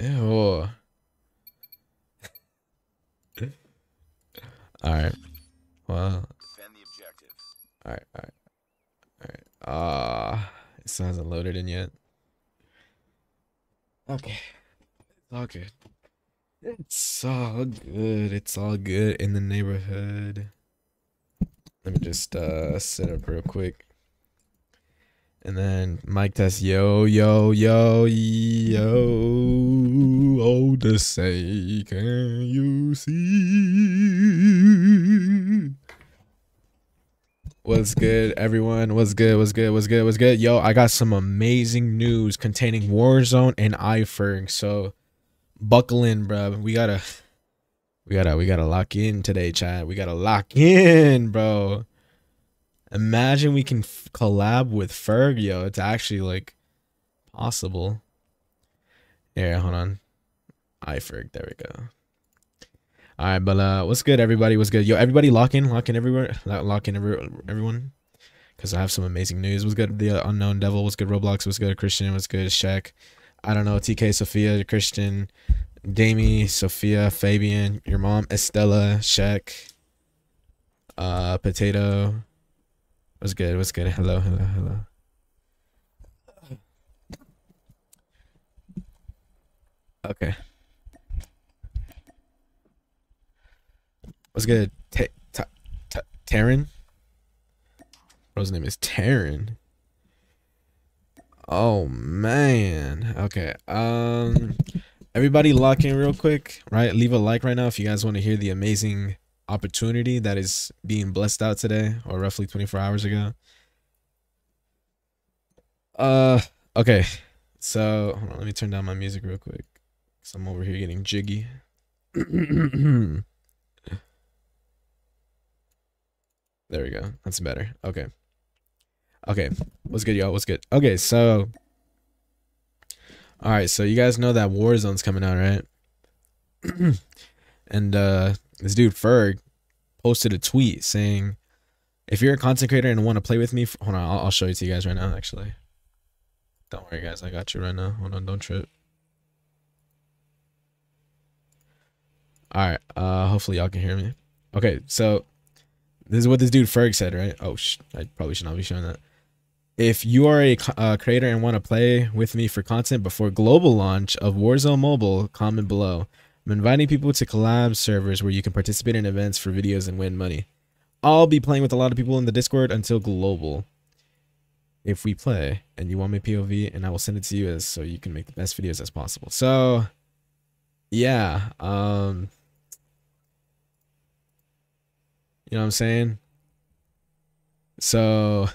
Ew. Alright. Well. Defend the objective. Alright, alright. Alright. Ah, it still hasn't loaded in yet. Okay. It's all good. It's all good. It's all good in the neighborhood. Let me just uh set up real quick. And then mic test yo yo yo yo oh to say can you see What's good everyone? What's good? What's good? What's good? What's good? Yo, I got some amazing news containing Warzone and iFerg. So buckle in, bro. We gotta we gotta we gotta lock in today, chat. We gotta lock in, bro. Imagine we can f- collab with Ferg, yo. It's actually like possible. Yeah, hold on. I iFerg, there we go. All right, but uh, what's good, everybody? What's good, yo? Everybody, lock in, lock in everywhere, lock in every, everyone, because I have some amazing news. What's good, the unknown devil? What's good, Roblox? What's good, Christian? What's good, Shaq? I don't know, TK, Sophia, Christian, Damie, Sophia, Fabian, your mom, Estella, Shaq, uh, Potato. What's good? What's good? Hello, hello, hello. Okay. What's good? Ta ta ta Taryn? Bro's name is Taryn. Oh man. Okay. Um everybody lock in real quick, right? Leave a like right now if you guys want to hear the amazing opportunity that is being blessed out today or roughly 24 hours ago. Uh okay. So, on, let me turn down my music real quick. Cuz I'm over here getting jiggy. There we go. That's better. Okay. Okay. What's good, y'all? What's good? Okay, so all right, so you guys know that Warzone's coming out, right? and uh this dude Ferg posted a tweet saying, "If you're a content creator and want to play with me, hold on, I'll, I'll show you to you guys right now. Actually, don't worry, guys, I got you right now. Hold on, don't trip. All right, uh, hopefully y'all can hear me. Okay, so this is what this dude Ferg said, right? Oh, I probably should not be showing that. If you are a uh, creator and want to play with me for content before global launch of Warzone Mobile, comment below. I'm inviting people to collab servers where you can participate in events for videos and win money. I'll be playing with a lot of people in the Discord until global. If we play and you want my POV, and I will send it to you as so you can make the best videos as possible. So, yeah, um, you know what I'm saying? So,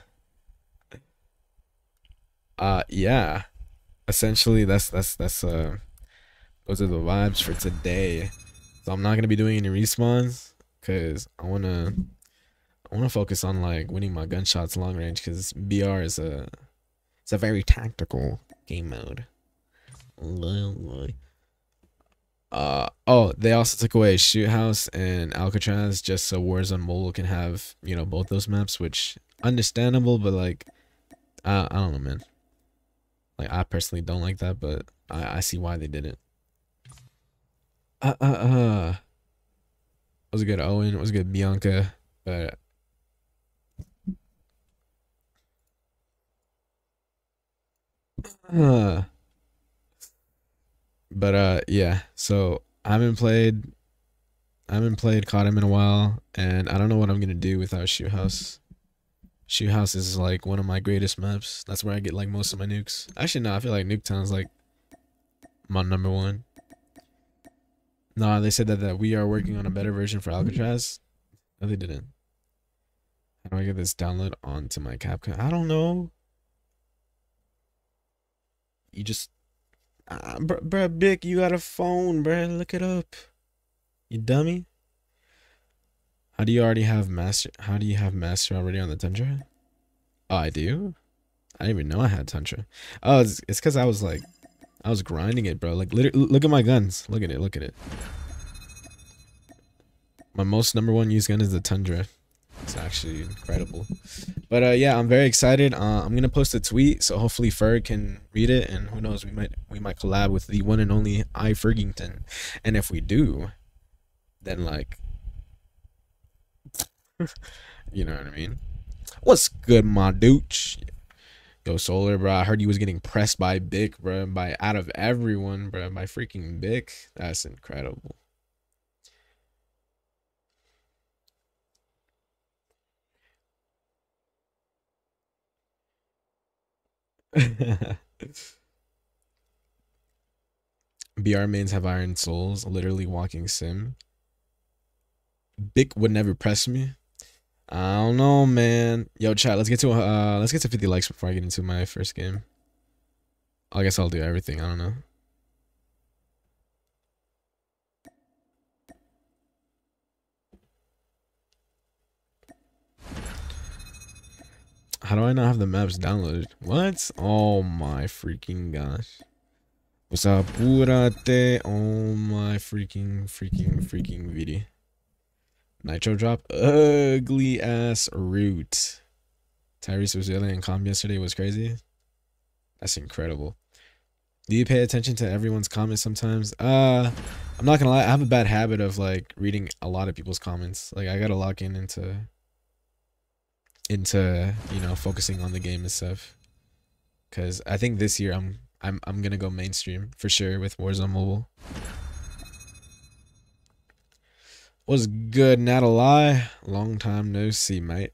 uh, yeah, essentially that's that's that's uh those are the vibes for today. So I'm not gonna be doing any respawns because I wanna I wanna focus on like winning my gunshots long range because BR is a it's a very tactical game mode. Uh oh, they also took away Shoot House and Alcatraz just so Warzone Mobile can have you know both those maps, which understandable, but like I I don't know, man. Like I personally don't like that, but I I see why they did it. Uh uh uh. Was good Owen. It Was good Bianca. But uh, but uh yeah. So I haven't played. I haven't played CODM in a while, and I don't know what I'm gonna do without Shoot House. Shoot House is like one of my greatest maps. That's where I get like most of my nukes. Actually, no, I feel like Nuketown's like my number one. No, they said that, that we are working on a better version for Alcatraz. No, they didn't. How do I get this download onto my CapCut? I don't know. You just, uh, bruh, bruh, Bick, you got a phone, bruh. Look it up. You dummy. How do you already have master? How do you have master already on the Tundra? Oh, I do. I didn't even know I had Tundra. Oh, it's because I was like, I was grinding it, bro. Like, literally, look at my guns. Look at it. Look at it. My most number one used gun is the Tundra. It's actually incredible. But uh, yeah, I'm very excited. Uh, I'm gonna post a tweet, so hopefully Ferg can read it, and who knows, we might we might collab with the one and only I Fergington. And if we do, then like, you know what I mean. What's good, my douche? Yo, Solar, bro. I heard you was getting pressed by Bic, bro. By out of everyone, bro. By freaking Bic. That's incredible. BR mains have iron souls, literally walking sim. Bic would never press me. I don't know, man. Yo, chat. Let's get to uh, let's get to 50 likes before I get into my first game. I guess I'll do everything. I don't know. How do I not have the maps downloaded? What? Oh my freaking gosh. What's up, Purate? Oh my freaking, freaking, freaking video. Nitro drop. Ugly ass root. Tyrese was yelling in calm yesterday was crazy. That's incredible. Do you pay attention to everyone's comments sometimes? Uh, I'm not gonna lie. I have a bad habit of like reading a lot of people's comments. Like I gotta lock in into into you know focusing on the game and stuff. Cause I think this year I'm I'm I'm gonna go mainstream for sure with Warzone Mobile. Was good, not a lie. Long time no see, mate.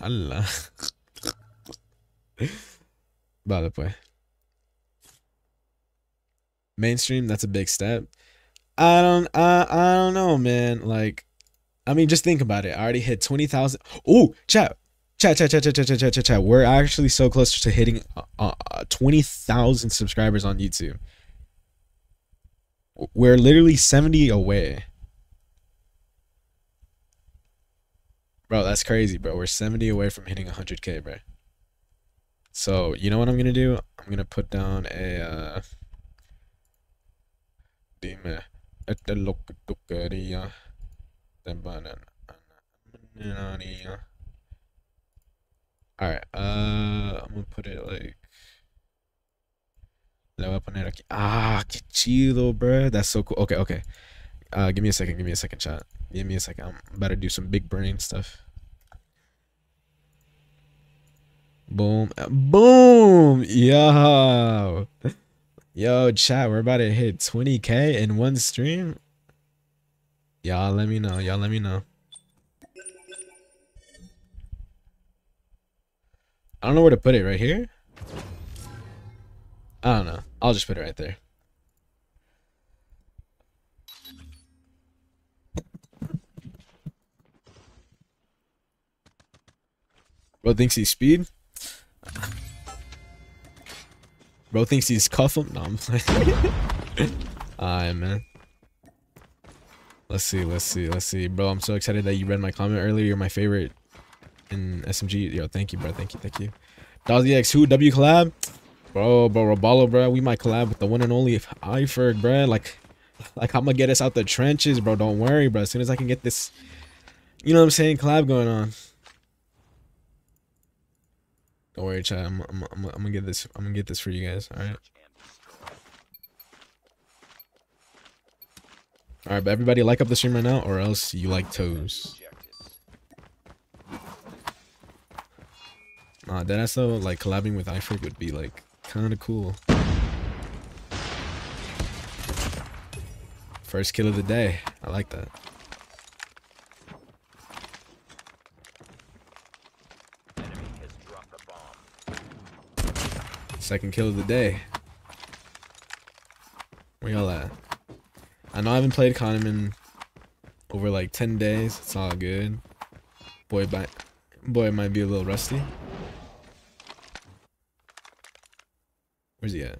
Allah. By the way. Mainstream, that's a big step. I don't I I don't know, man. Like I mean, just think about it. I already hit 20,000. Oh, chat. Chat, chat, chat, chat, chat, chat, chat, chat. We're actually so close to hitting uh, uh, 20,000 subscribers on YouTube. We're literally 70 away. Bro, that's crazy, bro. We're 70 away from hitting 100k, bro. So, you know what I'm going to do? I'm going to put down a uh Dime. Esta locutoquería. Alright, uh I'm gonna put it like Le voy a poner aquí. Ah, qué chido, bro. That's so cool. Okay, okay. Uh, give me a second. Give me a second, chat. Give me a second. I'm about to do some big brain stuff. Boom. Boom. Yo. Yo, chat. We're about to hit 20k in one stream. Y'all let me know. Y'all let me know. I don't know where to put it. Right here? I don't know. I'll just put it right there. Bro thinks he's speed. Bro thinks he's cuff him. No, I'm playing. Alright, man. Let's see, let's see, let's see. Bro, I'm so excited that you read my comment earlier. You're my favorite in SMG. Yo, thank you, bro. Thank you, thank you. Dozzy X who W collab? Bro, bro, Robalo, bro, we might collab with the one and only Iferg, bro. Like, like I'm gonna get us out the trenches, bro. Don't worry, bro. As soon as I can get this, you know what I'm saying, collab going on. Don't worry, chat. I'm, I'm, I'm, I'm gonna get this. I'm gonna get this for you guys. All right. All right, but everybody like up the stream right now, or else you like toes. Nah, deadass though, like collabing with Iferg would be like kind of cool. First kill of the day. I like that. Second kill of the day. Where y'all at? I know I haven't played in over like 10 days. It's all good. Boy, by, boy might be a little rusty. Where's he at?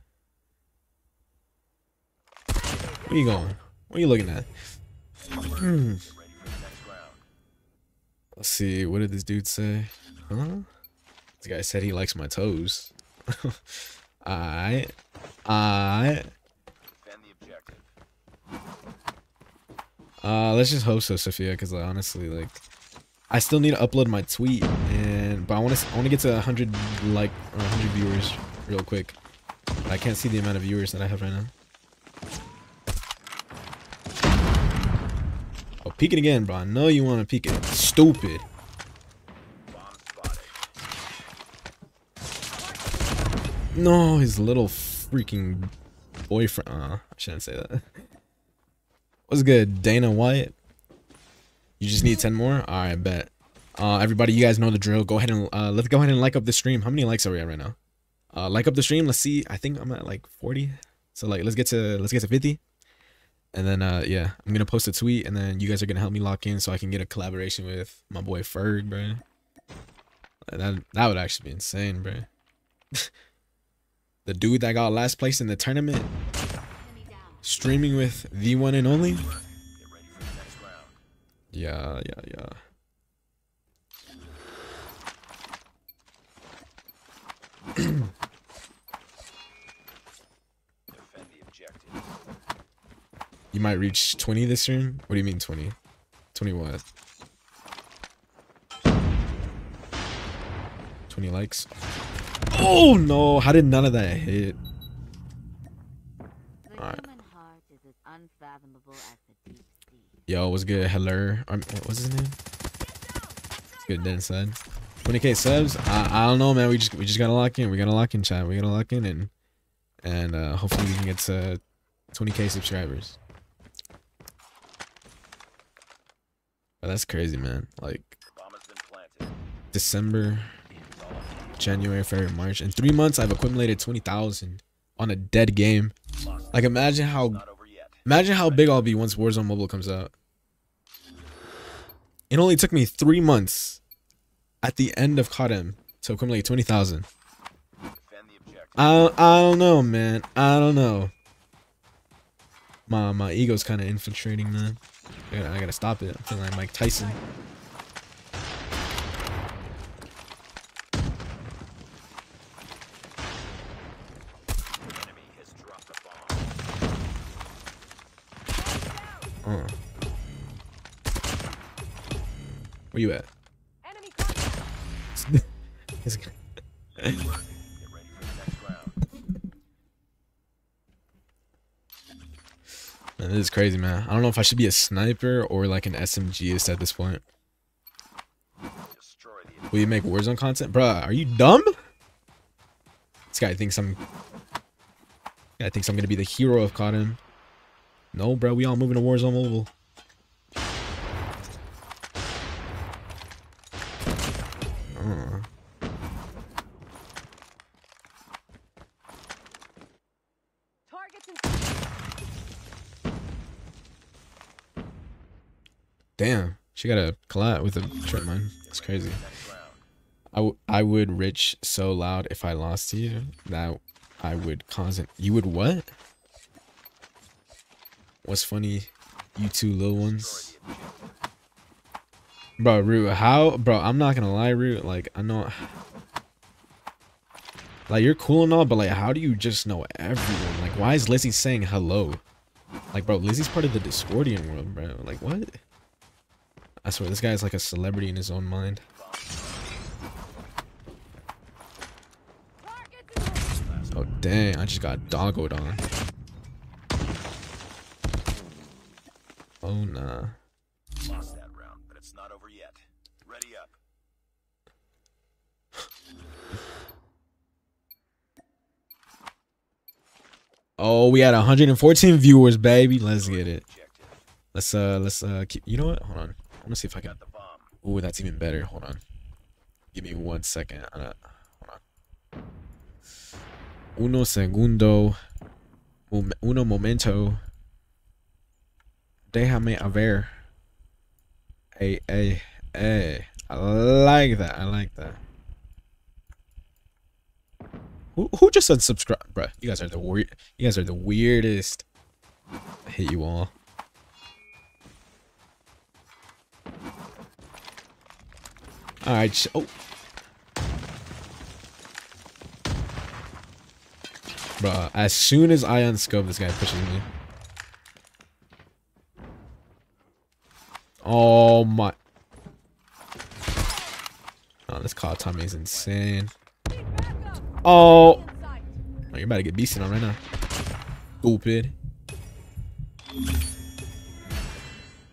Where you going? What are you looking at? Let's see. What did this dude say? Huh? This guy said he likes my toes. I, I. Uh, let's just hope so, Sophia, because like, honestly, like, I still need to upload my tweet, and but I want to I want to get to hundred like or hundred viewers real quick. I can't see the amount of viewers that I have right now. Oh, peek it again, bro. I know you want to peek it. Stupid. No, his little freaking boyfriend. Uh, I shouldn't say that. What's good, Dana White? You just need 10 more? Alright, bet. Uh, everybody, you guys know the drill. Go ahead and, uh, let's go ahead and like up the stream. How many likes are we at right now? Uh, like up the stream. Let's see. I think I'm at like 40. So like, let's get to, let's get to 50. And then, uh, yeah, I'm to post a tweet and then you guys are to help me lock in so I can get a collaboration with my boy Ferg, bro. That, that would actually be insane, bro. the dude that got last place in the tournament streaming with the one and only. Yeah, yeah, yeah. you might reach 20 this stream? What do you mean 20? 20 what? 20 likes? Oh no, how did none of that hit? Yo, what's good? Hello. Um, what's his name? Good then said. 20k subs? I, I don't know man. We just we just gotta lock in. We gotta lock in chat. We gotta lock in and and uh hopefully we can get to 20k subscribers. But that's crazy man. Like December January, February, March. In three months, I've accumulated 20,000 on a dead game. Like, imagine how, imagine how big I'll be once Warzone Mobile comes out. It only took me three months at the end of CODM to accumulate 20,000. I, I don't know, man. I don't know. My, my ego's kind of infiltrating, man. I gotta, I gotta stop it. I'm feeling like Mike Tyson. Uh. Where you at? Man, this is crazy, man. I don't know if I should be a sniper or like an SMGist at this point. Will you make Warzone content? Bruh, are you dumb? This guy thinks I'm... Guy thinks I'm gonna be the hero of CODM. No, bro, we all moving to Warzone Mobile. Uh. Damn, she got a collab with a trip mine. It's crazy. I, I would rich so loud if I lost to you that I would cause it. You would what? What's funny? You two little ones. Bro, Root, how? Bro, I'm not gonna lie, Root. Like, I know. Like, you're cool and all, but like, how do you just know everyone? Like, why is Lizzie saying hello? Like, bro, Lizzie's part of the Discordian world, bro. Like, what? I swear, this guy's like a celebrity in his own mind. Oh, dang. I just got doggoed on. Oh nah. Lost that round, but it's not over yet. Ready up. oh, we had 114 viewers, baby. Let's get it. Let's uh let's uh keep you know what? Hold on. I wanna see if I got the bomb. Ooh, that's even better. Hold on. Give me one second. Hold on. Uno segundo. Uno momento. Déjame ver. Hey, hey, hey. I like that. I like that. Who who just unsubscribed? bruh? You guys are the weird. You guys are the weirdest. I hate you all. All right. Oh. Bruh, as soon as I unscope, this guy pushes me. Oh my. Oh, this call time is insane. Oh. oh. You're about to get beasted on right now. Stupid.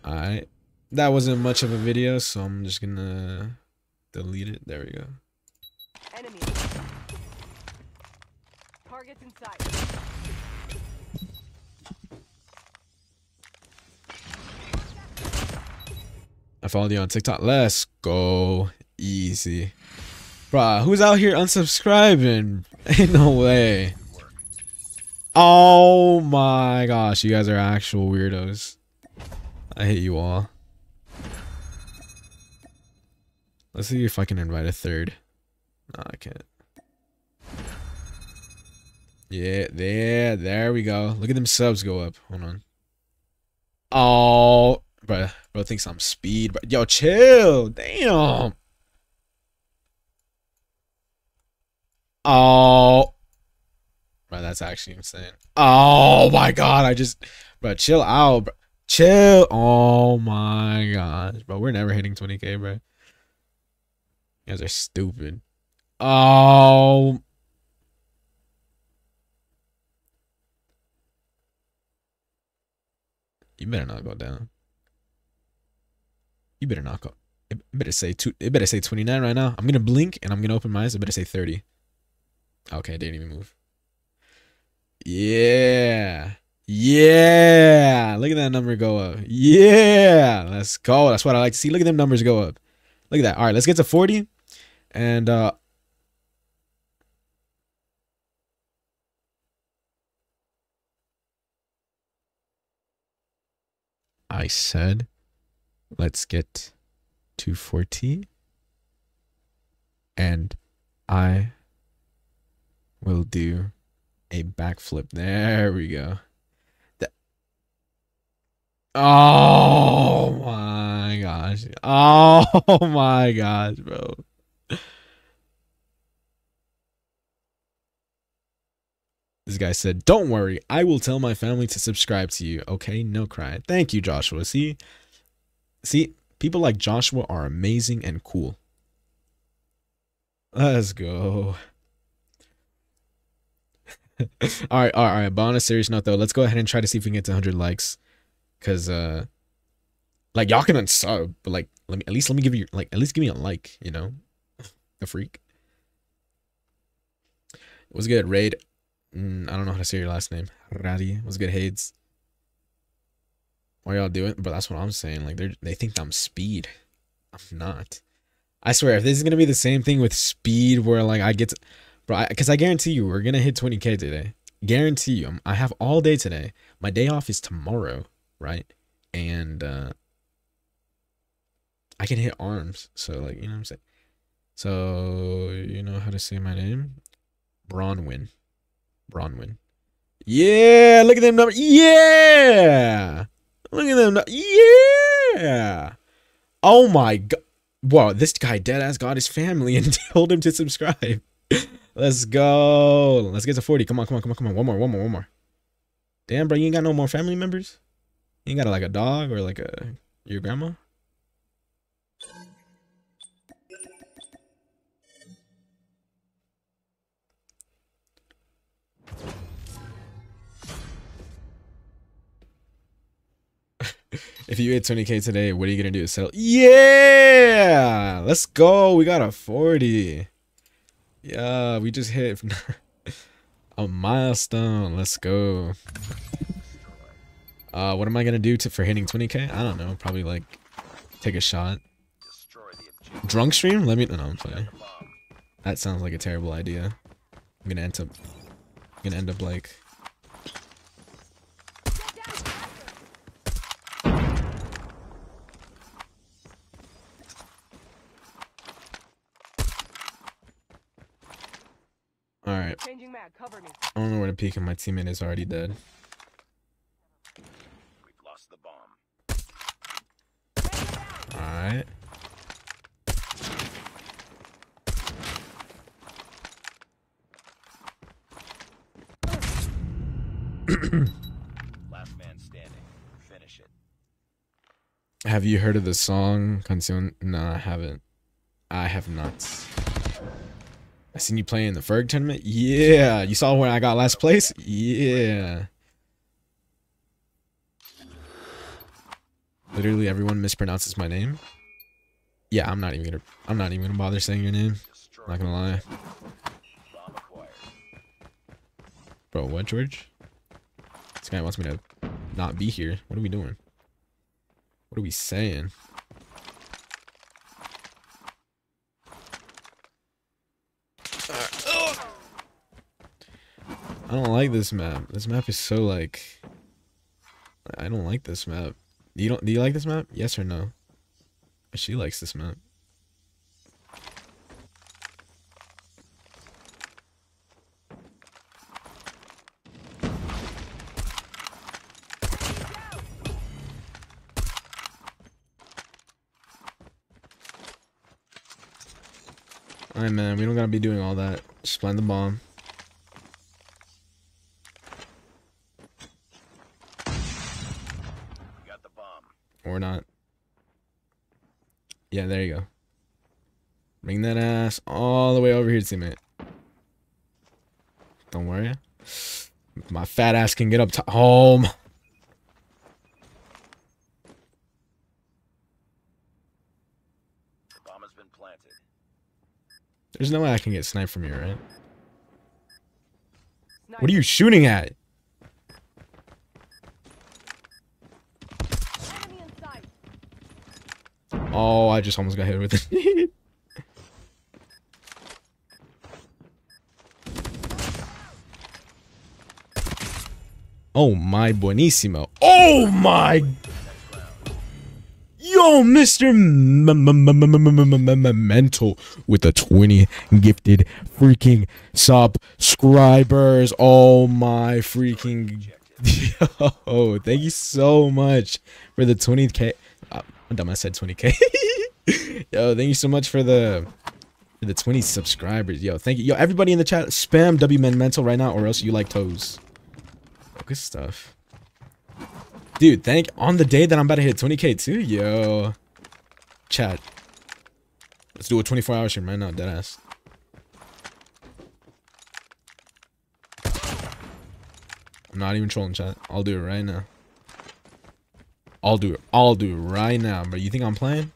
Alright. That wasn't much of a video, so I'm just gonna delete it. There we go. Enemy. Targets in sight. I followed you on TikTok. Let's go. Easy. Bruh, who's out here unsubscribing? Ain't no way. Oh my gosh, you guys are actual weirdos. I hate you all. Let's see if I can invite a third. No, I can't. Yeah, there, there we go. Look at them subs go up. Hold on. Oh, bro, bro thinks I'm speed. But yo, chill. Damn. Oh. Bro, that's actually insane. Oh my god, I just bro, chill out, bro. Chill. Oh my gosh, bro. We're never hitting 20k, bro. You guys are stupid. Oh. You better not go down. You better not go. It better say two. It better say 29 right now. I'm gonna blink and I'm gonna open my eyes. It better say 30. Okay, didn't even move. Yeah. Yeah. Look at that number go up. Yeah. Let's go. That's what I like to see. Look at them numbers go up. Look at that. All right, let's get to 40. And uh I said let's get to 40 and I will do a backflip. There we go. oh my gosh. Oh my gosh, bro. This guy said, Don't worry, I will tell my family to subscribe to you. Okay, no cry. Thank you, Joshua. See? See, people like Joshua are amazing and cool. Let's go. all right, all right, all right. But on a serious note, though, let's go ahead and try to see if we can get to 100 likes, cause uh, like y'all can unsub, but like, let me at least let me give you like at least give me a like, you know, the freak. It was good, raid. Mm, I don't know how to say your last name. Radi was good, Hades. Why y'all doing? But that's what I'm saying. Like they they think I'm speed. I'm not. I swear, if this is gonna be the same thing with speed, where like I get to bro because I, I, guarantee you we're gonna hit 20k today guarantee you I'm, i have all day today my day off is tomorrow right and uh i can hit arms so like you know what i'm saying so you know how to say my name bronwyn bronwyn yeah look at them number. yeah look at them yeah oh my god wow this guy dead ass got his family and told him to subscribe Let's go. Let's get to 40. Come on, come on, come on, come on. One more, one more, one more. Damn, bro, you ain't got no more family members? You ain't got like a dog or like a your grandma? If you hit 20k today, what are you gonna do? Sell? Yeah, let's go. We got a 40. Yeah, we just hit a milestone. Let's go. Uh, what am I gonna do to for hitting 20k? I don't know. Probably like take a shot. Drunk stream? Let me. No, I'm playing. That sounds like a terrible idea. I'm gonna end up. I'm gonna end up like Alright. I don't know where to peek and my teammate is already dead. We've lost the bomb. Alright. Last man standing. Finish it. Have you heard of the song Canción? No, I haven't. I have not. I seen you play in the Ferg tournament. Yeah, you saw when I got last place. Yeah. Literally everyone mispronounces my name. Yeah, I'm not even gonna. I'm not even gonna bother saying your name. I'm not gonna lie. Bro, what, George? This guy wants me to not be here. What are we doing? What are we saying? I don't like this map. This map is so like I don't like this map. You don't do you like this map? Yes or no? She likes this map. Alright, man. We don't gotta be doing all that. Just plant the bomb. Got the bomb. Or not. Yeah, there you go. Bring that ass all the way over here, teammate. Don't worry. My fat ass can get up to home. The bomb has been planted. There's no way I can get sniped from here, right? What are you shooting at? Enemy in sight. Oh, I just almost got hit with it. Oh my buenísimo. Oh my... Yo, Mr. Mental with the 20 gifted freaking subscribers. Oh my freaking... Yo, thank you so much for the 20k. Uh, dumb, I said 20k. Yo, thank you so much for the for the 20 subscribers. Yo, thank you. Yo, everybody in the chat, spam W Men Mental right now, or else you like toes. Good stuff. Dude, thank on the day that I'm about to hit 20k too, yo. Chat. Let's do a 24 hour stream right now, deadass. I'm not even trolling chat. I'll do it right now. I'll do it. I'll do it right now, bro. You think I'm playing?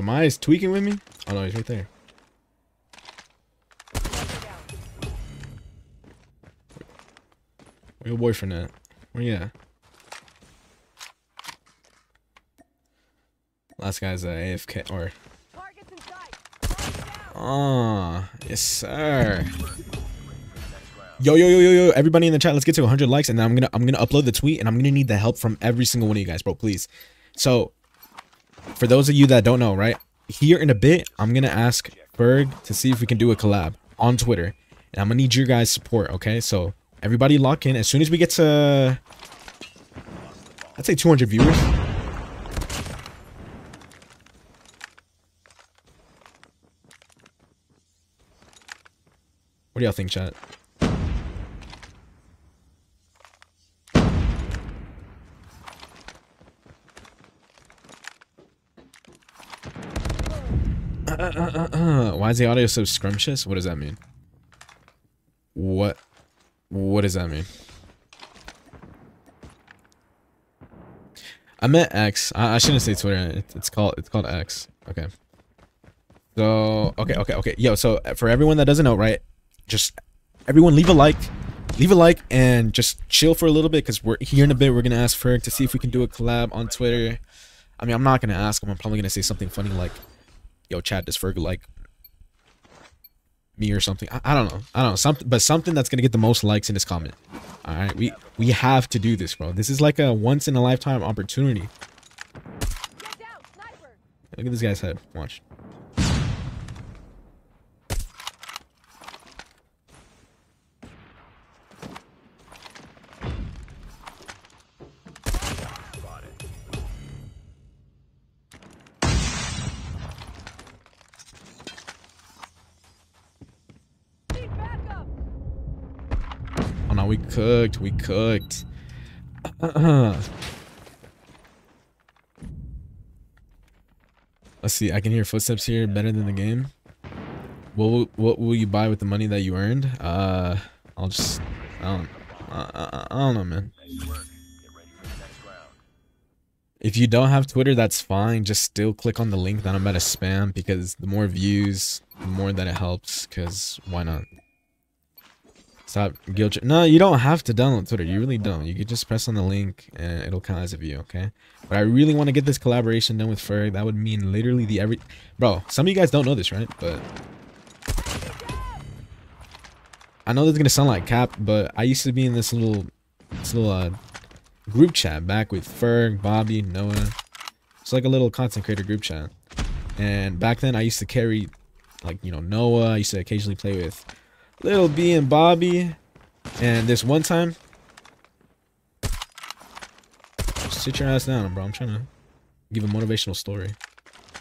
Bro, am I tweaking with me? Oh no, he's right there. Where your boyfriend at? Where you at? Last guy's AFK or. Ah, yes sir. Yo yo yo yo yo! Everybody in the chat, let's get to 100 likes, and then I'm gonna I'm gonna upload the tweet, and I'm gonna need the help from every single one of you guys, bro. Please. So, for those of you that don't know, right here in a bit, I'm gonna ask Ferg to see if we can do a collab on Twitter, and I'm gonna need your guys' support. Okay, so everybody lock in. As soon as we get to, I'd say 200 viewers. What do y'all think, chat? Uh, uh, uh, uh. Why is the audio so scrumptious? What does that mean? What? What does that mean? I meant X. I, I shouldn't say Twitter. It, it's called it's called X. Okay. So okay, okay, okay. Yo, so uh, for everyone that doesn't know, right? Just everyone leave a like, leave a like, and just chill for a little bit because we're here in a bit. We're gonna ask Ferg to see if we can do a collab on Twitter. I mean, I'm not gonna ask him. I'm probably gonna say something funny like, "Yo, Chad, does Ferg like me or something?" I, I don't know. I don't know something, but something that's gonna get the most likes in this comment. All right, we we have to do this, bro. This is like a once in a lifetime opportunity. Get down. Sniper. Look at this guy's head. Watch. Cooked. We cooked. Let's see. I can hear footsteps here better than the game. What will, what will you buy with the money that you earned? Uh, I'll just I don't I, I, I don't know, man. If you don't have Twitter, that's fine. Just still click on the link that I'm about to spam because the more views, the more that it helps. Because why not? Stop guilt. No, you don't have to download Twitter. You really don't. You could just press on the link and it'll count as a view. Okay. But I really want to get this collaboration done with Ferg. That would mean literally the every. Bro, some of you guys don't know this, right? But I know this is gonna sound like cap, but I used to be in this little, this little uh, group chat back with Ferg, Bobby, Noah. It's like a little content creator group chat. And back then I used to carry, like you know Noah. I used to occasionally play with Little B and Bobby. And this one time, sit your ass down, bro. I'm trying to give a motivational story.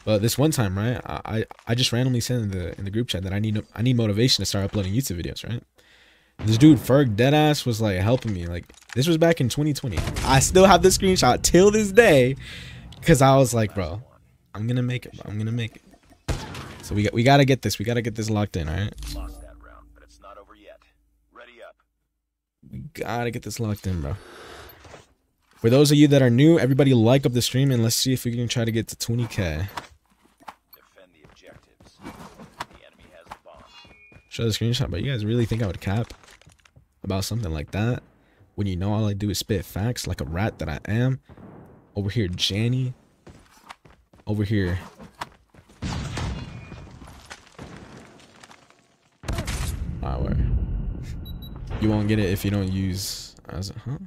But this one time, right? I I, just randomly said in the in the group chat that I need I need motivation to start uploading YouTube videos, right? This dude Ferg Deadass was like helping me. Like this was back in 2020. I still have the screenshot till this day, cause I was like, bro, I'm gonna make it. Bro. I'm gonna make it. So we got we gotta get this. We gotta get this locked in, all right? Lost that round, but it's not over yet. Ready up. We gotta get this locked in, bro. For those of you that are new, everybody like up the stream and let's see if we can try to get to 20k. Defend the objectives. The enemy has the bomb. Show the screenshot, but you guys really think I would cap about something like that when you know all I do is spit facts like a rat that I am? Over here, Janny. Over here. Alright? You won't get it if you don't use as huh?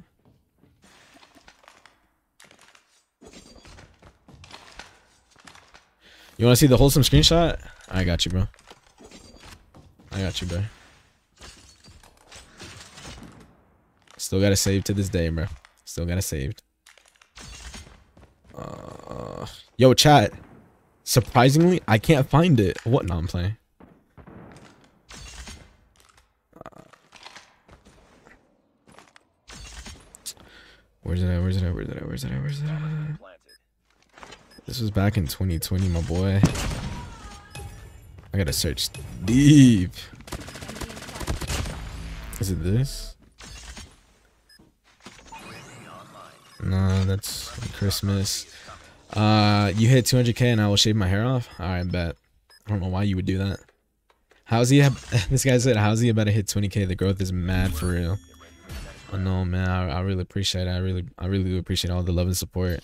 You want to see the wholesome screenshot? I got you, bro. I got you, bro. Still got to save to this day, bro. Still got to saved. Uh, yo, chat. Surprisingly, I can't find it. What? No, I'm playing. Where's it at? Where's it at? Where's it at? Where's it at? Where's it at? This was back in 2020, my boy. I gotta search deep. Is it this? No, that's Christmas. Uh, you hit 200k and I will shave my hair off. All right, bet. I don't know why you would do that. How's he? this guy said, "How's he about to hit 20k? The growth is mad for real." Oh no, man. I, I really appreciate it. I really, I really do appreciate all the love and support.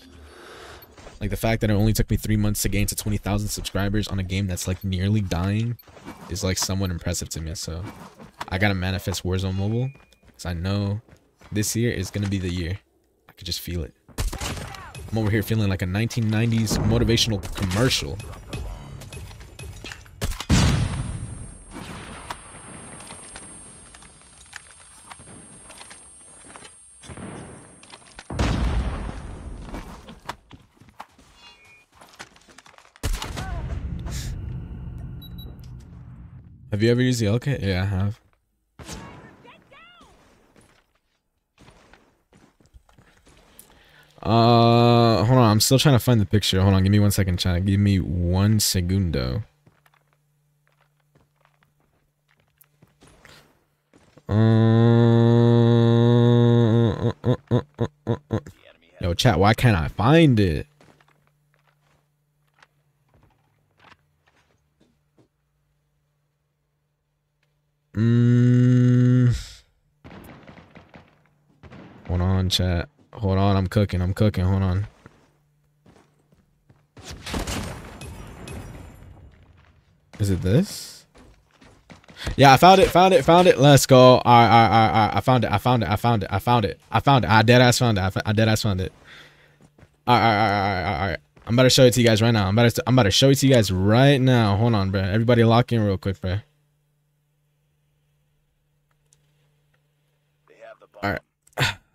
Like the fact that it only took me three months to gain to 20,000 subscribers on a game that's like nearly dying is like somewhat impressive to me. So I gotta manifest Warzone Mobile because I know this year is gonna be the year. I could just feel it. I'm over here feeling like a 1990s motivational commercial. Have you ever used the LK? Yeah, I have. Uh, hold on. I'm still trying to find the picture. Hold on. Give me one second, chat. Give me one segundo. Uh, uh, uh, uh, uh, uh, Yo, chat. Why can't I find it? Mm. Hold on, chat. Hold on, I'm cooking. I'm cooking. Hold on. Is it this? Yeah, I found it. Found it. Found it. Let's go. All right, all right, all right. I found it. I found it. I found it. I found it. I found it. I dead ass found it. I, dead ass found it. All right, all right, all right, all right. I'm about to show it to you guys right now. I'm about to. I'm about to show it to you guys right now. Hold on, bro. Everybody, lock in real quick, bro. they have the bomb. All right.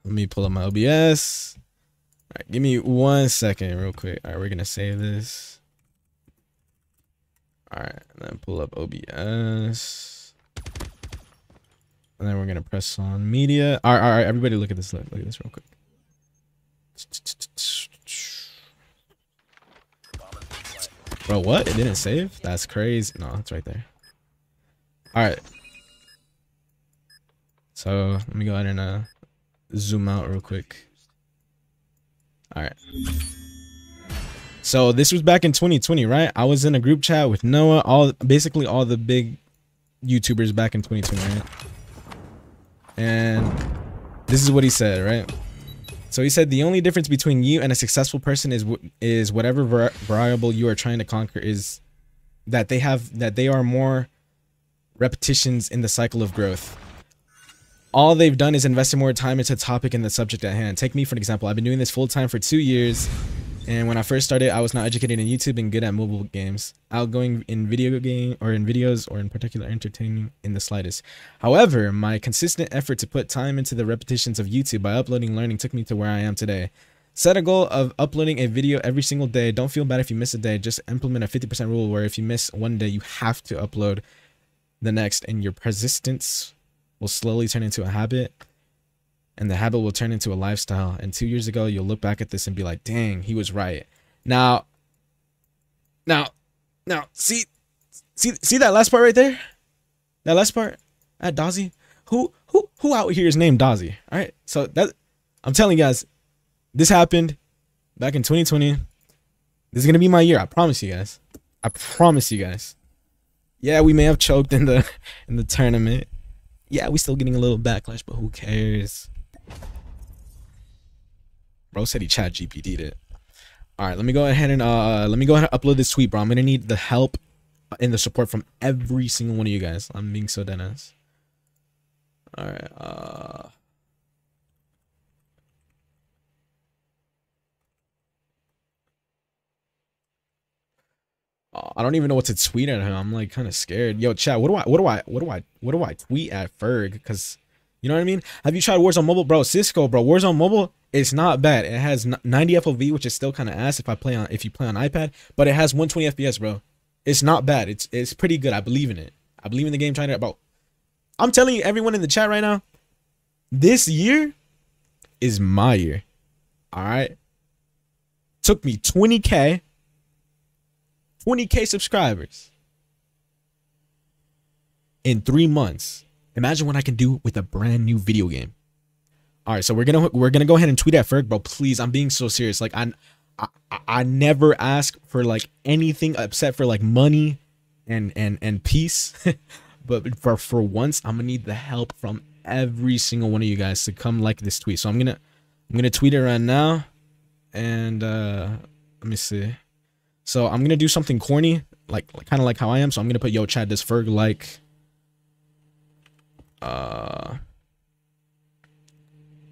Let me pull up my OBS. All right, give me one second, real quick. All right, we're gonna save this. All right, and then pull up OBS. And then we're gonna press on media. All right, all right, everybody, look at this. Look, look at this real quick. Bro, what? It didn't save? That's crazy. No, it's right there. All right. So let me go ahead and uh, zoom out real quick. All right. So this was back in 2020, right? I was in a group chat with Noah, all basically all the big YouTubers back in 2020, right? And this is what he said, right? So he said the only difference between you and a successful person is is whatever var- variable you are trying to conquer is that they have that they are more repetitions in the cycle of growth. All they've done is invested more time into the topic and the subject at hand. Take me for an example. I've been doing this full time for two years, and when I first started, I was not educated in YouTube and good at mobile games, outgoing in video game or in videos or in particular entertaining in the slightest. However, my consistent effort to put time into the repetitions of YouTube by uploading learning took me to where I am today. Set a goal of uploading a video every single day. Don't feel bad if you miss a day. Just implement a 50% rule where if you miss one day, you have to upload the next, and your persistence will slowly turn into a habit and the habit will turn into a lifestyle. And two years ago, you'll look back at this and be like, dang, he was right. Now, now, now, see, see, see that last part right there? That last part at Dozzy? Who, who, who out here is named Dozzy? All right. So that, I'm telling you guys, this happened back in 2020. This is going to be my year. I promise you guys. I promise you guys. Yeah, we may have choked in the, in the tournament. Yeah, we still getting a little backlash, but who cares? Bro said he ChatGPT'd it. All right, let me go ahead and uh let me go ahead and upload this tweet, bro. I'm gonna need the help and the support from every single one of you guys. I'm being so ass. All right, uh. I don't even know what to tweet at him. I'm like kind of scared. Yo, chat. What do I? What do I? What do I? What do I tweet at Ferg? Because you know what I mean. Have you tried Warzone Mobile, bro? Cisco, bro. Warzone Mobile, it's not bad. It has 90 FOV, which is still kind of ass if I play on if you play on iPad, but it has 120 FPS, bro. It's not bad. It's it's pretty good. I believe in it. I believe in the game. Trying to about. I'm telling you, everyone in the chat right now, this year is my year. All right. Took me 20k. 20k subscribers in three months. Imagine what I can do with a brand new video game. All right, so we're gonna we're gonna go ahead and tweet at Ferg, bro. Please, I'm being so serious. Like I, I, I never ask for like anything except for like money and and and peace. but for for once, I'm gonna need the help from every single one of you guys to come like this tweet. So I'm gonna I'm gonna tweet it right now, and uh let me see. So I'm gonna do something corny, like, like kind of like how I am. So I'm gonna put yo Chad does Ferg like uh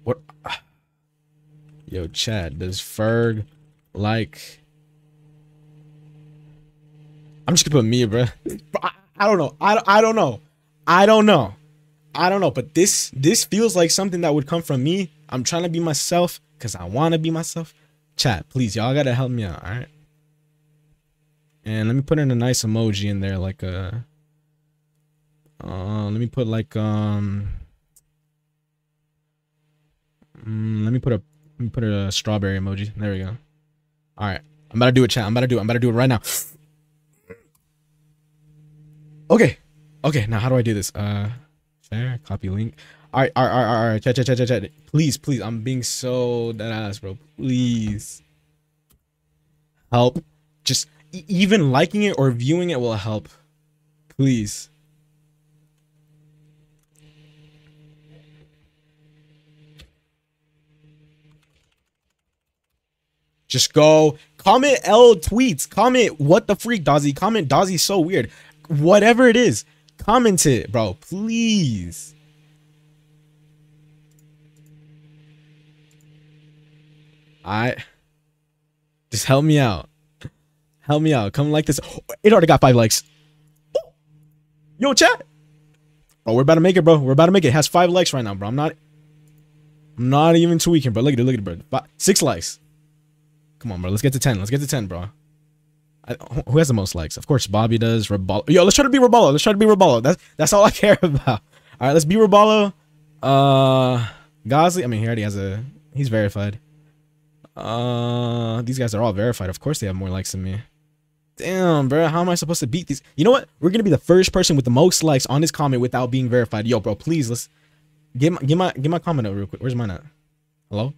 what yo Chad does Ferg like I'm just gonna put me, bro. I, I don't know. I, I don't know. I don't know. I don't know. But this this feels like something that would come from me. I'm trying to be myself because I want to be myself. Chat, please, y'all gotta help me out. All right. And let me put in a nice emoji in there, like a. Uh, let me put like um. mm, let me put a let me put a strawberry emoji. There we go. All right, I'm about to do it, chat. I'm about to do it. I'm about to do it right now. Okay, okay. Now how do I do this? Uh, share, copy link. All right, all right, all right, all right. Chat, chat, chat, chat, chat. Please, please. I'm being so dead ass, bro. Please help. Just even liking it or viewing it will help. Please. Just go comment L tweets. Comment what the freak Dozzy. Comment Dozzy so weird. Whatever it is, comment it, bro. Please. I just help me out. Help me out. Come like this. It already got five likes. Yo, chat. Oh, we're about to make it, bro. We're about to make it. it has five likes right now, bro. I'm not. I'm not even tweaking, bro. Look at it. Look at it, bro. Five, six likes. Come on, bro. Let's get to ten. Let's get to ten, bro. I, who has the most likes? Of course, Bobby does. Rabalo. Yo, let's try to be Rabalo. Let's try to be Rabalo. That's that's all I care about. All right, let's be Roballo. Uh, Gosley. I mean, he already has a. He's verified. Uh, these guys are all verified. Of course, they have more likes than me. Damn, bro. How am I supposed to beat these? You know what? We're gonna be the first person with the most likes on this comment without being verified. Yo, bro, please let's get my get my get my comment over real quick. Where's mine at? Hello?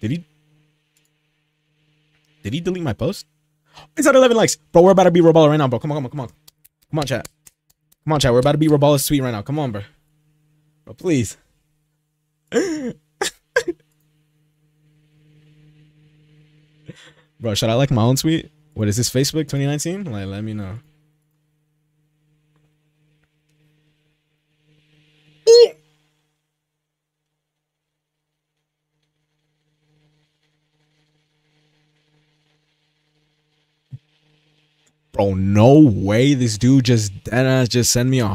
Did he? Did he delete my post? It's at 11 likes. Bro, we're about to be Robala right now, bro. Come on, come on, come on. Come on, chat. Come on, chat. We're about to be Robala sweet right now. Come on, bro. Bro, please. bro, should I like my own tweet? What is this, Facebook 2019? Like, let me know. Bro, no way. This dude just deadass just sent me a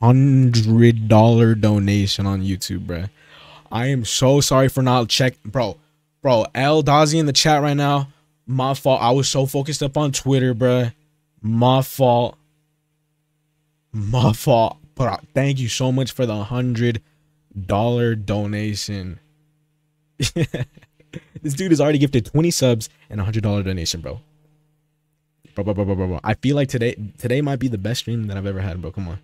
hundred dollar donation on YouTube, bro. I am so sorry for not check, bro. Bro, L Dozzy in the chat right now. My fault. I was so focused up on Twitter, bro. My fault. My fault. But thank you so much for the hundred dollar donation. this dude has already gifted 20 subs and a hundred dollar donation, bro. Bro, bro, bro, bro, bro, bro. I feel like today today might be the best stream that I've ever had, bro. Come on.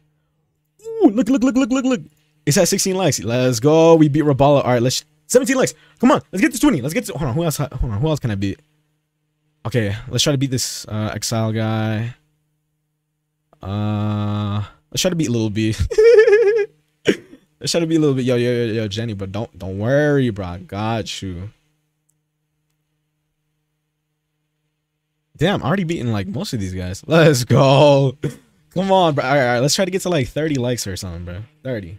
Ooh, look, look, look, look, look, look. It's at 16 likes. Let's go. We beat Rabala. All right, let's 17 likes. Come on, let's get to 20. Let's get to hold on. Who else? Hold on. Who else can I beat? Okay, let's try to beat this uh exile guy. Uh, let's try to beat Little B. let's try to beat a little bit. Yo, yo, yo, yo, Jenny, but don't don't worry, bro. I got you. Damn, already beating like most of these guys. Let's go. Come on, bro. All right, all right, let's try to get to like 30 likes or something, bro. 30.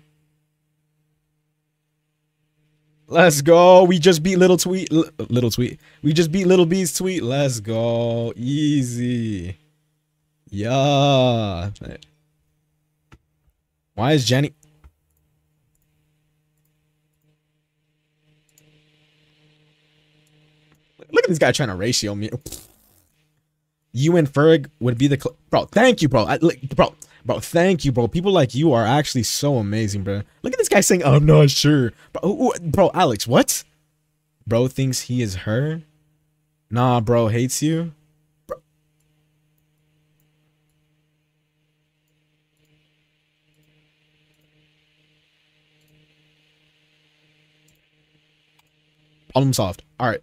Let's go. We just beat Little Tweet. Little Tweet. We just beat Little B's tweet. Let's go. Easy. Yeah. Why is Jenny? Look at this guy trying to ratio me. You and Ferg would be the bro. Thank you, bro. I, like, bro, bro. Thank you, bro. People like you are actually so amazing, bro. Look at this guy saying, "I'm not sure," bro. bro, Alex, what? Bro thinks he is her. Nah, bro hates you. Bro. Problem solved. All right.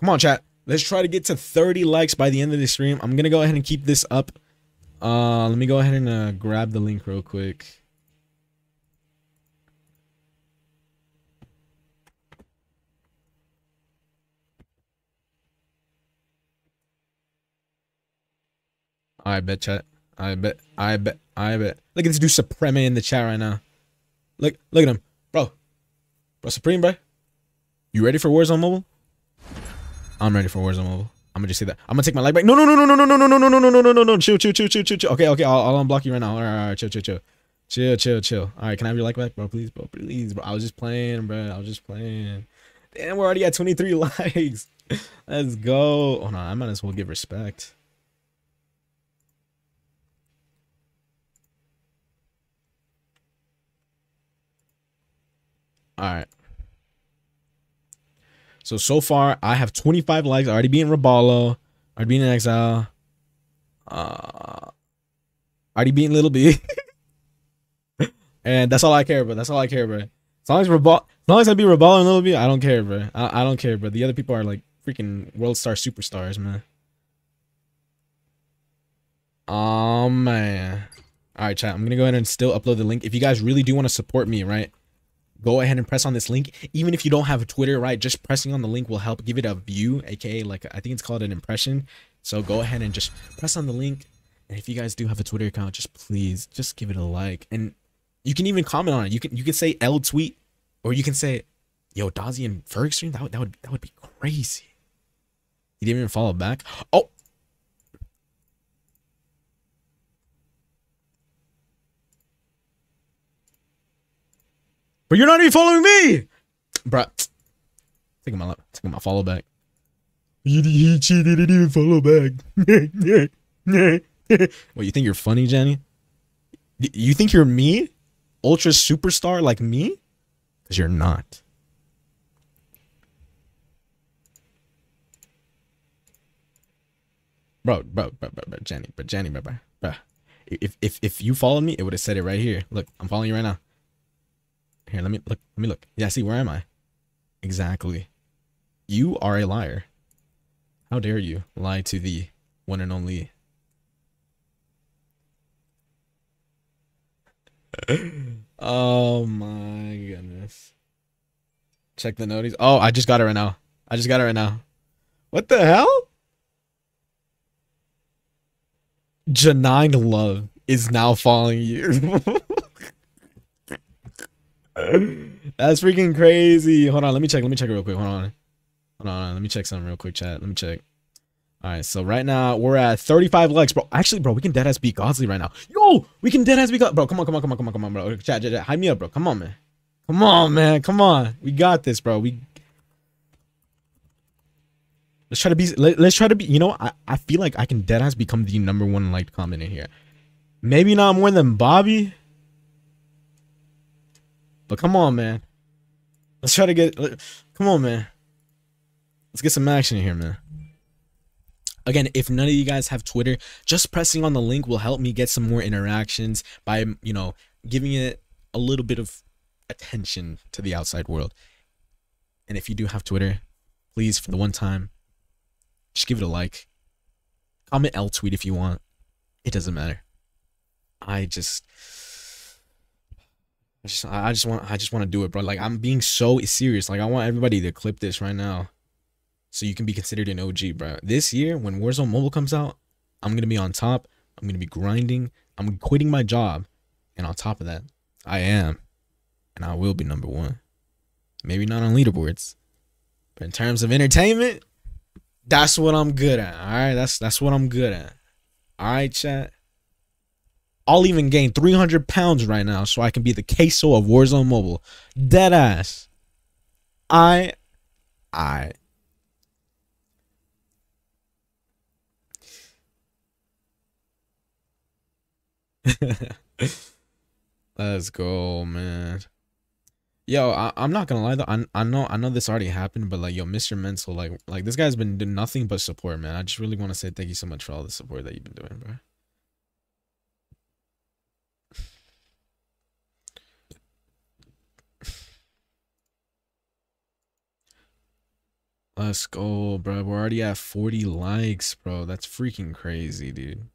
Come on, chat. Let's try to get to 30 likes by the end of the stream. I'm gonna go ahead and keep this up. Uh, let me go ahead and uh, grab the link real quick. I bet chat. I bet. I bet. I bet. Look at this dude Supreme in the chat right now. Look, look at him, bro. Bro, Supreme, bro. You ready for Warzone Mobile? I'm ready for Warzone Mobile. I'm gonna just say that. I'm gonna take my leg back. No, no, no, no, no, no, no, no, no, no, no, no, no, no, no, no. Chill, chill, chill, chill, chill, chill. Okay, okay. I'll, I'll unblock you right now. All right, all right. Chill, chill, chill. Chill, chill, chill. All right. Can I have your like back, bro? Please, bro. Please, bro. I was just playing, bro. I was just playing. Damn, we're already at 23 likes. Let's go. Oh no, I might as well give respect. All right. So so far, I have 25 likes. Already being Raballo. Already being Exile. Uh, already being Little B. and that's all I care about. That's all I care about. As long as Rabal, as long as I be Raballo and Little B, I don't care, bro. I, I don't care, bro. The other people are like freaking world star superstars, man. Oh man. All right, chat. I'm gonna go ahead and still upload the link. If you guys really do want to support me, right? Go ahead and press on this link. Even if you don't have a twitter right just pressing on the link will help give it a view aka like i think it's called an impression. So go ahead and just press on the link. And if you guys do have a twitter account just please just give it a like. And you can even comment on it. You can you can say l tweet or you can say yo Dozzy and Ferg stream that would, that would that would be crazy. He didn't even follow back? Oh But you're not even following me, bruh. Taking my taking my follow back. He, he cheated. Didn't even follow back. what you think you're funny, Jenny? You think you're me? Ultra superstar like me? Because you're not. Bro, bro, bro, bro, bro, Jenny, bro, Jenny, bro, bro, bro. If if if you followed me, it would have said it right here. Look, I'm following you right now. Here, let me look. Let me look. Yeah, see, where am I? Exactly. You are a liar. How dare you lie to the one and only Oh my goodness. Check the notice. Oh, I just got it right now. I just got it right now. What the hell? Janine Love is now following you. That's freaking crazy. Hold on, let me check. Let me check real quick. Hold on. Hold on. Let me check something real quick, chat. Let me check. All right, so right now we're at 35 likes, bro. Actually, bro, we can deadass beat Godsley right now. Yo, we can deadass beat God, bro. Come on, come on, come on, come on, come on, bro. Chat, chat, chat. Hype me up, bro. Come on, man. Come on, man. Come on. We got this, bro. We let's try to be. Let, us try to be. You know, I I feel like I can deadass become the number one liked comment in here. Maybe not more than Bobby, but come on, man. Let's try to get. Come on, man. Let's get some action in here, man. Again, if none of you guys have Twitter, just pressing on the link will help me get some more interactions by, you know, giving it a little bit of attention to the outside world. And if you do have Twitter, please, for the one time, just give it a like. Comment L tweet if you want. It doesn't matter. I just I just I just want I just want to do it, bro. Like I'm being so serious. Like I want everybody to clip this right now so you can be considered an OG, bro. This year, when Warzone Mobile comes out, I'm gonna be on top. I'm gonna be grinding. I'm quitting my job, and on top of that, I am, and I will be number one. Maybe not on leaderboards, but in terms of entertainment, that's what I'm good at. All right, that's that's what I'm good at. All right, chat. I'll even gain 300 pounds right now so I can be the queso of Warzone Mobile. Dead ass. I, I. Let's go, man. Yo, I, I'm not gonna lie though. I, I know I know this already happened, but like, yo, Mr. Mental, like, like this guy's been doing nothing but support, man. I just really want to say thank you so much for all the support that you've been doing, bro. Let's go, bro. We're already at 40 likes, bro. That's freaking crazy, dude.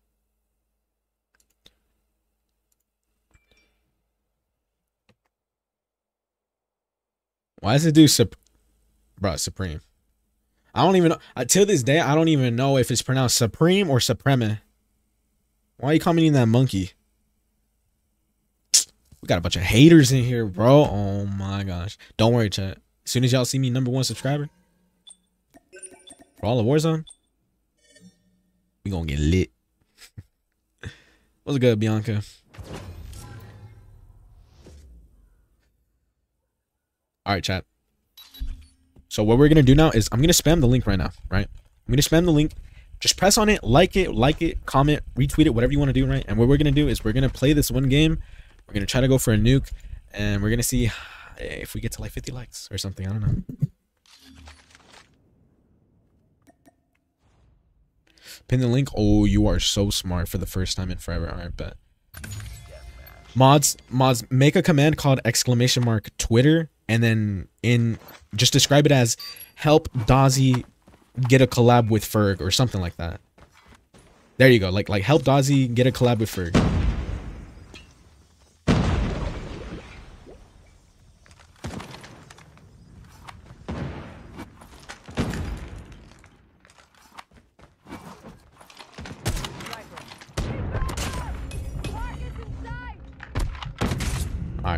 Why does it do sup, bro? Supreme. I don't even know. Uh, till this day, I don't even know if it's pronounced supreme or supreme. Why are you commenting that monkey? We got a bunch of haters in here, bro. Oh my gosh. Don't worry, chat. As soon as y'all see me number one subscriber for all of Warzone, we gonna get lit. What's good, Bianca? All right, chat. So what we're gonna do now is I'm gonna spam the link right now, right? I'm gonna spam the link. Just press on it, like it, like it, comment, retweet it, whatever you want to do, right? And what we're gonna do is we're gonna play this one game. We're gonna try to go for a nuke, and we're gonna see if we get to like 50 likes or something. I don't know. Pin the link. Oh, you are so smart for the first time in forever. All right, bet. Mods, mods, make a command called exclamation mark Twitter, and then in just describe it as help Dozzy get a collab with Ferg or something like that. There you go. Like like help Dozzy get a collab with Ferg.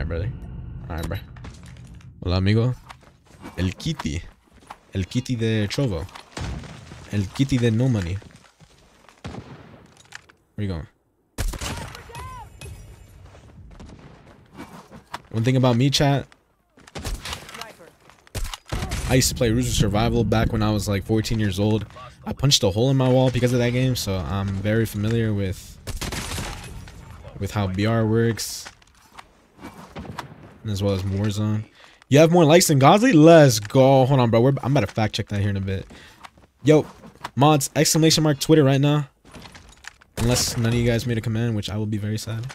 All right, brother. All right, bro. Hola, amigo. El Kitty. El Kitty de Trovo. El Kitty de No Money. Where you going? One thing about me, chat, I used to play Rules of Survival back when I was like 14 years old. I punched a hole in my wall because of that game, so I'm very familiar with with how BR works, as well as Warzone. You have more likes than Godly? Let's go. Hold on, bro. We're, I'm about to fact check that here in a bit. Yo, mods, exclamation mark Twitter right now. Unless none of you guys made a command, which I will be very sad.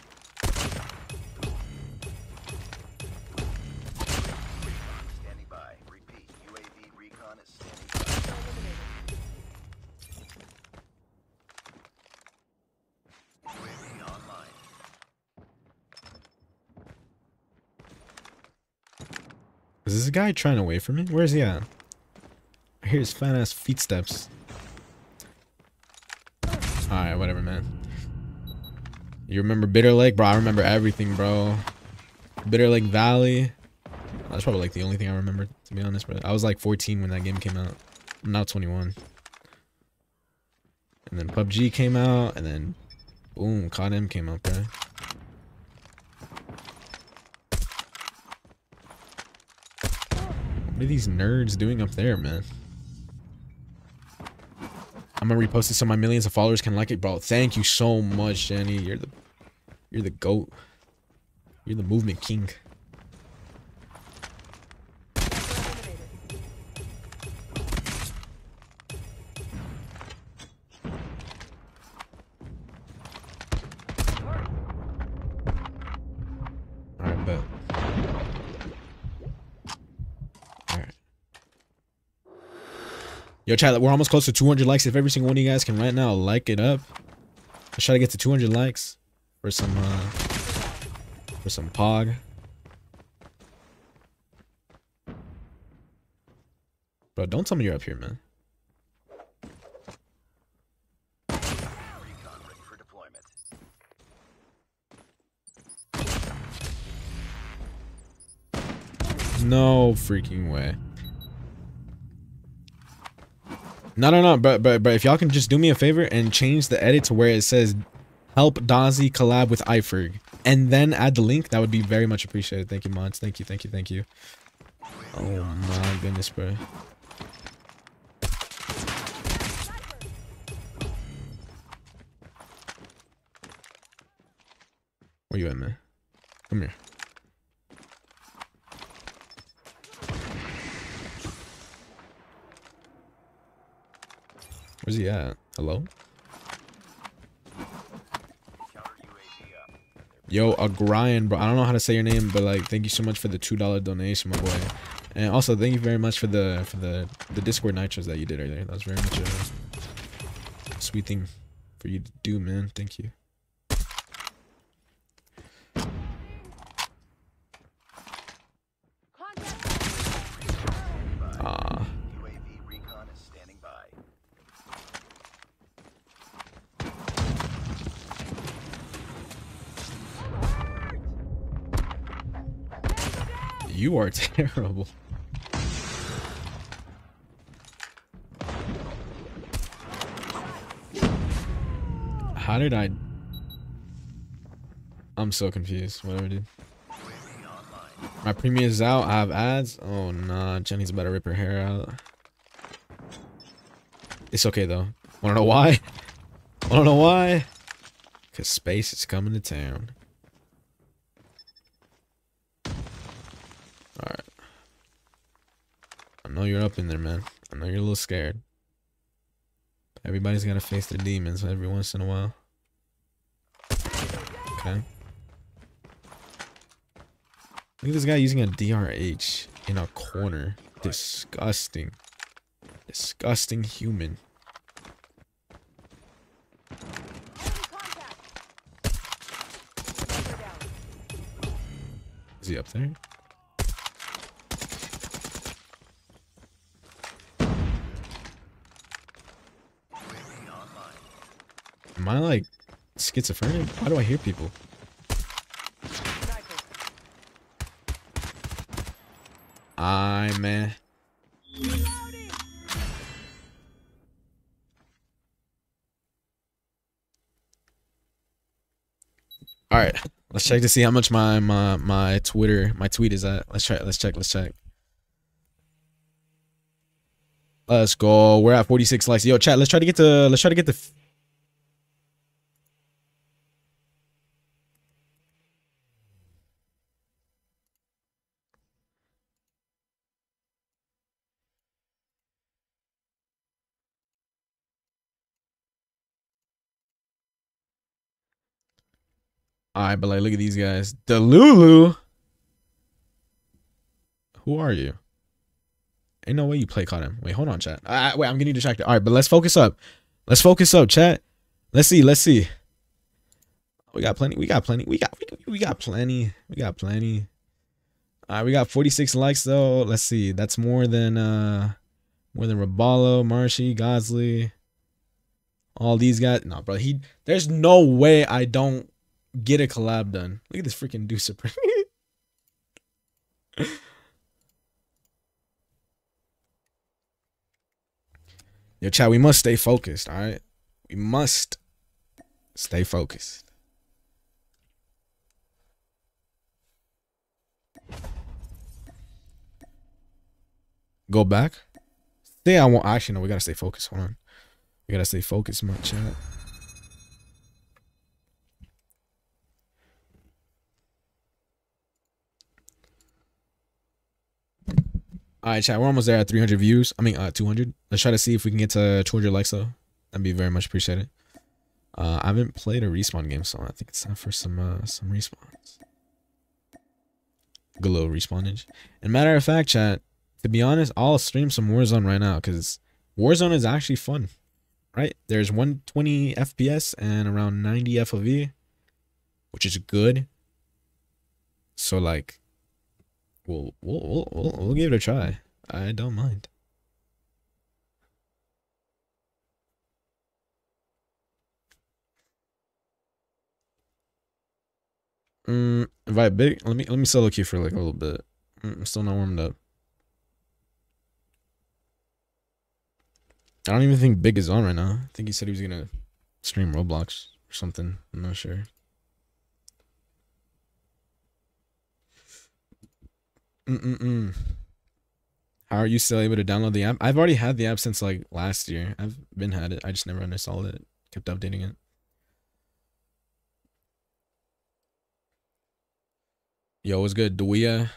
Is this guy trying to wait for me? Where is he at? I hear his fat ass feet steps. Alright, whatever, man. You remember Bitter Lake? Bro, I remember everything, bro. Bitter Lake Valley. That's probably like the only thing I remember, to be honest, bro. I was like 14 when that game came out. I'm now 21. And then PUBG came out, and then boom, COD M came out, bro. What are these nerds doing up there, man? I'm gonna repost it so my millions of followers can like it, bro. Thank you so much, Jenny. You're the, you're the goat. You're the movement king. Yo, chat, we're almost close to 200 likes. If every single one of you guys can right now like it up, let's try to get to 200 likes for some, uh, for some pog. Bro, don't tell me you're up here, man. No freaking way. No, no, no, but but but if y'all can just do me a favor and change the edit to where it says help Dozzy collab with iFerg and then add the link, that would be very much appreciated. Thank you, Mons. Thank you, thank you, thank you. Oh my goodness, bro. Where you at, man? Come here. Where's he at? Hello? Yo, Agrian, bro. I don't know how to say your name, but like, thank you so much for the two dollar donation, my boy. And also, thank you very much for the for the the Discord nitros that you did earlier. That was very much a sweet thing for you to do, man. Thank you. Ah, UAV recon is standing by. You are terrible. How did I? I'm so confused. Whatever, dude. My premium is out. I have ads. Oh nah, Jenny's about to rip her hair out. It's okay though. Wanna know why? Wanna know why? Cause space is coming to town. Alright. I know you're up in there, man. I know you're a little scared. Everybody's gotta face their demons every once in a while. Okay. Look at this guy using a DRH in a corner. Disgusting. Disgusting human. Is he up there? I like schizophrenic? Why do I hear people? I man. All right, let's check to see how much my my my Twitter my tweet is at. Let's try. Let's check. Let's check. Let's go. We're at 46 likes. Yo, chat. Let's try to get to. Let's try to get the. All right, but like, look at these guys. Delulu. Who are you? Ain't no way you play caught him. Wait, hold on, chat. Uh, wait, I'm getting distracted. All right, but let's focus up. Let's focus up, chat. Let's see. Let's see. We got plenty. We got plenty. We got we, we got plenty. We got plenty. All right, we got 46 likes though. Let's see. That's more than uh more than Raballo, Marshy, Gosley. All these guys. No, bro. He there's no way I don't get a collab done. Look at this freaking Deuce. Yo, chat, we must stay focused, all right? We must stay focused. Go back. Stay. I won't. Actually, no. We gotta stay focused. Hold on. We gotta stay focused, my chat. All right, chat. We're almost there at 300 views. I mean, uh, 200. Let's try to see if we can get to 200 likes though. That'd be very much appreciated. Uh, I haven't played a respawn game, so I think it's time for some uh some respawns. Good little respawnage. And matter of fact, chat. To be honest, I'll stream some Warzone right now because Warzone is actually fun. Right? There's 120 FPS and around 90 FOV, which is good. So like, we'll we'll we'll we'll, give it a try. I don't mind. Mm, invite big. Let me let me solo queue for like a little bit. Mm, I'm still not warmed up. I don't even think Big is on right now. I think he said he was gonna stream Roblox or something. I'm not sure. Mm-mm-mm. How are you still able to download the app? I've already had the app since like last year. I've been had it. I just never uninstalled it. Kept updating it. Yo, what's good? Dewea?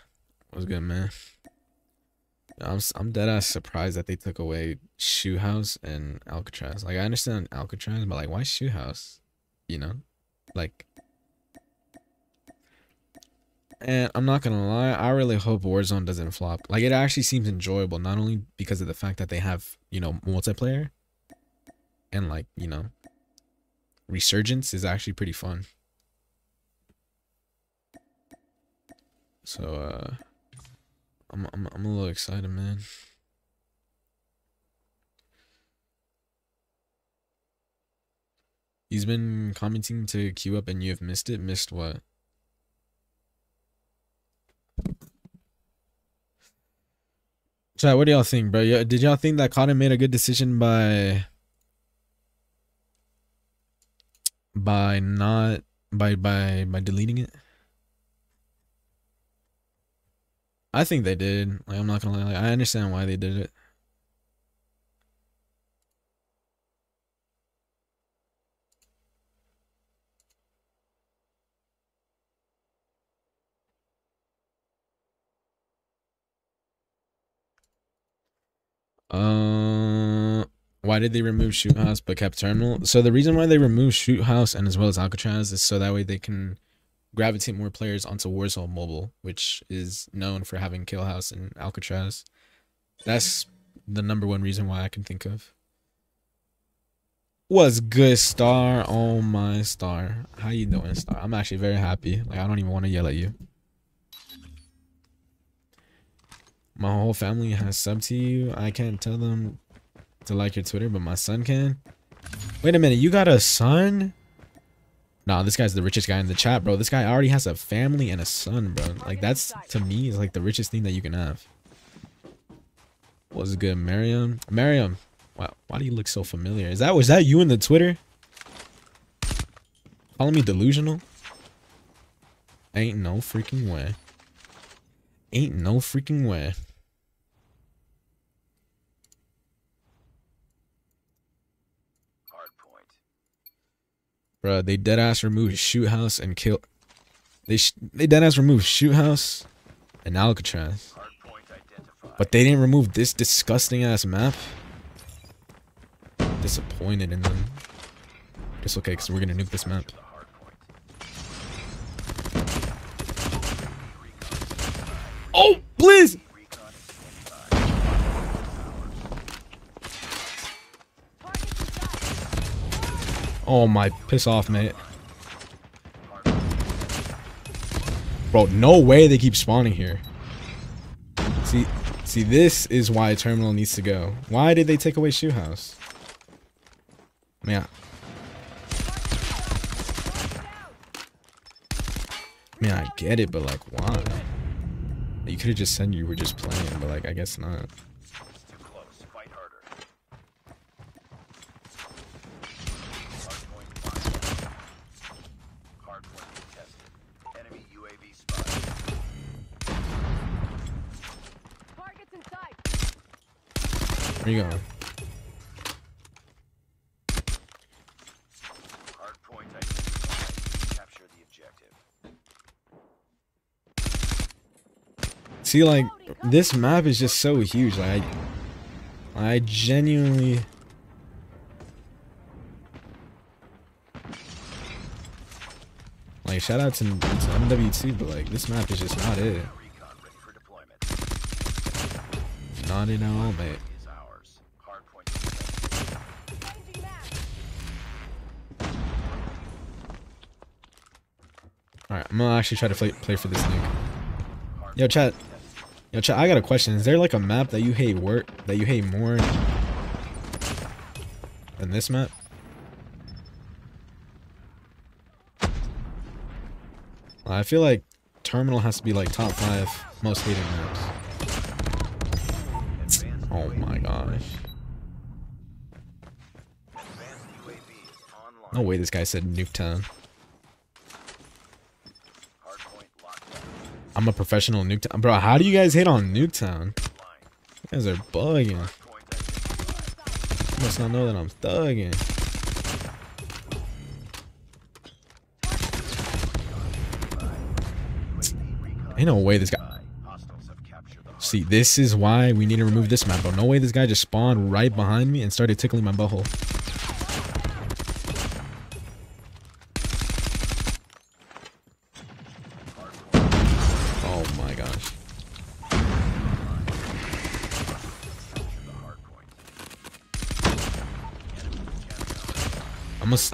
What's good, man? I'm I'm dead ass surprised that they took away Shoot House and Alcatraz. Like I understand Alcatraz, but like why Shoot House? You know, like. And I'm not gonna lie, I really hope Warzone doesn't flop. Like it actually seems enjoyable, not only because of the fact that they have you know multiplayer, and like you know, Resurgence is actually pretty fun. So uh. I'm I'm I'm a little excited, man. He's been commenting to queue up and you have missed it. Missed what? Chat, what do y'all think, bro? Did y'all think that Cotton made a good decision by by not by by by deleting it? I think they did. Like I'm not gonna lie, like, I understand why they did it. Uh, why did they remove Shoot House but kept Terminal? So the reason why they removed Shoot House and as well as Alcatraz is so that way they can gravitate more players onto Warzone Mobile, which is known for having Kill House and Alcatraz. That's the number one reason why I can think of. Was good, Star? Oh my Star, how you doing, Star? I'm actually very happy. Like I don't even want to yell at you. My whole family has sub to you. I can't tell them to like your Twitter, but my son can. Wait a minute, you got a son? Nah, this guy's the richest guy in the chat, bro. This guy already has a family and a son, bro. Like that's to me is like the richest thing that you can have. What's good, Mariam? Mariam, wow, why do you look so familiar? Is that was that you in the Twitter? Calling me delusional? Ain't no freaking way. Ain't no freaking way. Bruh, they dead ass removed shoot house and kill. They they dead ass removed shoot house and Alcatraz, but they didn't remove this disgusting ass map. Disappointed in them. It's okay, cause we're gonna nuke this map. Oh, please! Oh my, piss off, mate. Bro, no way they keep spawning here. See, see, this is why a terminal needs to go. Why did they take away Shoot House? Man, I mean, I get it, but like, why? You could have just said you were just playing, but like, I guess not. It's too close. Fight harder. Hardpoint locked. Hardpoint contested. Enemy UAV spotted. Targets in sight. Where you going? Hardpoint identified. Capture the objective. See, like, this map is just so huge. Like, I, I genuinely. Like, shout out to, to MW2, but like, this map is just not it. Not at all, mate. Alright, I'm gonna actually try to play, play for this nuke. Yo, chat. Yo, chat, I got a question. Is there like a map that you hate work that you hate more than this map? I feel like Terminal has to be like top five most hated maps. Oh my gosh. No way this guy said Nuketown. Hardpoint locked down. I'm a professional Nuketown. Bro, how do you guys hate on Nuketown? You guys are bugging. You must not know that I'm thugging. Ain't no way this guy. See, this is why we need to remove this map, bro. No way this guy just spawned right behind me and started tickling my butthole.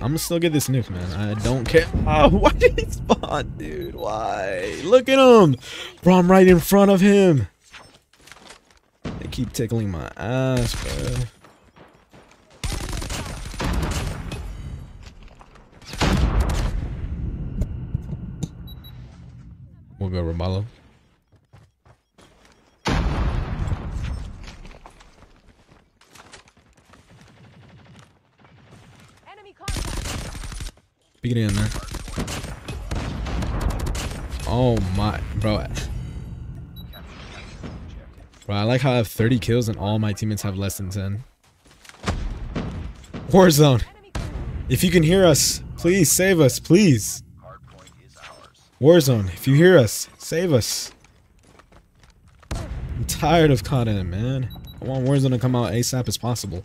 I'm gonna, still get this nuke, man. I don't care. Oh, why did he spawn, dude? Why? Look at him, bro. I'm right in front of him. They keep tickling my ass, bro. We'll go Ramallo. Enemy Get in there. Oh my, bro. Bro, I like how I have 30 kills and all my teammates have less than 10. Warzone, if you can hear us, please save us, please. Warzone, if you hear us, save us. I'm tired of content, man. I want Warzone to come out ASAP as possible.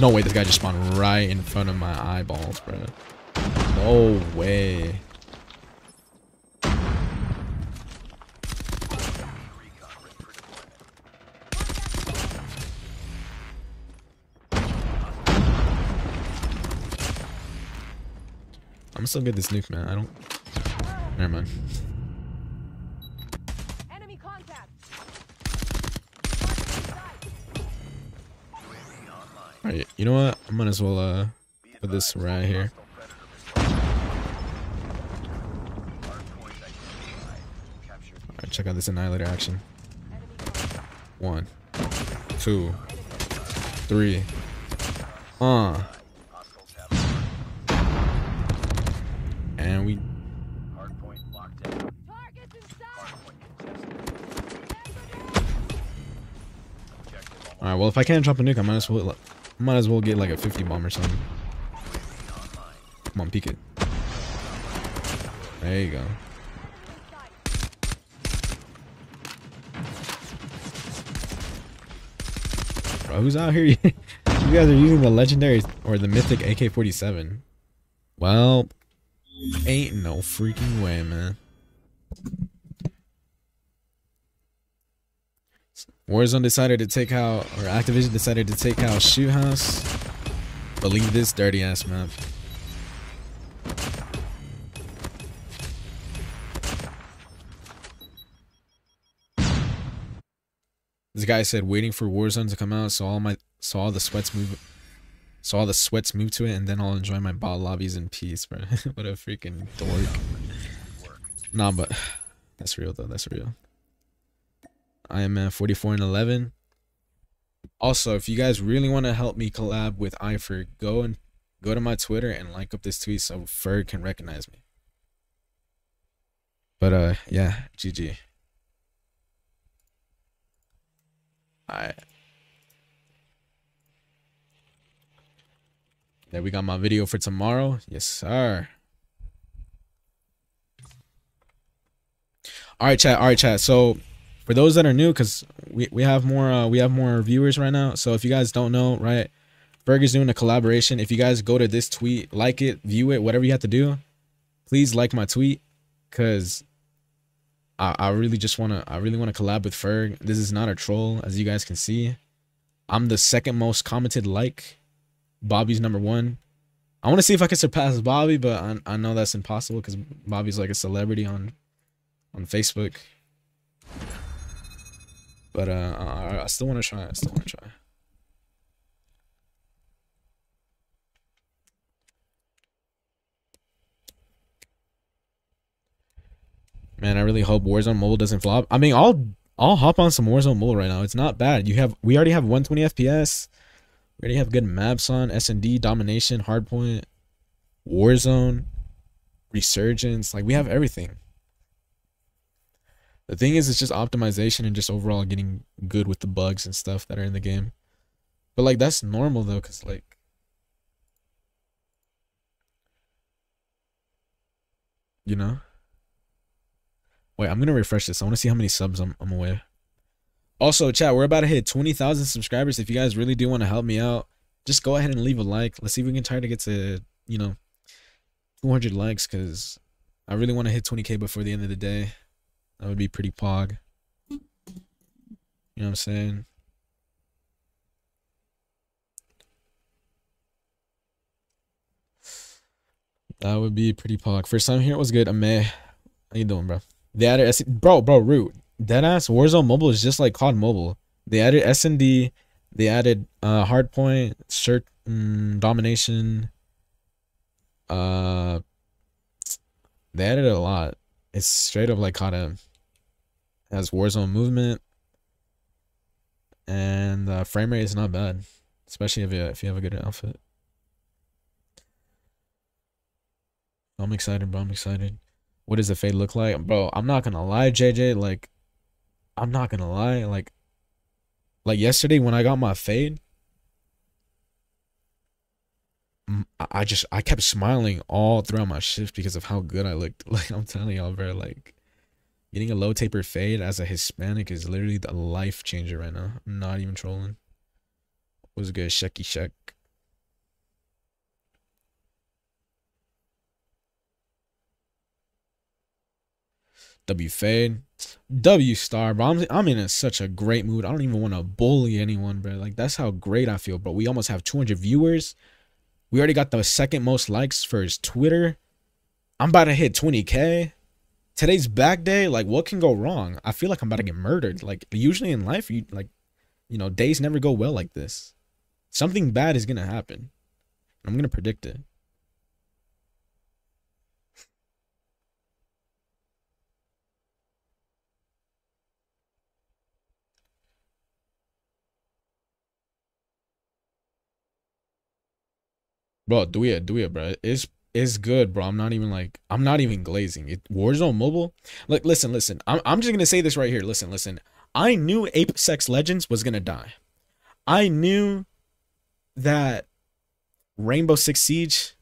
No way this guy just spawned right in front of my eyeballs, bro. No way. I'm still get this nuke, man. I don't. Never mind. Alright, you know what? I might as well uh put this right here. Alright, check out this annihilator action. One, two, three. Uh, and we. Alright, well if I can't drop a nuke, I might as well. Might as well get like a 50 bomb or something. Come on, peek it. There you go. Bro, who's out here? you guys are using the legendary or the mythic AK-47. Well, ain't no freaking way, man. Warzone decided to take out, or Activision decided to take out Shoot House. Believe this dirty ass map. This guy said waiting for Warzone to come out, so all my so all the sweats move so all the sweats move to it and then I'll enjoy my bot lobbies in peace, bro. what a freaking dork. Nah, but that's real though, that's real. I am at 44 and 11. Also, if you guys really want to help me collab with iFerg, go and go to my Twitter and like up this tweet so Ferg can recognize me. But uh yeah, GG. Alright. There we got my video for tomorrow. Yes, sir. All right, chat. All right, chat. So for those that are new, because we, we have more uh, we have more viewers right now. So if you guys don't know, right, Ferg is doing a collaboration. If you guys go to this tweet, like it, view it, whatever you have to do, please like my tweet, cause I, I really just wanna I really wanna collab with Ferg. This is not a troll, as you guys can see. I'm the second most commented like. Bobby's number one. I want to see if I can surpass Bobby, but I, I know that's impossible because Bobby's like a celebrity on on Facebook. But uh, I, I still want to try. I still want to try. Man, I really hope Warzone Mobile doesn't flop. I mean, I'll I'll hop on some Warzone Mobile right now. It's not bad. You have we already have 120 FPS. We already have good maps on S&D, Domination, Hardpoint, Warzone, Resurgence. Like we have everything. The thing is, it's just optimization and just overall getting good with the bugs and stuff that are in the game. But like that's normal though, cause like you know. Wait, I'm gonna refresh this. I want to see how many subs I'm, I'm away. Also, chat, we're about to hit 20,000 subscribers. If you guys really do want to help me out, just go ahead and leave a like. Let's see if we can try to get to, you know, 200 likes because I really want to hit 20k before the end of the day. That would be pretty pog. You know what I'm saying? That would be pretty pog. First time here, it was good. Ame, how you doing, bro? They added S bro, bro, root. Deadass Warzone Mobile is just like COD Mobile. They added S and D. They added uh Hardpoint, Cert, mm, Domination. Uh, they added a lot. It's straight up like COD M. Has Warzone movement, and uh, frame rate is not bad, especially if you if you have a good outfit. I'm excited, bro. I'm excited. What does the fade look like, bro? I'm not gonna lie, JJ. Like, I'm not gonna lie. Like, like yesterday when I got my fade, mm, I just I kept smiling all throughout my shift because of how good I looked. Like I'm telling y'all, bro. Like, getting a low taper fade as a Hispanic is literally the life changer right now. I'm not even trolling. Was good, Shecky Shek. W fade. W star, bro. I'm, I'm in a, such a great mood. I don't even want to bully anyone, bro. Like, that's how great I feel, bro. We almost have 200 viewers. We already got the second most likes for his Twitter. I'm about to hit 20K. Today's back day. Like, what can go wrong? I feel like I'm about to get murdered. Like, usually in life, you, like, you know, days never go well like this. Something bad is going to happen. I'm going to predict it. Bro, do it, do it, bro. It's it's good, bro. I'm not even like I'm not even glazing. It Warzone Mobile. Like, listen, listen. I'm I'm just gonna say this right here. Listen, listen. I knew Apex Legends was gonna die. I knew that Rainbow Six Siege.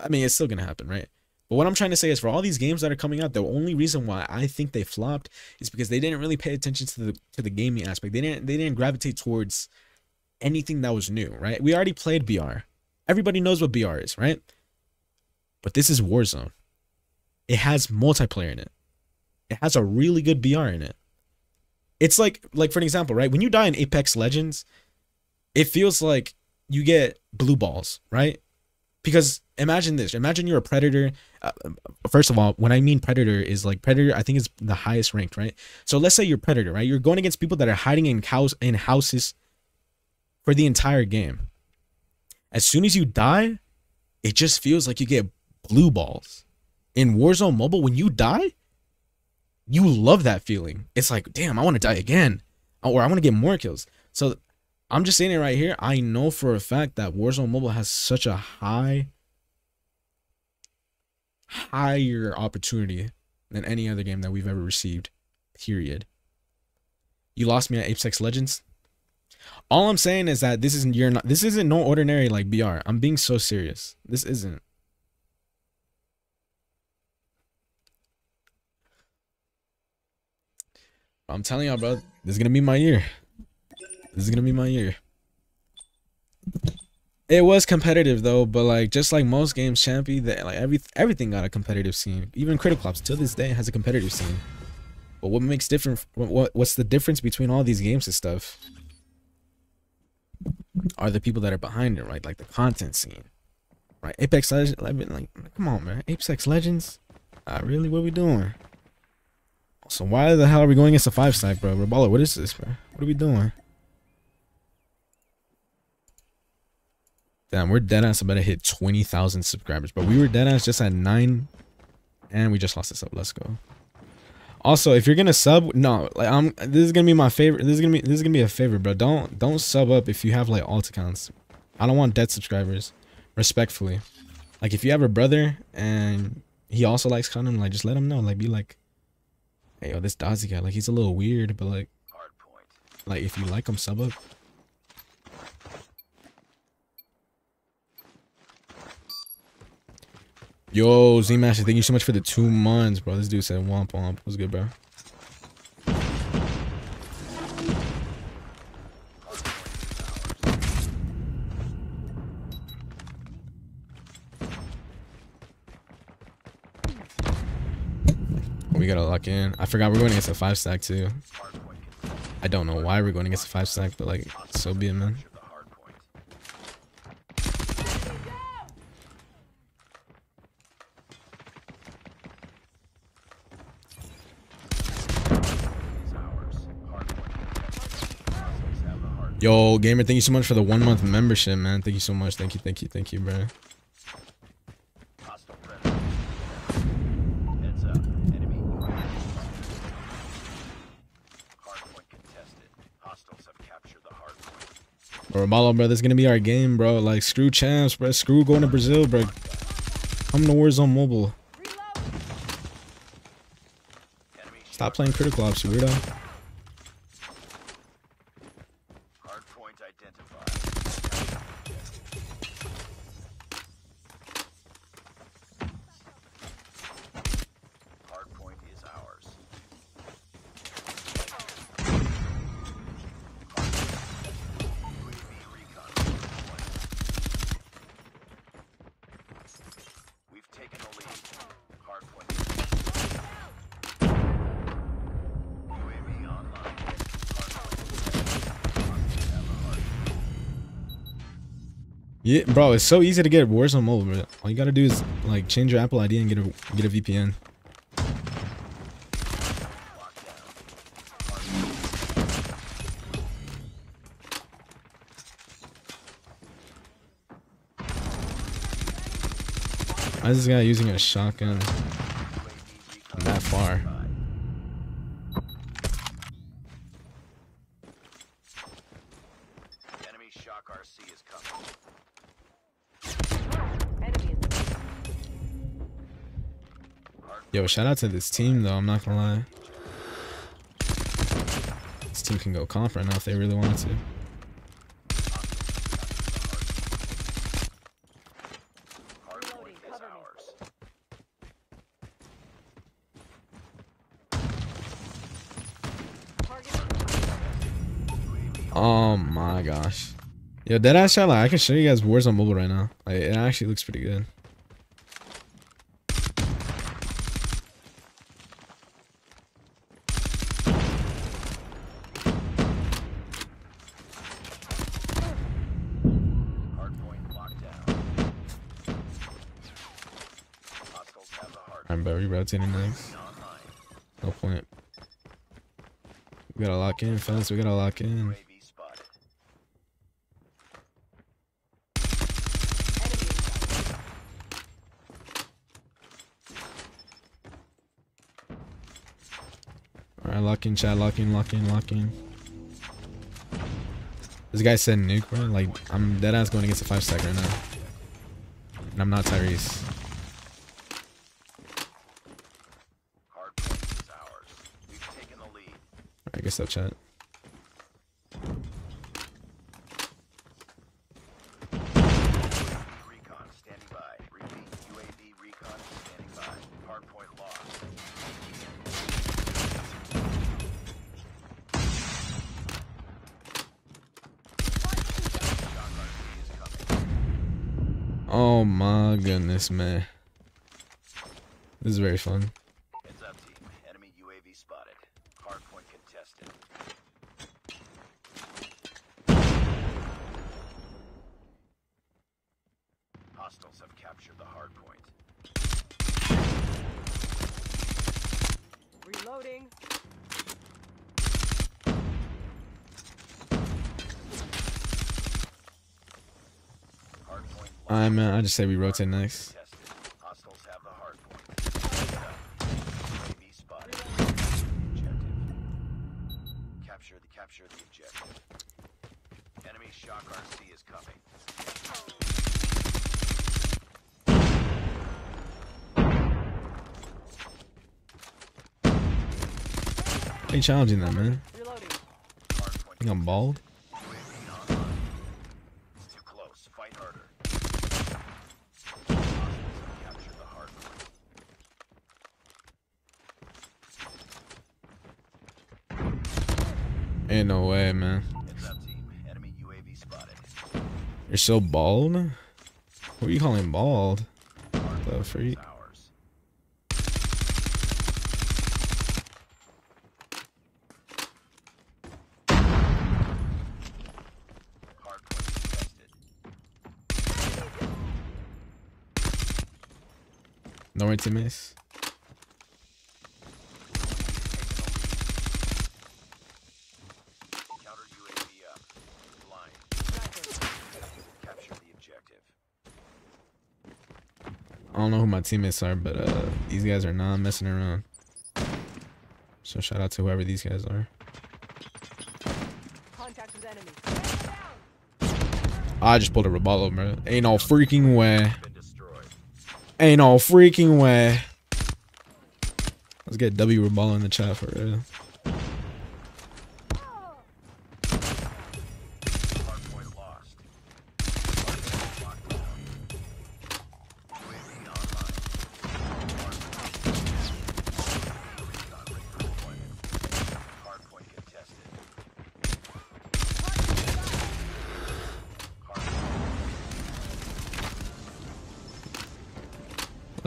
I mean, it's still gonna happen, right? But what I'm trying to say is, for all these games that are coming out, the only reason why I think they flopped is because they didn't really pay attention to the to the gaming aspect. They didn't they didn't gravitate towards anything that was new, right? We already played BR. Everybody knows what BR is, right? But this is Warzone. It has multiplayer in it. It has a really good BR in it. it's like like for an example, right? When you die in Apex Legends, it feels like you get blue balls, right? Because imagine this: imagine you're a predator. Uh, first of all, when I mean predator is like predator, I think is the highest ranked, right? So let's say you're predator, right? You're going against people that are hiding in cows in houses for the entire game. As soon as you die, it just feels like you get blue balls. In Warzone Mobile, when you die, you love that feeling. It's like, damn, I want to die again, or I want to get more kills. So I'm just saying it right here. I know for a fact that Warzone Mobile has such a high, higher opportunity than any other game that we've ever received. Period. You lost me at Apex Legends. All I'm saying is that this isn't you're not this isn't no ordinary like BR. I'm being so serious. This isn't. I'm telling y'all, bro, this is gonna be my year. This is gonna be my year. It was competitive though, but like just like most games, Champy, that like every everything got a competitive scene. Even Critical Ops till this day has a competitive scene. But what makes different? What what's the difference between all these games and stuff? Are the people that are behind it, right? Like the content scene, right? Apex Legends, like, come on, man, Apex Legends. Uh, really, what we doing? So why the hell are we going against a five stack, bro? Robalo, what is this, bro? What are we doing? Damn, we're dead ass about to hit 20,000 subscribers, but we were dead ass just at nine and we just lost this up. Let's go. Also, if you're gonna sub, no, like I'm. This is gonna be my favorite. This is gonna be. This is gonna be a favorite, bro. Don't don't sub up if you have like alt accounts. I don't want dead subscribers. Respectfully, like if you have a brother and he also likes content, like just let him know. Like be like, hey yo, this Dozzy guy, like he's a little weird, but like, Hard point. like if you like him, sub up. Yo, Z Master, thank you so much for the two months, bro. This dude said womp womp. What's good, bro? We gotta lock in. I forgot we're going against a five stack too. I don't know why we're going against a five stack, but like, so be it, man. Capture the hard point. Is ours. Hard point. Hostiles have the hard Yo, gamer, thank you so much for the one month membership, man. Thank you so much. Thank you, thank you, thank you, bro. Bro, Malo, bro, this is gonna be our game, bro. Like, screw champs, bro. Screw going to Brazil, bro. Come to Warzone Mobile. Stop playing Critical Ops, you weirdo. Yeah, bro, it's so easy to get Warzone Mobile, bro. All you gotta do is like change your Apple ID and get a get a VPN. Why is this guy using a shotgun that far? Shout out to this team though. I'm not gonna lie. This team can go comp right now if they really wanted to. Oh my gosh. Yo, dead ass. Like, I can show you guys Warzone Mobile right now. Like, it actually looks pretty good. bro. We rotating next. No point. We gotta We gotta lock in. Alright, lock in, chat. Lock in, lock in, lock in. This guy said nuke, bro. Like, I'm dead ass going against a five stack right now. And I'm not Tyrese. Hard point is ours. We've taken the lead. I guess that chat. UAV recon standing by. Repeat. UAV recon standing by. Hard point lost. Shock RC is coming. Oh goodness, man. This is very fun. Heads up, team. Enemy UAV spotted. Hard point contested. Hostiles have captured the hard point. Reloading. Hard point Alright, man. I just say we rotate next. contested. Hostiles have the hard point. Heads up. UAV spotted. Objective. Capture the capture the objective. Enemy say we rotate coming. Ain't challenging that, man. Point think I'm bald. UAV online. It's too close. Fight harder. Hostiles have captured the hard point. Ain't no way, man. Heads up, team. Enemy UAV spotted. You're so bald? What are you calling bald? The freak. No way, to Counter UAV up. Blind. Capture the objective. I don't know who my teammates are, but uh, these guys are not messing around. So shout out to whoever these guys are. Contact with enemy. Enemy down. I just pulled a Robalo, bro. Ain't no freaking way. Ain't no freaking way. Let's get W Robalo in the chat for real.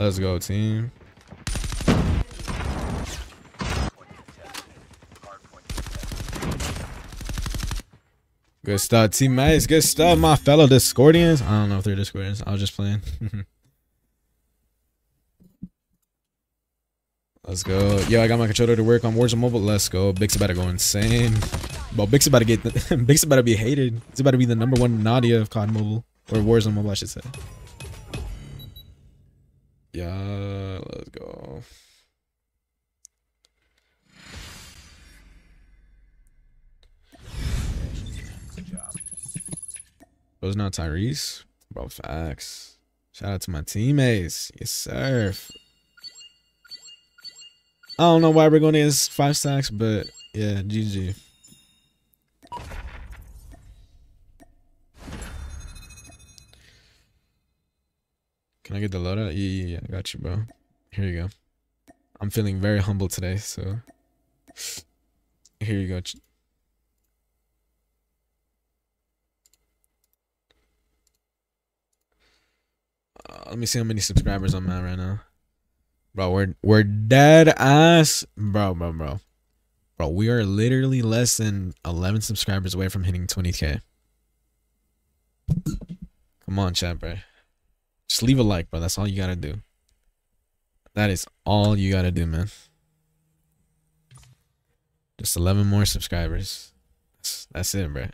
Let's go, team. Good stuff, teammates. Good stuff, my fellow Discordians. I don't know if they're Discordians. I was just playing. Let's go. Yo, I got my controller to work on Warzone Mobile. Let's go. Bix about to go insane. But Bix about to get Bix about to be hated. It's about to be the number one Nadia of COD Mobile or Warzone Mobile, I should say. Yeah, let's go. It's not Tyrese. Bro, facts. Shout out to my teammates. Yes, sir. I don't know why we're going against five stacks, but yeah, GG. Can I get the loadout? Yeah, yeah, yeah. I got you, bro. Here you go. I'm feeling very humble today, so here you go. Uh, let me see how many subscribers I'm at right now. Bro, we're we're dead ass, bro, bro, bro, bro. We are literally less than 11 subscribers away from hitting 20k. Come on, chat, bro. Just leave a like, bro. That's all you gotta do. That is all you gotta do, man. Just 11 more subscribers. That's, it, bro.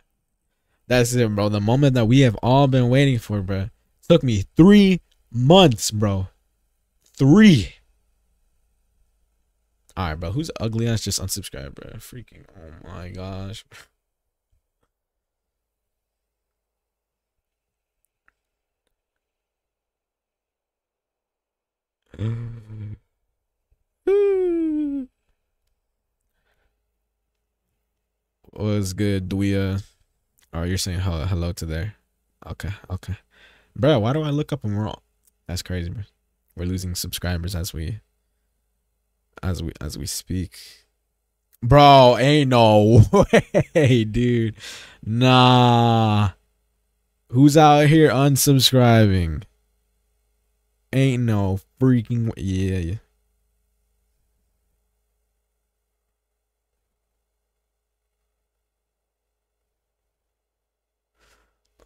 That's it, bro. The moment that we have all been waiting for, bro. Took me three months, bro. Three. All right, bro. Who's ugly ass just unsubscribed, bro? Freaking. Oh my gosh. Was good, Dwea? Oh, you're saying hello, hello to there. Okay, okay. Bro, why do I look up and we're all that's crazy, bro. We're losing subscribers as we as we as we speak. Bro, ain't no way, dude. Nah. Who's out here unsubscribing? Ain't no freaking. Yeah, yeah.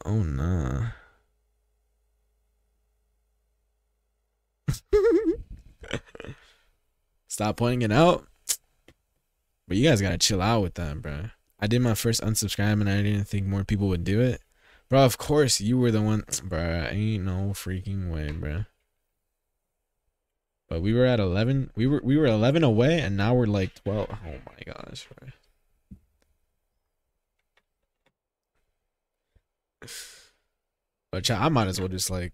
Oh nah. Stop pointing it out. But you guys gotta chill out with that, bro. I did my first unsubscribe and I didn't think more people would do it. Bro, of course you were the one bro. Ain't no freaking way, bro. But we were at eleven. We were we were eleven away and now we're like twelve. Oh my gosh, bro. But chat, I might as well just like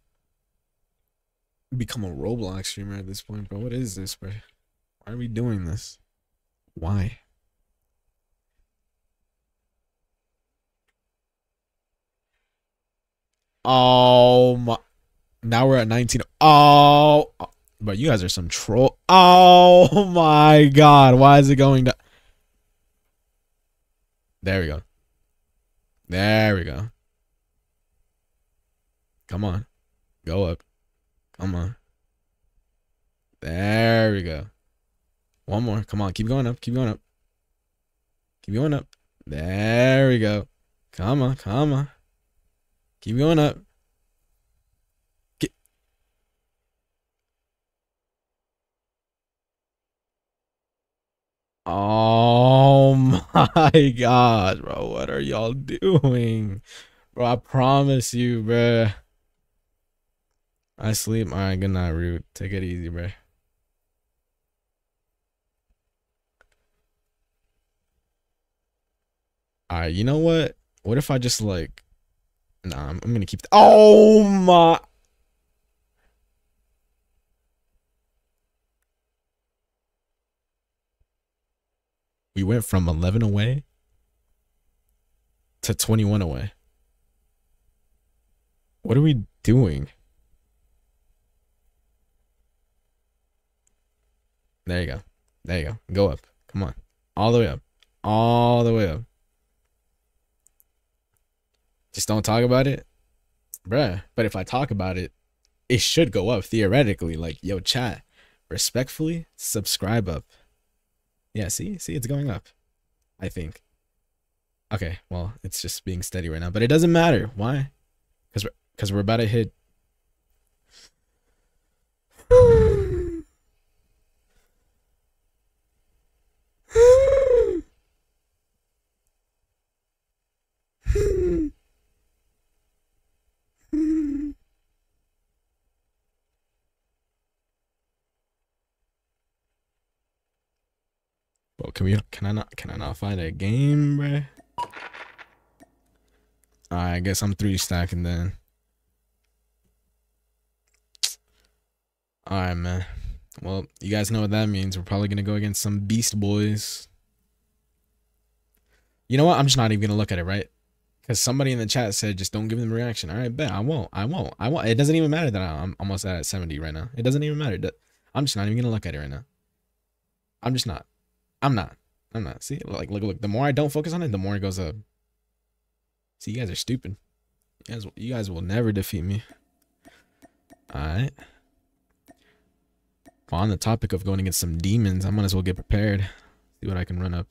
become a Roblox streamer at this point, bro. What is this, bro? Why are we doing this? Why? Oh my! Now we're at 19. Oh, but you guys are some troll. Oh my god! Why is it going to? There we go. There we go. Come on. Go up. Come on. There we go. One more. Come on. Keep going up. Keep going up. Keep going up. There we go. Come on. Come on. Keep going up. Oh my god, bro. What are y'all doing? Bro, I promise you, bro. I sleep. All right, good night, Rude. Take it easy, bro. All right, you know what? What if I just like, nah, I'm, I'm gonna keep. oh my! We went from 11 away to 21 away. What are we doing? There you go. There you go. Go up. Come on. All the way up. All the way up. Just don't talk about it. Bruh. But if I talk about it, it should go up theoretically. Like, yo, chat. Respectfully, subscribe up. Yeah, see? See, it's going up. I think. Okay, well, it's just being steady right now. But it doesn't matter. Why? Because we're, cause we're about to hit Well, can we? Can I not? Can I not find a game, bruh? I guess I'm three stacking then. All right, man. Well, you guys know what that means. We're probably gonna go against some beast boys. You know what? I'm just not even gonna look at it, right? Because somebody in the chat said just don't give them a reaction. All right, bet I won't. I won't. I won't. It doesn't even matter that I'm almost at 70 right now. It doesn't even matter. I'm just not even gonna look at it right now. I'm just not. I'm not. I'm not. See, like, look, look. The more I don't focus on it, the more it goes up. See, you guys are stupid. You guys, you guys will never defeat me. All right. Well, on the topic of going against some demons, I might as well get prepared. See what I can run up.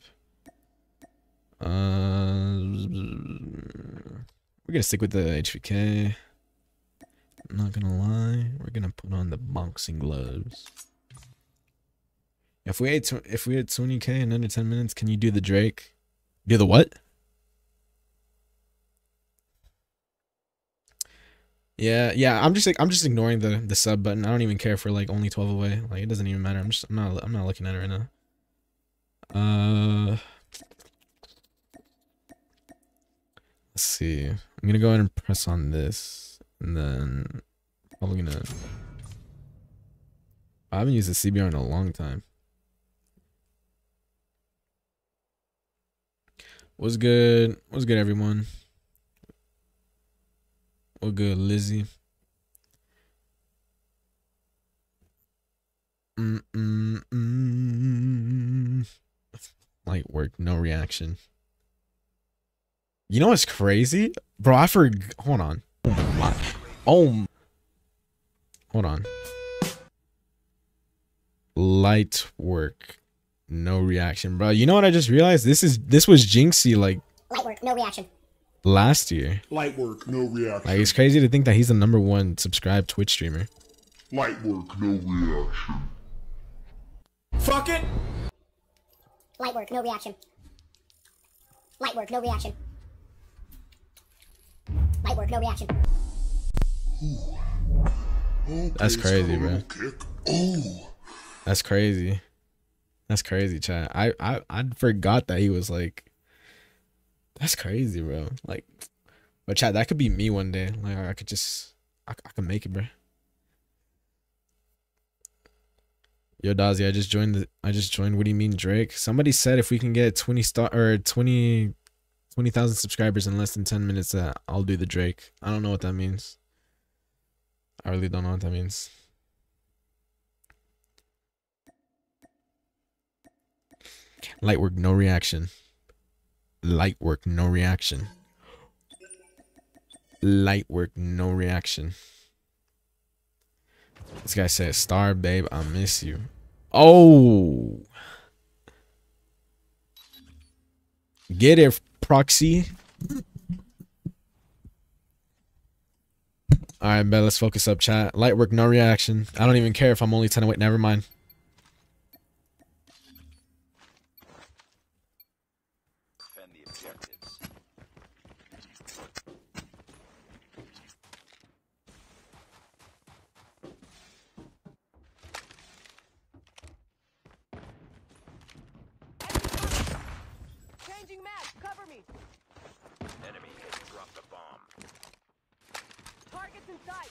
Uh, we're gonna stick with the HVK. I'm not gonna lie, we're gonna put on the boxing gloves. If we tw- if we had 20k in under 10 minutes, can you do the Drake? Do the what? Yeah, yeah. I'm just like I'm just ignoring the the sub button. I don't even care for like only 12 away. Like it doesn't even matter. I'm just I'm not I'm not looking at it right now. Uh Let's see. I'm gonna go ahead and press on this, and then probably gonna. I haven't used the CBR in a long time. What's good? What's good, everyone? What good, Lizzie? Mm-mm-mm. Light work, no reaction. You know what's crazy? Bro, I forgot. Hold on. Oh Hold on. Light work. No reaction, bro. You know what I just realized? This is this was Jinxie like Light work, no reaction. last year. Light work, no reaction. Like it's crazy to think that he's the number one subscribed Twitch streamer. Light work, no reaction. Fuck it. Light work, no reaction. Light work, no reaction. Light work, no reaction. Okay, That's it's got a crazy, bro. Kick. Oh, That's crazy. That's crazy, Chad. I I I forgot that he was like. That's crazy, bro. Like, but Chad, that could be me one day. Like, I could just, I, I could make it, bro. Yo, Dozzy, I just joined the. I just joined. What do you mean, Drake? Somebody said if we can get twenty star or 20 20,000 subscribers in less than ten minutes, uh, I'll do the Drake. I don't know what that means. I really don't know what that means. Light work, no reaction. Light work, no reaction. Light work, no reaction. This guy said, Star babe, I miss you. Oh. Get it, proxy. All right, bet. Let's focus up, chat. Light work, no reaction. I don't even care if I'm only 10 away. Never mind. Defend the objectives. Changing mag. Cover me. Enemy has dropped the bomb. Targets in sight.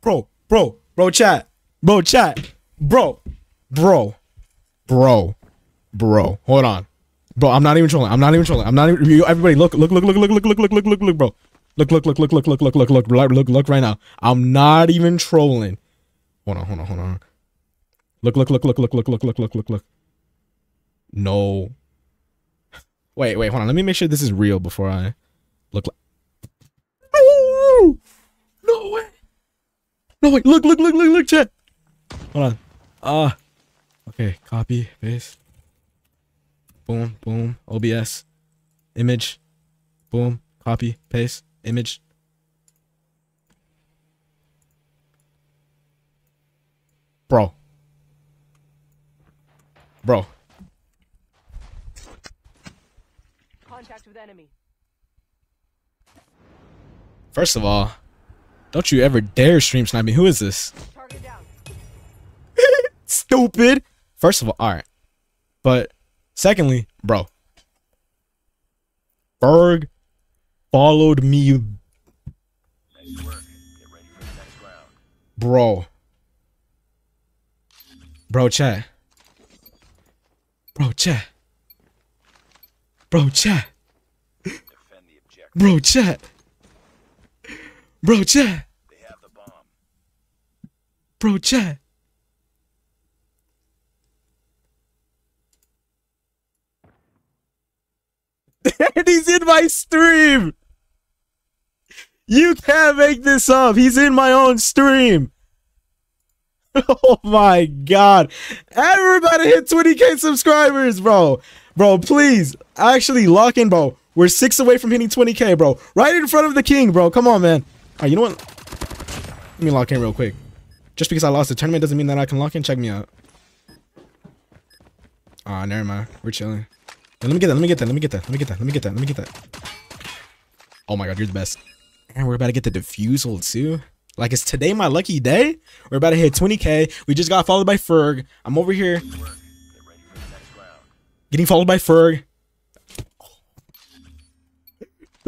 bro bro bro chat bro chat bro bro bro bro hold on bro I'm not even trolling I'm not even trolling I'm not even everybody look look look look look look look look look look look bro look look look look look look look look look look look look right now I'm not even trolling hold on hold on hold on look look look look look look look look look look look no Wait, wait, hold on. Let me make sure this is real before I look like. No way. No wait, look, look, look, look, look, chat. Hold on. Ah. okay, copy, paste. Boom, boom. OBS. Image. Boom. Copy, paste. Image. Bro. Bro. Contact with enemy. First of all, don't you ever dare stream snipe me. Who is this? Stupid. First of all, all right. But secondly, bro. Ferg followed me, Nice work. Get ready for the next round. bro. Bro, chat. Bro, chat. Bro, chat. Defend the objective. Bro, chat. Bro, chat. They have the bomb. Bro, chat. and he's in my stream. You can't make this up. He's in my own stream. Oh my god. Everybody hit 20k subscribers, bro. Bro, please. Actually, lock in, bro. We're six away from hitting 20k, bro. Right in front of the king, bro. Come on, man. All right, you know what? Let me lock in real quick. Just because I lost the tournament doesn't mean that I can lock in. Check me out. Ah, never mind. We're chilling. Let me get that. Let me get that. Let me get that. Let me get that. Let me get that. Let me get that. Oh my god, you're the best. And we're about to get the diffusal too. Like it's today my lucky day. We're about to hit 20k. We just got followed by Ferg. I'm over here getting followed by Ferg.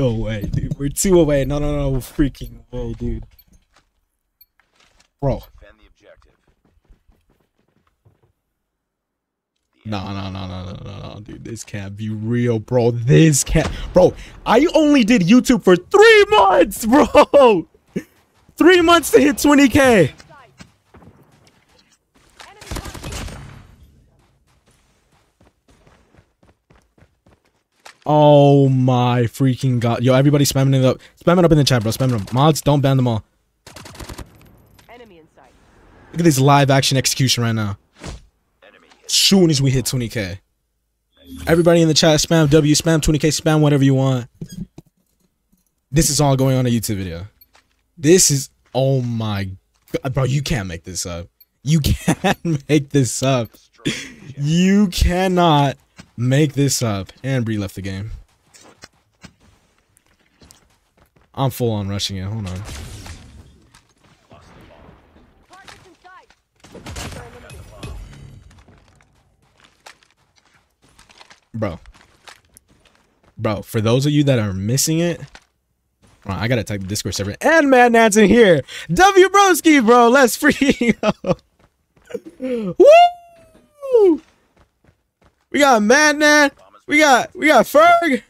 No way, dude. We're two away. No, no, no. Freaking way, dude. Bro. Defend the objective. No, no, no, no, no, no, no, dude. This can't be real, bro. This can't, bro. I only did YouTube for three months, bro. Three months to hit 20k. Sight. Enemy contact. Oh my freaking god, yo! Everybody spamming it up, spam it up in the chat, bro. Spam it up. Mods, don't ban them all. Enemy in sight. Look at this live action execution right now. As soon as we hit 20k. Everybody in the chat, spam W, spam 20k, spam whatever you want. This is all going on a YouTube video. This is oh my god, bro! You can't make this up. You can't make this up. You cannot make this up. And Bree left the game. I'm full on rushing it. Hold on. Bro bro for those of you that are missing it i gotta type the discord server and mad nats in here w broski bro let's go Woo! We got mad nat we got we got ferg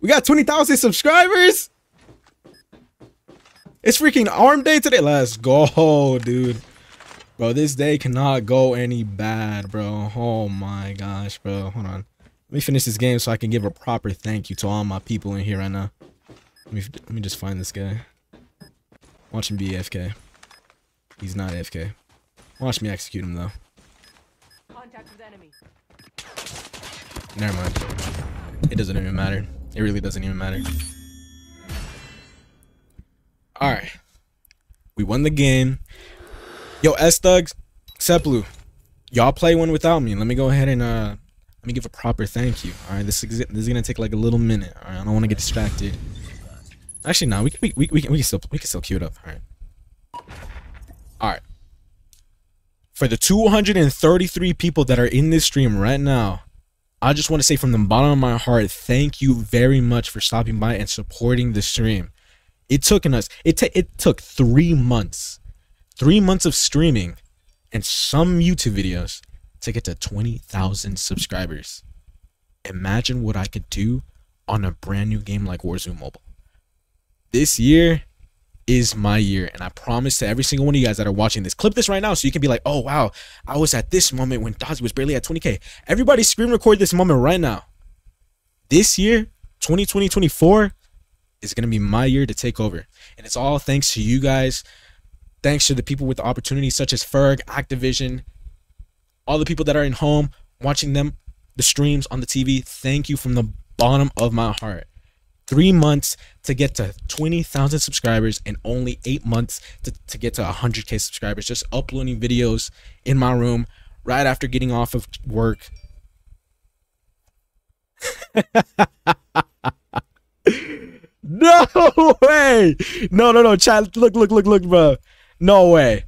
we got 20000 subscribers it's freaking arm day today let's go dude Bro, this day cannot go any bad, bro. Oh my gosh, bro. Hold on. Let me finish this game so I can give a proper thank you to all my people in here right now. Let me let me just find this guy. Watch him be AFK. He's not AFK. Watch me execute him though. Never mind. It doesn't even matter. It really doesn't even matter. Alright. We won the game. Yo, S Thugs, Seplu, y'all play one without me. Let me go ahead and uh let me give a proper thank you. Alright, this is this is gonna take like a little minute. Alright, I don't wanna get distracted. Actually, no, we can we, we, we can we can still we can still queue it up. Alright. Alright. For the 233 people that are in this stream right now, I just want to say from the bottom of my heart, thank you very much for stopping by and supporting the stream. It took us it ta- it took three months, three months of streaming, and some YouTube videos to get to twenty thousand subscribers. Imagine what I could do on a brand new game like Warzone Mobile. This year is my year, and I promise to every single one of you guys that are watching this, clip this right now so you can be like, oh wow, I was at this moment when Dozzy was barely at 20k. Everybody screen record this moment right now. This year, 2020, 24, is gonna be my year to take over. And it's all thanks to you guys. Thanks to the people with the opportunities such as Ferg, Activision, all the people that are in home watching them, the streams on the TV. Thank you from the bottom of my heart. Three months to get to 20,000 subscribers and only eight months to, to get to 100k subscribers. Just uploading videos in my room right after getting off of work. no way! No, no, no, chat. Look, look, look, look, bro. No way.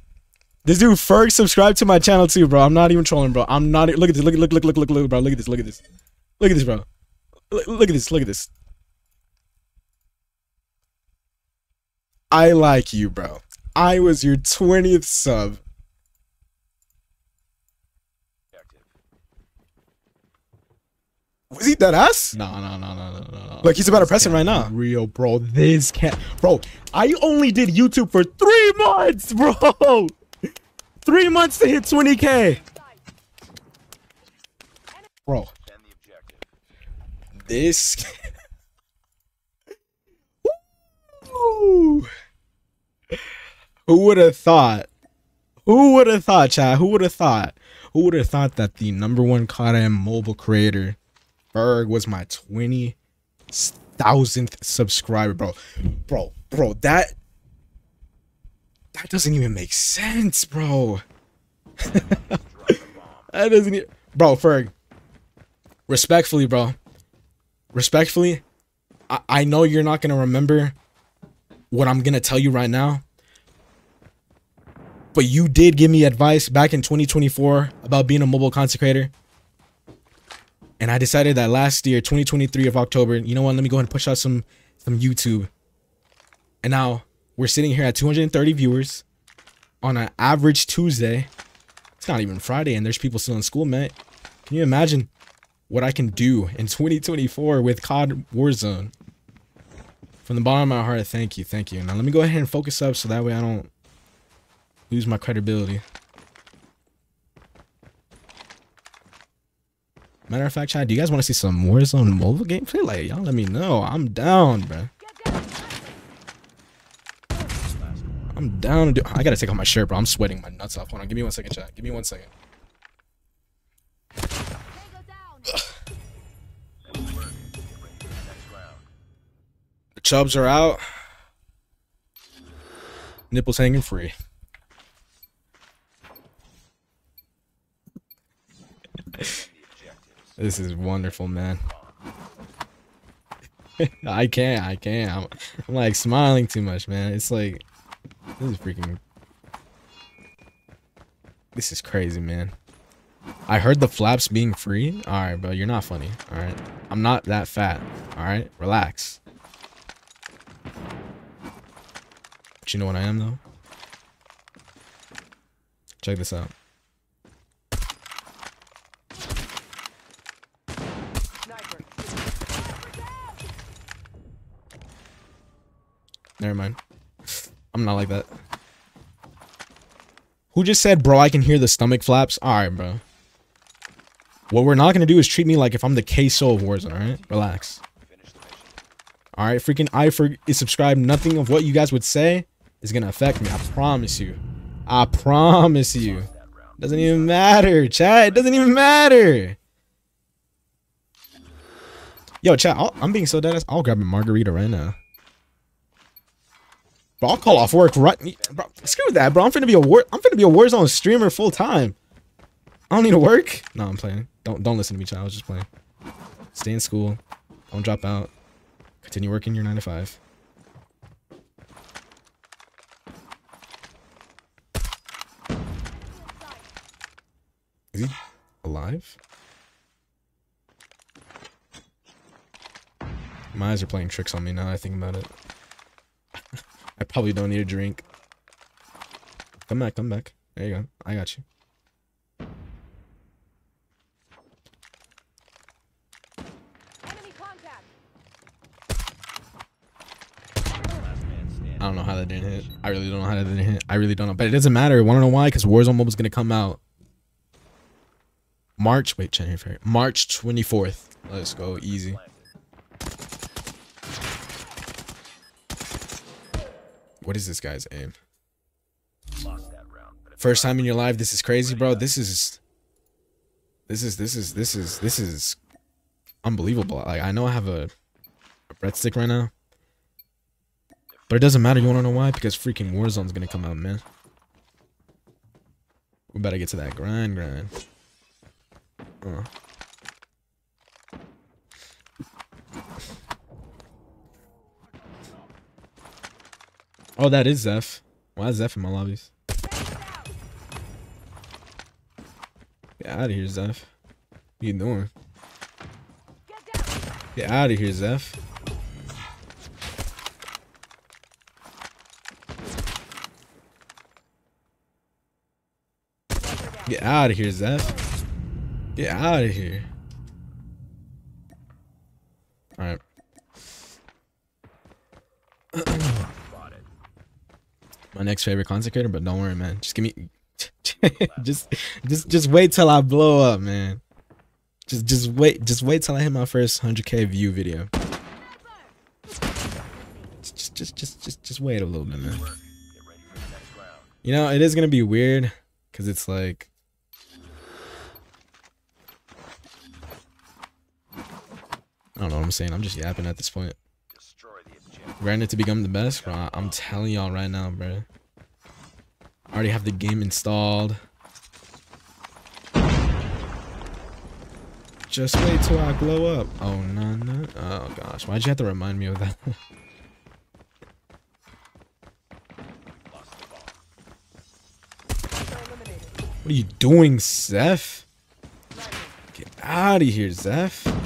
This dude Ferg subscribed to my channel too, bro. I'm not even trolling, bro. I'm not. Look at this. Look, look, look, look, look, look, bro. Look at this. Look at this. Look at this, bro. Look at this. Look at this. I like you, bro. I was your 20th sub. Was he dead ass? No, no, no, no, no, no. Like he's about to press it right now. Real, bro. This can't, bro. I only did YouTube for three months, bro. Three months to hit 20k, bro. Defend the objective. This. Woo! Who would have thought? Who would have thought, Chad? Who would have thought? Who would have thought that the number one M mobile creator, Ferg, was my twenty thousandth subscriber, bro? Bro, bro, that that doesn't even make sense, bro. that doesn't, e- bro. Ferg, respectfully, bro. Respectfully, I, I know you're not gonna remember what I'm gonna tell you right now. But you did give me advice back in 2024 about being a mobile content creator. And I decided that last year, 2023 of October, you know what? Let me go ahead and push out some some YouTube. And now we're sitting here at 230 viewers on an average Tuesday. It's not even Friday, and there's people still in school, man. Can you imagine what I can do in 2024 with COD Warzone? From the bottom of my heart, thank you, thank you. Now let me go ahead and focus up so that way I don't lose my credibility. Matter of fact, Chad, do you guys want to see some Warzone mobile gameplay? Like, y'all let me know. I'm down, bro. I'm down to do. I gotta take off my shirt, bro. I'm sweating my nuts off. Hold on, give me one second, Chad. Give me one second. The chubs are out. Nipples hanging free. This is wonderful, man. I can't. I can't. I'm, I'm like smiling too much, man. It's like this is freaking. This is crazy, man. I heard the flaps being free. All right, bro. You're not funny. All right. I'm not that fat. All right. Relax. But you know what I am, though? Check this out. Never mind. I'm not like that. Who just said, bro, I can hear the stomach flaps? Alright, bro. What we're not gonna do is treat me like if I'm the queso of Warzone, alright? Relax. Alright, freaking iFerg is subscribed. Nothing of what you guys would say is gonna affect me. I promise you. I promise you. Doesn't even matter, chat. It doesn't even matter. Yo, chat, I'll, I'm being so dead. I'll grab a margarita right now. Bro, I'll call off work right. Bro, screw that, bro. I'm finna be a war. I'm finna be a Warzone streamer full time. I don't need to work. No, I'm playing. Don't don't listen to me, child. I was just playing. Stay in school. Don't drop out. Continue working your nine to five. Is he alive? My eyes are playing tricks on me now. I think about it. I probably don't need a drink. Come back, come back. There you go. I got you. Enemy contact. I don't know how that didn't hit. I really don't know how that didn't hit. I really don't know. But it doesn't matter. I want to know why? Because Warzone Mobile is going to come out March. Wait, January. March 24th. Let's go. Easy. What is this guy's aim? Lost that round, but First time in your life. This is crazy, bro. This is. This is this is this is this is unbelievable. Like I know I have a, a breadstick right now, but it doesn't matter. You want to know why? Because freaking Warzone's gonna come out, man. We better get to that grind, grind. Uh. Oh, that is Zeph. Why is Zeph in my lobbies? Get out of here, Zeph. What you doing? Get out of here, Zeph. Get out of here, Zeph. Get out of here. All right. Spotted. My next favorite content creator, but don't worry, man. Just give me, just, just, just wait till I blow up, man. Just, just wait, just wait till I hit my first 100k view video. Just, just, just, just, just wait a little bit, man. You know, it is gonna be weird, cause it's like. I don't know what I'm saying. I'm just yapping at this point. Destroy the objective. Ready to become the best, bro. I'm telling y'all right now, bro. I already have the game installed. Just wait till I glow up. Oh no no. Oh gosh, why'd you have to remind me of that? Lost the bomb. Hostile eliminated. what are you doing, Zeph? Get out of here, Zeph.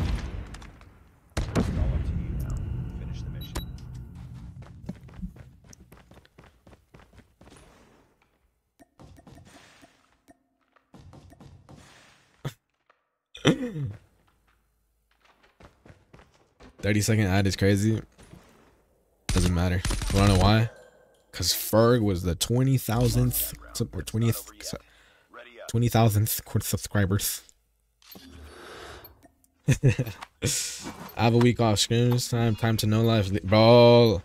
30 second ad is crazy. Doesn't matter. I don't know why? Cause Ferg was the 20,000th or 20th 20,000th subscribers. I have a week off screens time. Time to no life, bro.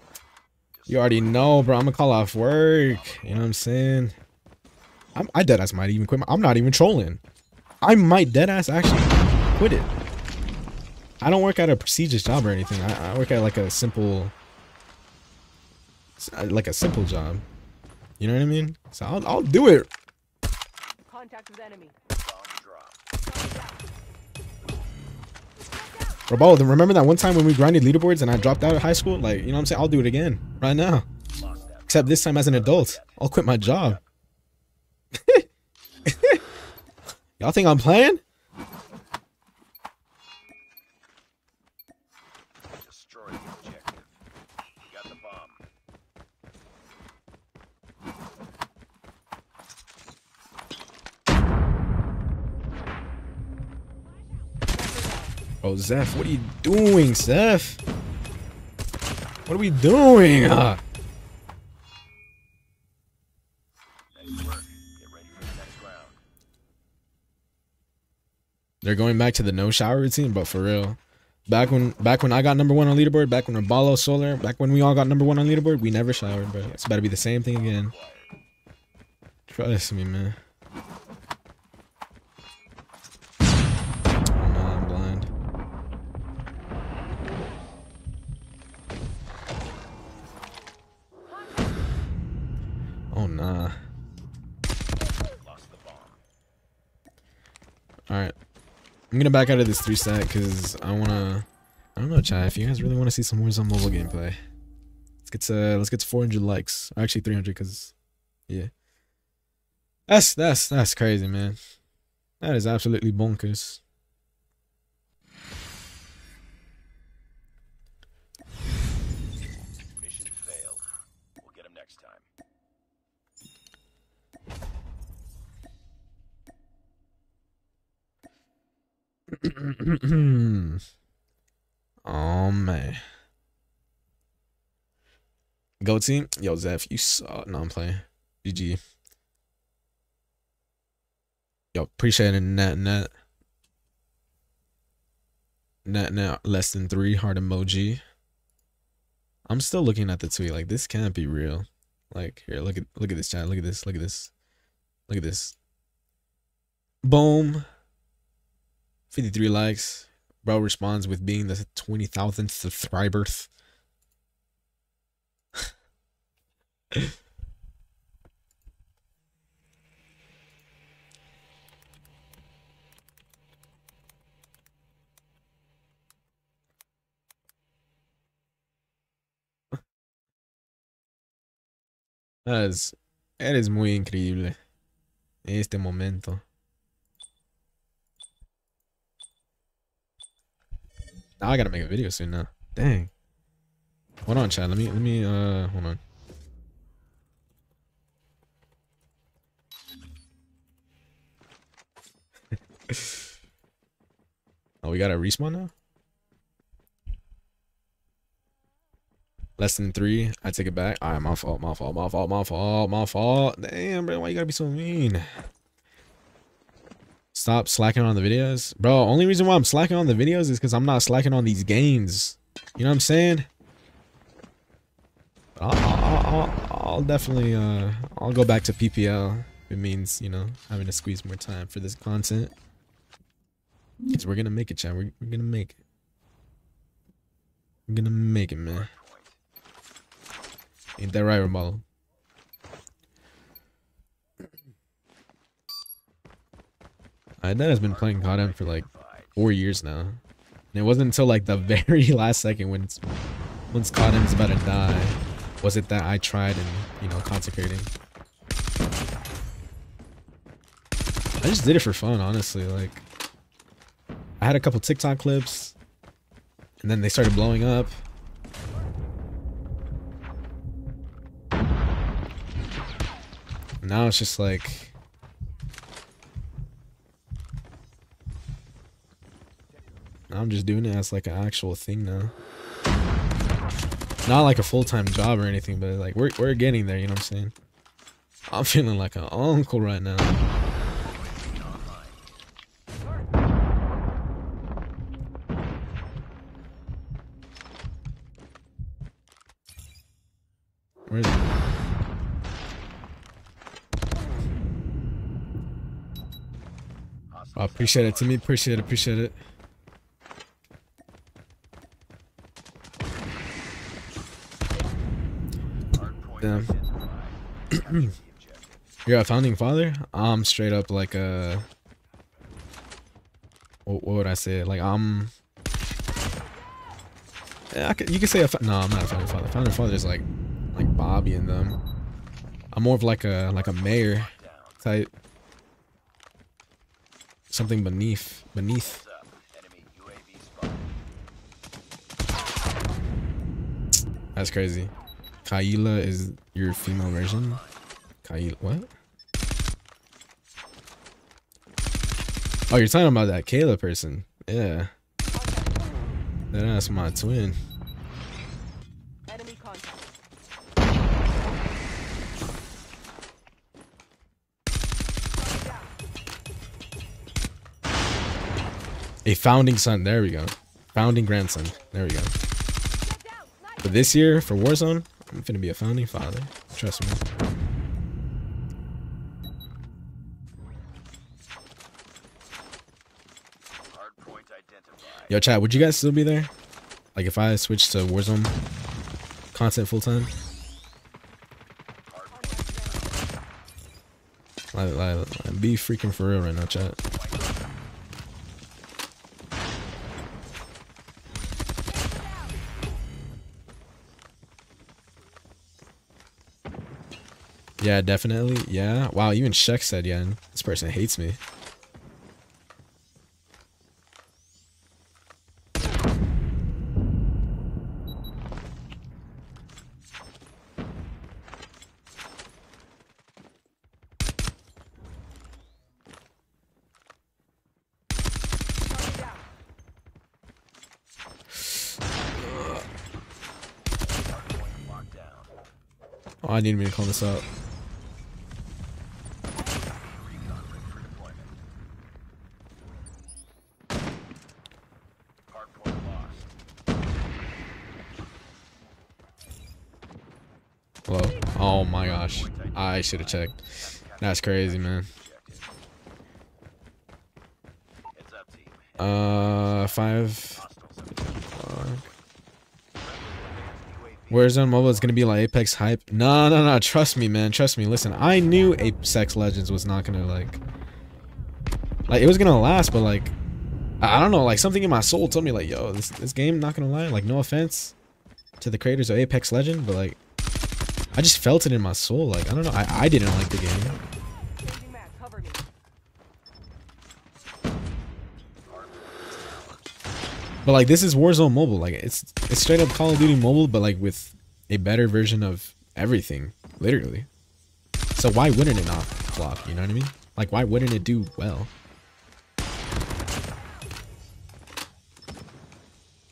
You already know, bro. I'm gonna call off work. You know what I'm saying? I'm, I deadass might even quit. My, I'm not even trolling. I might deadass actually quit it. I don't work at a prestigious job or anything. I, I work at like a simple, uh, like a simple job. You know what I mean? So I'll, I'll do it. Contact with enemy. Bomb. Bro, then remember that one time when we grinded leaderboards and I dropped out of high school? Like, you know what I'm saying? I'll do it again right now. Except this time as an adult. I'll quit my job. Y'all think I'm playing? Destroy the objective. You got the bomb. Oh, Zeph, what are you doing, Zeph? What are we doing? Round. They're going back to the no shower routine, but for real. Back when back when I got number one on leaderboard, back when Rabalo Solar, back when we all got number one on leaderboard, we never showered, bro. It's about to be the same thing again. Trust me, man. I'm gonna back out of this three stack because I wanna I don't know, chat. If you guys really want to see some Warzone mobile gameplay, let's get to let's get to 400 likes. Or actually 300, because yeah, that's that's that's crazy, man. That is absolutely bonkers. oh man. Go team. Yo, Zeph, you suck. No, I'm playing. GG. Yo, appreciate it, net net. Net net less than three heart emoji. I'm still looking at the tweet. Like this can't be real. Like here, look at look at this chat. Look at this. Look at this. Look at this. Boom. 53 likes. Bro responds with being the 20,000th subscribers. Es, eres muy increíble. En este momento. Now I gotta make a video soon now. Dang. Hold on, chat. Let me let me uh hold on. oh, we got a respawn now? Less than three. I take it back. All right, my fault, my fault, my fault, my fault, my fault. Damn, bro, why you gotta be so mean? Stop slacking on the videos, bro. Only reason why I'm slacking on the videos is because I'm not slacking on these gains. You know what I'm saying? I'll, I'll, I'll, I'll definitely uh I'll go back to PPL. It means you know having to squeeze more time for this content. Cause we're gonna make it, Chad. We're, we're gonna make it. We're gonna make it, man. Ain't that right, Romalo? Dad has been playing COD for like four years now. And it wasn't until like the very last second when it's, once COD is about to die, was it that I tried and, you know, consecrating. I just did it for fun, honestly. Like, I had a couple TikTok clips, and then they started blowing up. Now it's just like I'm just doing it as like an actual thing now. Not like a full-time job or anything, but like we're we're getting there, you know what I'm saying? I'm feeling like an uncle right now. Where is it? I appreciate it, Timmy. Appreciate it. Appreciate it. You're a founding father? I'm straight up like a. What, what would I say? Like I'm. Yeah, could, you could say a. No, I'm not a founding father. Founding father is like, like Bobby and them. I'm more of like a like a mayor type. Something beneath beneath. That's crazy. Kaila is your female version? Kaila, what? Oh, you're talking about that Kayla person. Yeah. That's my twin. Enemy contact. A founding son. There we go. Founding grandson. There we go. But this year for Warzone, I'm finna be a founding father. Trust me. Yo, chat, would you guys still be there? Like if I switch to Warzone content full time? Like, like, like, be freaking for real right now, chat. Yeah, definitely. Yeah. Wow, even Shek said, yeah, this person hates me. Oh, I need me to call this out. Recon ready for deployment. Hard point lost. Hello? Oh my gosh. Should have checked. That's crazy, man. Uh, five. Warzone Mobile is gonna be like Apex hype. No, no, no. Trust me, man. Trust me. Listen, I knew Apex Legends was not gonna like, like it was gonna last, but like, I I don't know. Like something in my soul told me like, yo, this this game not gonna lie. Like, no offense to the creators of Apex Legend, but like, I just felt it in my soul. Like, I don't know. I I didn't like the game. But like this is Warzone Mobile. Like it's it's straight up Call of Duty Mobile, but like with a better version of everything, literally. So why wouldn't it not flop? You know what I mean? Like why wouldn't it do well?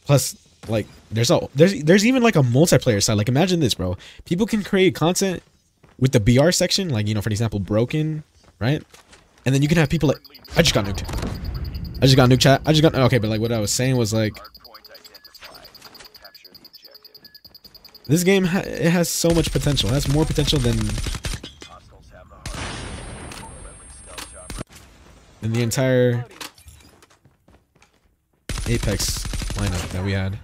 Plus, like there's a there's there's even like a multiplayer side. Like imagine this, bro. People can create content with the BR section, like you know, for example, broken, right? And then you can have people like I just got nuked. I just got nuked chat. I just got okay, but like what I was saying was like this game ha- it has so much potential. It has more potential than than the entire Apex lineup that we had.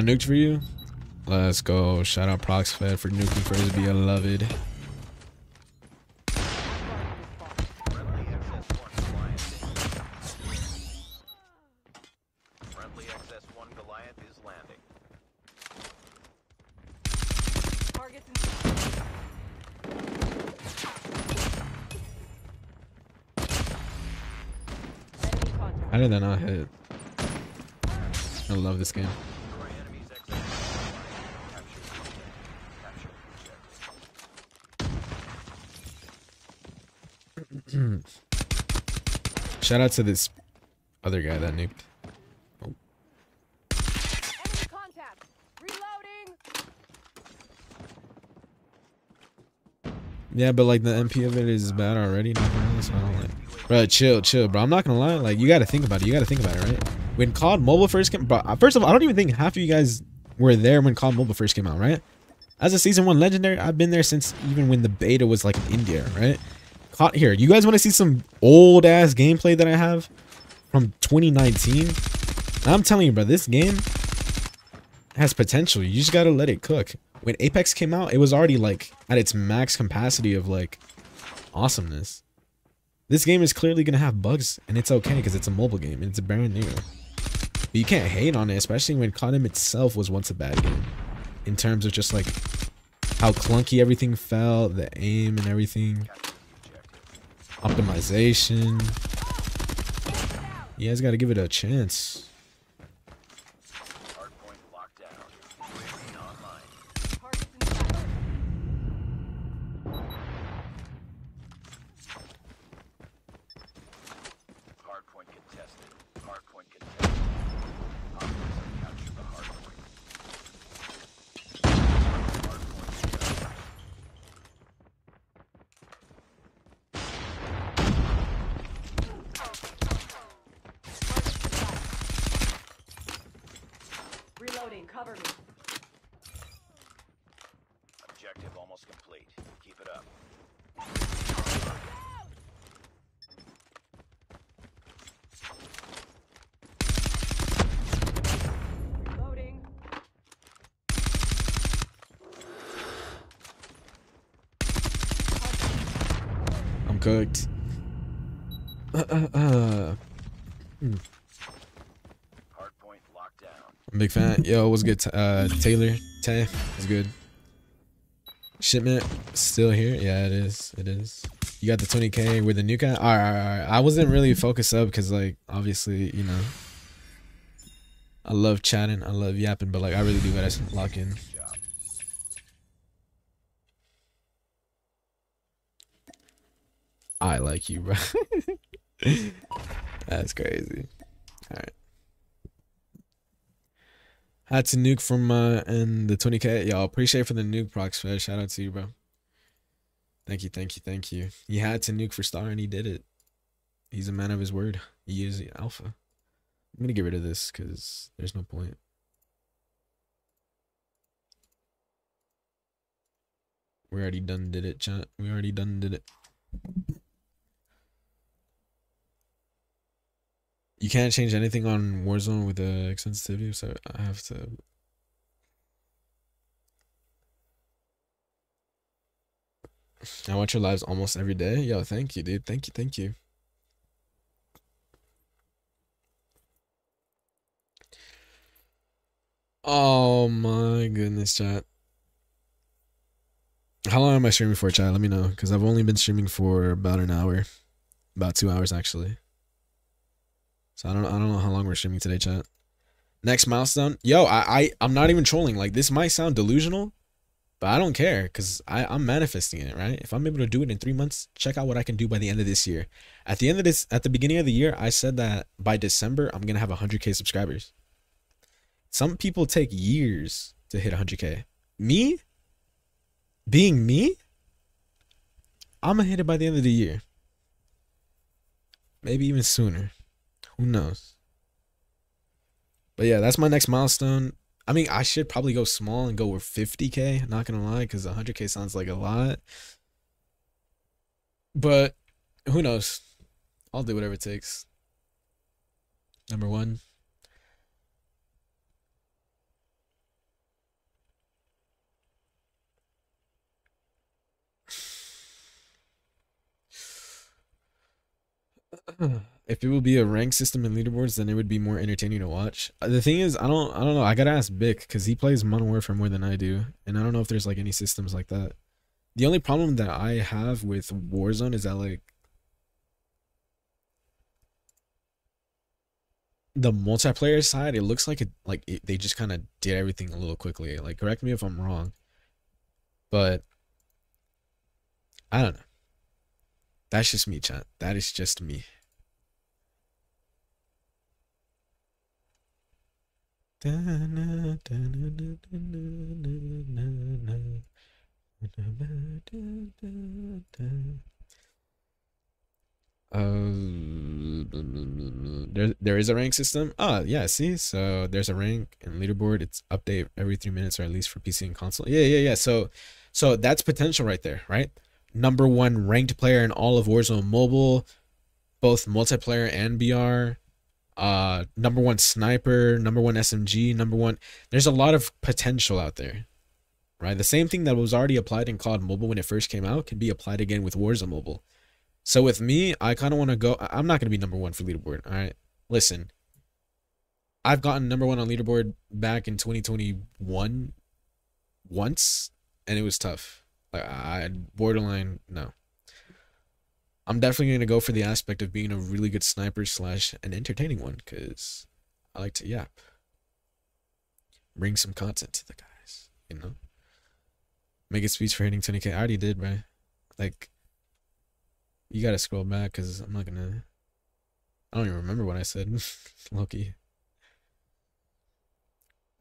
I nuked for you. Let's go. Shout out Proxfed for nuking for his beloved. Friendly XS-1 Goliath. Friendly XS-1 Goliath is landing. Targets in Enemy contact. How did that not hit? I love this game. Destroy enemies XS-1 Capture the objective. Capture the. Shout out to this other guy that nuked. Yeah, but like the MP of it is bad already. Not gonna so I don't like. Bro, chill, chill, bro. I'm not gonna lie. Like you gotta think about it. You gotta think about it, right? When COD Mobile first came, bro. First of all, I don't even think half of you guys were there when COD Mobile first came out, right? As a season one legendary, I've been there since even when the beta was like in India, right? COD here. You guys want to see some old ass gameplay that I have from 2019? I'm telling you, bro, this game has potential. You just gotta let it cook. When Apex came out, it was already like at its max capacity of like awesomeness. This game is clearly gonna have bugs, and it's okay because it's a mobile game and it's brand new. But you can't hate on it, especially when CODM itself was once a bad game. In terms of just like how clunky everything felt, the aim and everything, optimization. You guys gotta give it a chance. Hard point locked down. UAV online. Targets inside. Hard point contested. Hard point contested. Hostiles have captured the hard point. Hard point secured. Reloading. Cover me. Objective almost complete. Keep it up. Reloading. I'm cooked. Uh, uh, uh. Hard point locked down. I'm big fan. Yo, what's good? Uh, Taylor, Tay, what's good? Shipment still here? Yeah, it is. It is. You got the 20k with the new guy. All right, all right, all right. I wasn't really focused up because, like, obviously, you know, I love chatting, I love yapping, but like, I really do gotta lock in. Job. I like you, bro. That's crazy. All right. Had to nuke from uh and the 20k. Y'all appreciate for the nuke prox fed. Shout out to you, bro. Thank you, thank you, thank you. He had to nuke for star and he did it. He's a man of his word. He is the alpha. I'm gonna get rid of this because there's no point. We already done did it, chat. We already done did it. You can't change anything on Warzone with the sensitivity, so I have to. I watch your lives almost every day. Yo, thank you, dude. Thank you, thank you. Oh my goodness, chat. How long am I streaming for, chat? Let me know, because I've only been streaming for about an hour, about two hours actually. So I don't, I don't know how long we're streaming today, chat. Next milestone, yo, I, I, I'm not even trolling. Like this might sound delusional, but I don't care, cause I, I'm manifesting it, right? If I'm able to do it in three months, check out what I can do by the end of this year. At the end of this, at the beginning of the year, I said that by December I'm gonna have 100k subscribers. Some people take years to hit 100k. Me, being me, I'm gonna hit it by the end of the year. Maybe even sooner. Who knows? But yeah, that's my next milestone. I mean, I should probably go small and go with 50k. Not gonna lie, because 100k sounds like a lot. But who knows? I'll do whatever it takes. Number one. if it would be a rank system in leaderboards, then it would be more entertaining to watch. Uh, The thing is, I don't, I don't know. I gotta ask Bick because he plays Modern Warfare more than I do, and I don't know if there's like any systems like that. The only problem that I have with Warzone is that like the multiplayer side, it looks like it, like it, they just kind of did everything a little quickly. Like, correct me if I'm wrong, but I don't know. That's just me, chat. That is just me. Uh, there, there is a rank system. Ah, yeah. See, so there's a rank and leaderboard. It's update every three minutes, or at least for PC and console. Yeah, yeah, yeah. So, so that's potential right there, right? Number one ranked player in all of Warzone Mobile, both multiplayer and BR. Uh, number one sniper, number one SMG, number one. There's a lot of potential out there, right? The same thing that was already applied in COD Mobile when it first came out can be applied again with Warzone Mobile. So with me, I kind of want to go. I'm not gonna be number one for leaderboard. All right, listen. I've gotten number one on leaderboard back in 2021 once, and it was tough. Like I borderline no. I'm definitely gonna go for the aspect of being a really good sniper slash an entertaining one because I like to yap. Bring some content to the guys, you know. Make a speech for hitting 20k. I already did, right? Like you gotta scroll back because I'm not gonna. I don't even remember what I said. Loki.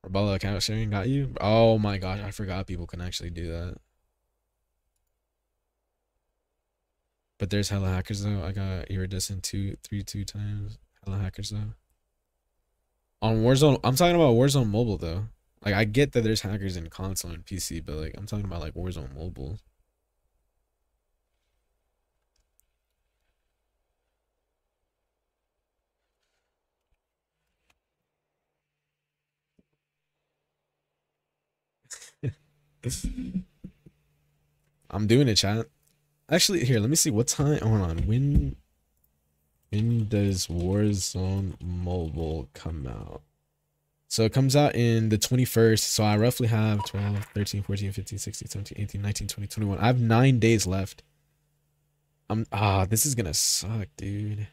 Rabala account sharing got you? Oh my gosh, I forgot people can actually do that. But there's hella hackers though. I got iridescent two, three, two times. Hella hackers though. On Warzone, I'm talking about Warzone Mobile though. Like I get that there's hackers in console and PC, but like I'm talking about like Warzone Mobile. I'm doing it, chat. Actually, here, let me see what time. Hold on. When when does Warzone Mobile come out? So it comes out in the 21st. So I roughly have 12, 13, 14, 15, 16, 17, 18, 19, 20, 21. I have nine days left. I'm ah, this is gonna suck, dude.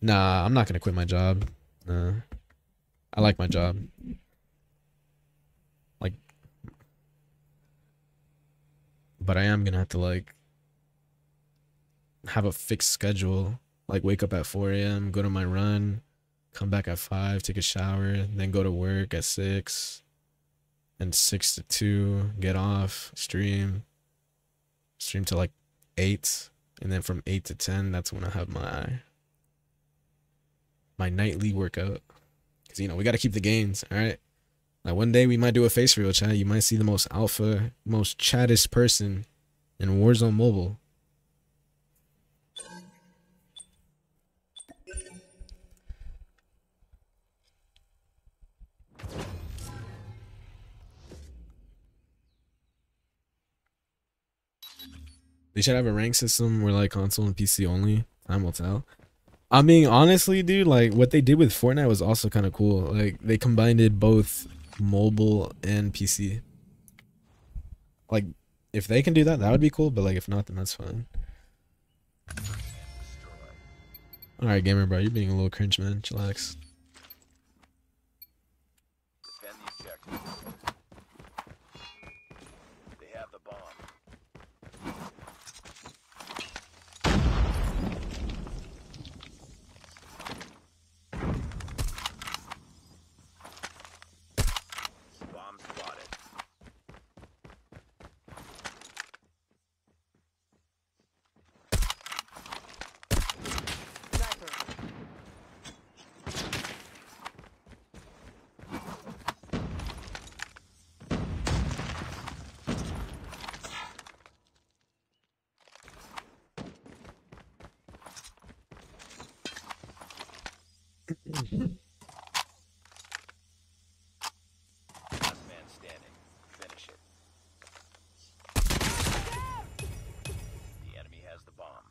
Nah, I'm not gonna quit my job. Nah. I like my job. But I am gonna have to like have a fixed schedule. Like wake up at 4 a.m., go to my run, come back at five, take a shower, then go to work at six, and six to two, get off, stream, stream to like eight, and then from eight to ten, that's when I have my my nightly workout. Cause you know we got to keep the gains, all right. Like one day we might do a face reveal chat. You might see the most alpha, most chattest person in Warzone Mobile. They should have a rank system where like console and PC only. Time will tell. I mean, honestly, dude, like what they did with Fortnite was also kind of cool. Like they combined it both mobile and PC. Like, if they can do that, that would be cool. But like, if not, then that's fine. All right, gamer, bro, you're being a little cringe, man. Chillax. Defend the objective. They have the bomb. Bomb spotted. Sniper. Last man standing. Finish it. The enemy has the bomb.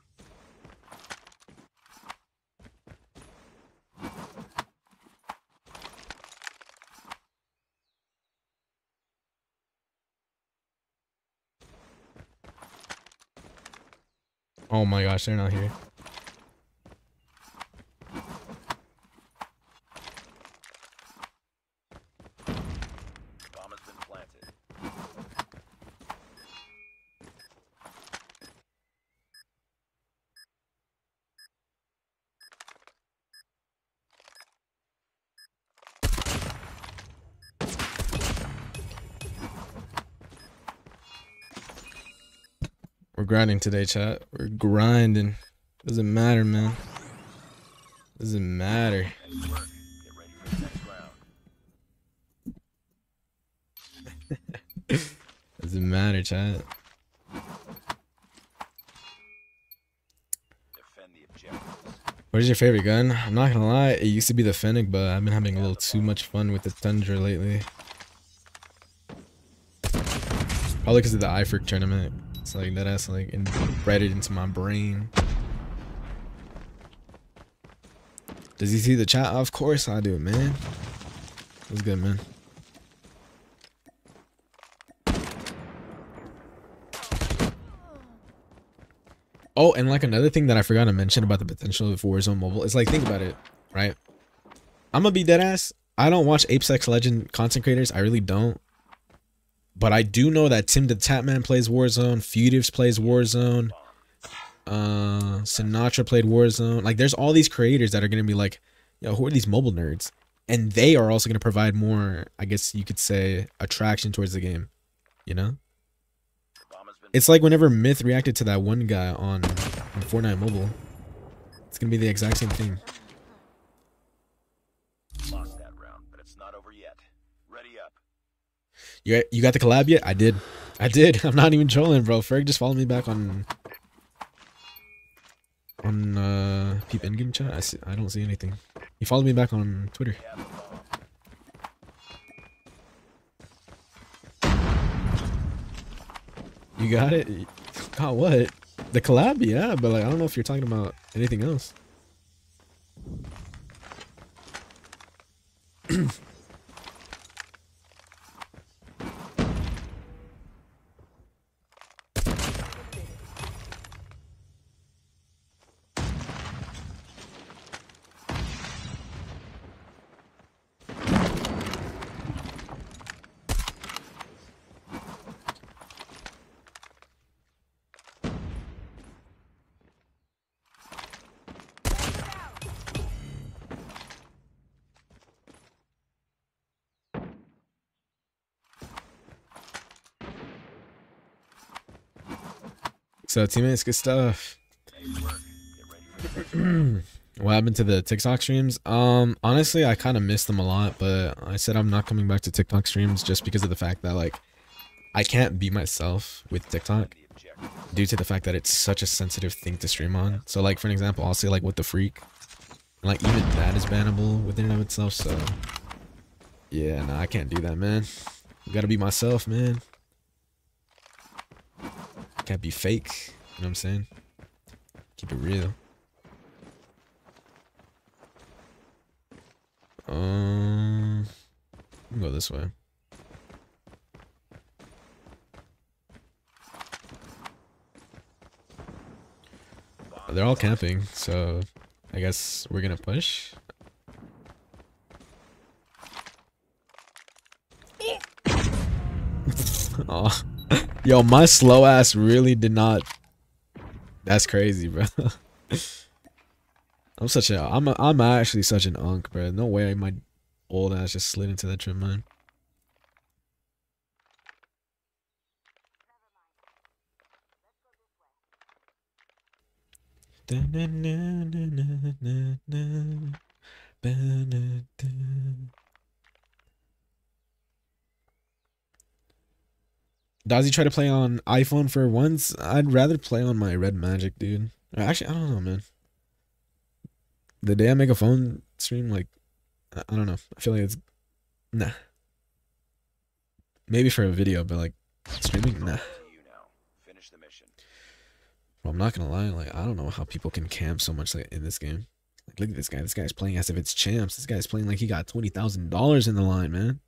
Oh my gosh, they're not here. Grinding today, chat. We're grinding. Doesn't matter, man. Doesn't matter. Doesn't matter, chat. What is your favorite gun? I'm not gonna lie, it used to be the Fennec, but I've been having a little too much fun with the Tundra lately. Probably because of the iFerg tournament. It's like that ass like embedded into my brain. Does he see the chat? Of course I do, man. What's good, man? Oh, and like another thing that I forgot to mention about the potential of Warzone Mobile is like think about it, right? I'm gonna be dead ass. I don't watch Apex Legend content creators. I really don't. But I do know that Tim the Tatman plays Warzone, Fugitives plays Warzone, uh Sinatra played Warzone. Like there's all these creators that are gonna be like, yo, who are these mobile nerds? And they are also gonna provide more, I guess you could say, attraction towards the game. You know? It's like whenever Myth reacted to that one guy on, on Fortnite Mobile. It's gonna be the exact same thing. lost that round, but it's not over yet. Ready up. You you got the collab yet? I did. I did. I'm not even trolling, bro. Ferg just followed me back on on uh Peep Endgame chat. I see, I don't see anything. He followed me back on Twitter. They have the bomb. You got it? Got what? The collab? Yeah, but like I don't know if you're talking about anything else. So teammates good stuff. what happened to the TikTok streams? Um, honestly, I kind of missed them a lot, but I said I'm not coming back to TikTok streams just because of the fact that like I can't be myself with TikTok due to the fact that it's such a sensitive thing to stream on. So like for an example, I'll say like what the freak, like even that is bannable within and of itself. So yeah, no, nah, I can't do that, man. Gotta be myself, man can't be fake. You know what I'm saying? Keep it real. Um, go this way. They're all camping, so I guess we're gonna push. Aw yo, my slow ass really did not. That's crazy, bro. I'm such a. I'm. A, I'm actually such an unk, bro. No way my old ass just slid into that trip mine. Does he try to play on iPhone for once? I'd rather play on my Red Magic, dude. Actually, I don't know, man. The day I make a phone stream, like, I don't know. I feel like it's nah. Maybe for a video, but like streaming, nah. To you now. Finish the mission. I'm not gonna lie, like I don't know how people can camp so much like in this game. Like, look at this guy. This guy's playing as if it's champs. This guy's playing like he got twenty thousand dollars in the line, man.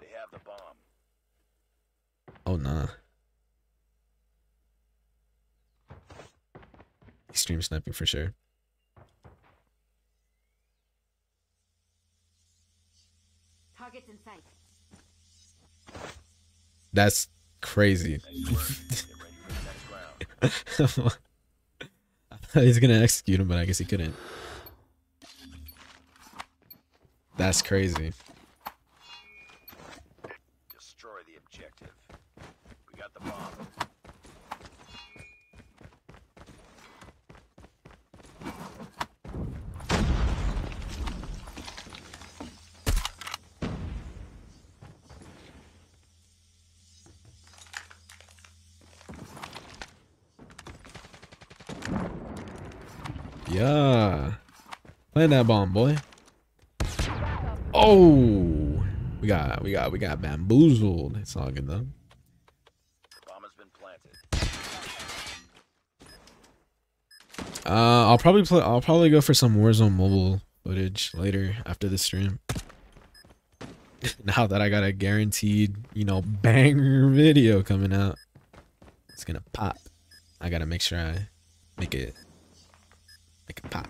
They have the bomb. Oh nah. He's stream sniping for sure. Targets in sight. That's crazy. Nice work. Get ready for the next round. I thought he's gonna execute him, but I guess he couldn't. That's crazy. Destroy the objective. We got the bomb. Yeah. Plant that bomb, boy. Oh, we got, we got, we got bamboozled. It's all good though. Uh, I'll probably play. I'll probably go for some Warzone mobile footage later after the stream. now that I got a guaranteed, you know, banger video coming out, it's gonna pop. I gotta make sure I make it, make it pop.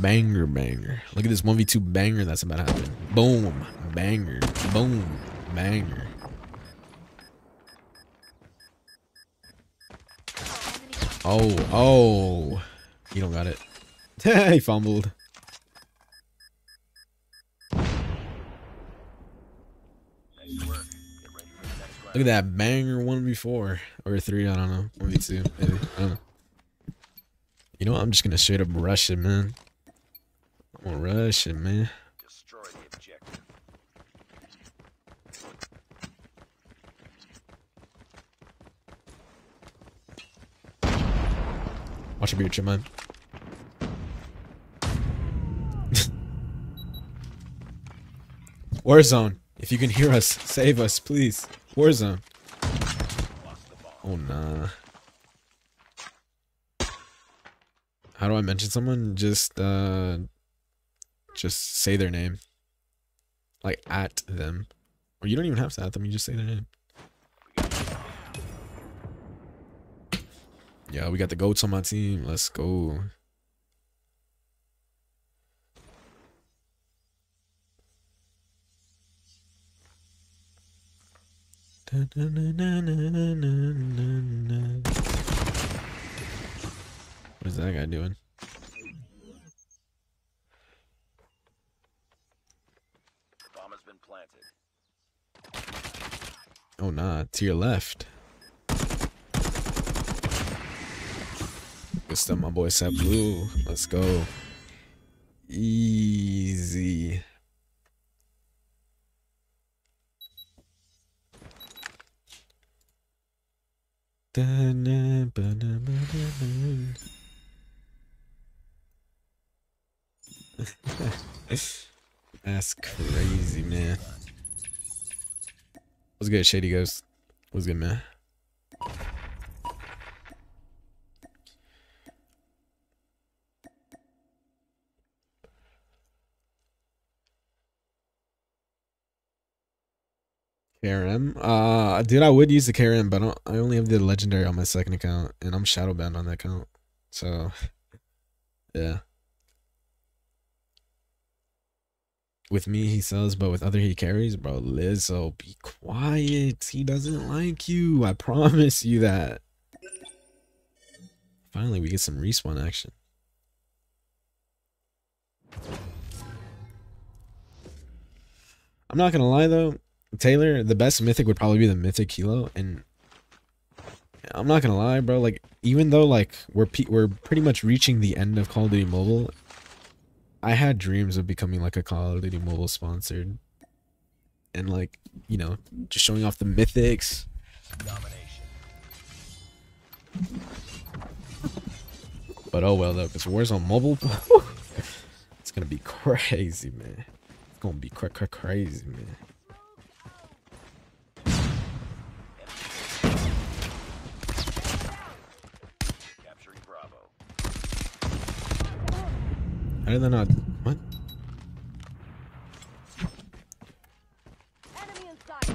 Banger, banger. Look at this 1v2 banger that's about to happen. Boom, banger, boom, banger. Oh, oh. He don't got it. he fumbled. Look at that banger 1v4 or 3, I don't know. 1v2, maybe. I don't know. You know what? I'm just gonna straight up rush it, man. Rush it, man. Destroy the objective. Watch your beard, man. Warzone. If you can hear us, save us, please. Warzone. Lost the bomb. Oh nah. How do I mention someone? Just uh just say their name. Like at them. Or you don't even have to at them, you just say their name. Yeah, we got the goats on my team. Let's go. What is that guy doing? The bomb has been planted. Oh nah, to your left. Good stuff, my boy Sap Blue. Let's go. Easy. That's crazy, man. What's good, Shady Ghost? What's good, man? KRM. Uh, dude, I would use the KRM, but I, only have the legendary on my second account, and I'm shadow banned on that account. So, yeah. With me, he sells, but with other, he carries. Bro, Lizzo, be quiet. He doesn't like you. I promise you that. Finally, we get some respawn action. I'm not gonna lie though, Taylor, the best mythic would probably be the mythic kilo, and I'm not gonna lie, bro. Like, even though like we're we're pretty much reaching the end of Call of Duty Mobile, I had dreams of becoming like a Call of Duty Mobile sponsored, and like you know just showing off the mythics. But oh well though, because Warzone Mobile, it's gonna be crazy, man. It's gonna be cra- cra- crazy, man. How did they not? What? Enemy in sight.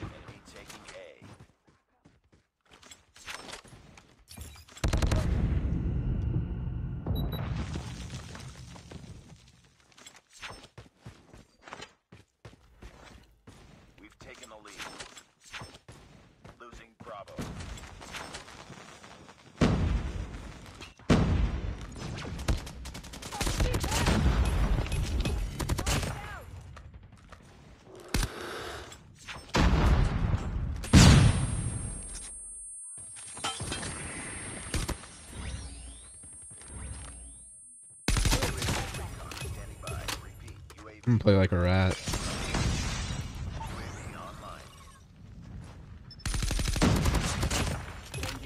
Enemy taking A. We've taken the lead. Losing Bravo. Standing by. Repeat. UAV I'm gonna play like a rat. online.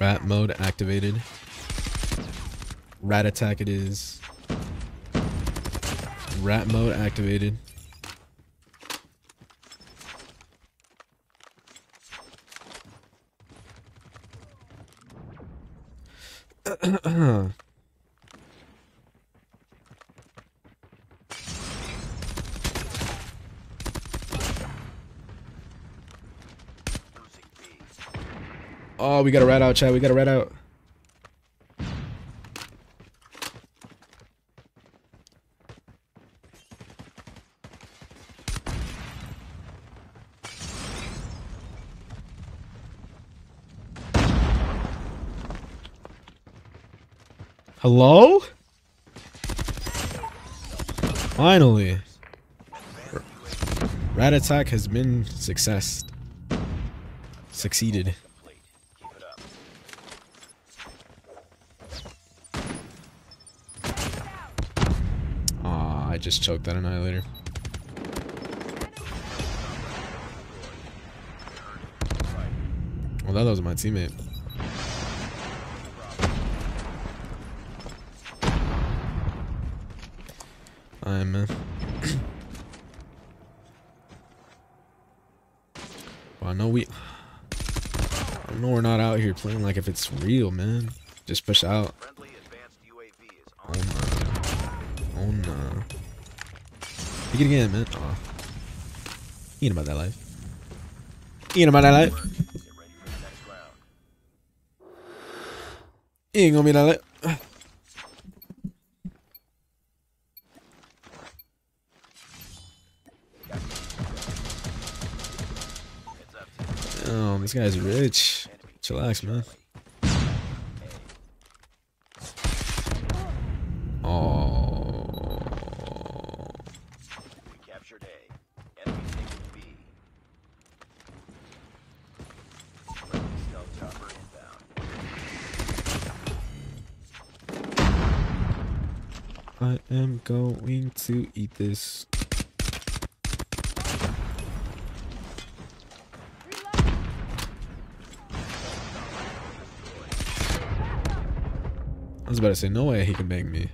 Rat mode activated. Rat attack it is. Rat mode activated. Oh, we got a rat out, Chad. We got a rat out. Hello? Finally. Rat attack has been success. Succeeded. Aw, I just choked that annihilator. Well, that was my teammate. I'm. Well, I know we. I know we're not out here playing like if it's real, man. Just push out. Friendly advanced UAV is oh, oh no. Oh no. Pick it again, man. Aw. He ain't about that life. He ain't about that life. Get ready for the. He ain't gonna be that life. This guy's rich. Chillax, man. Oh. I am going to eat this. About to say, no way he can bang me.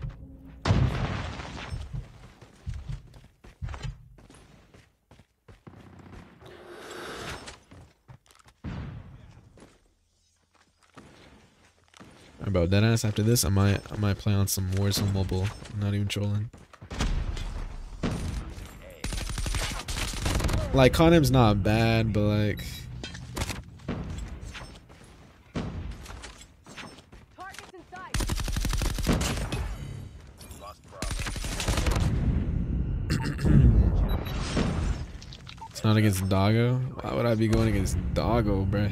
Alright, bro, deadass. After this, I might I might play on some Warzone mobile. I'm not even trolling. Like CODM's not bad, but like not against Doggo. Why would I be going against Doggo, bruh?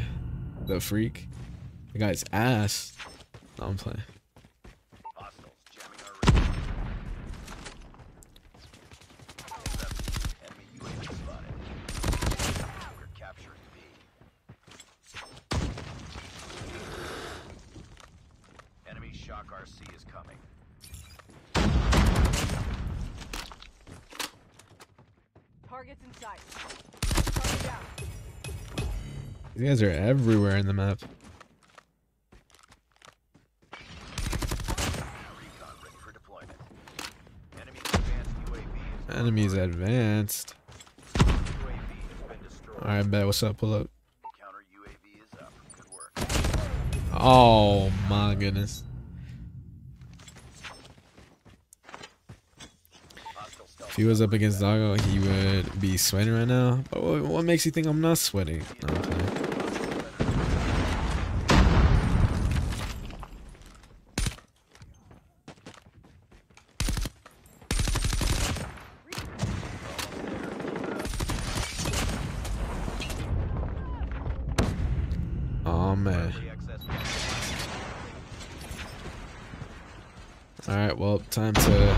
The freak. The guy's ass. No, I'm playing. Hostiles jamming our radar. Heads up. Enemy UAV spotted. We're capturing B. Enemy shock RC is coming. Targets in sight. Target down. These guys are everywhere in the map. Recon ready for deployment. Enemy advanced UAV is Enemies advanced. UAV has been destroyed. Alright, bet. What's up? Pull up. Counter UAV is up. Good work. Oh my goodness. If he was up against Zago, he would be sweating right now. But what, what makes you think I'm not sweating? No, I'm playing. Oh man. Alright, well, time to.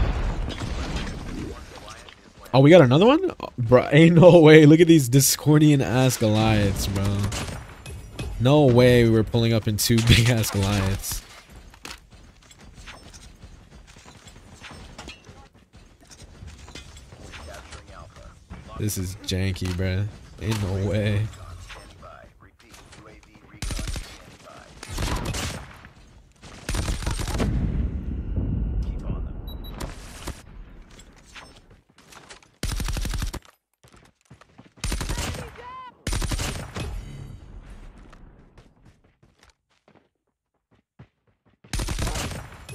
Oh, we got another one? Bro, ain't no way. Look at these Discordian ass Goliaths, bro. No way we were pulling up in two big ass Goliaths. This is janky, bro. Ain't no way. Standing by. Repeat. UAV recon standing by. Keep on them.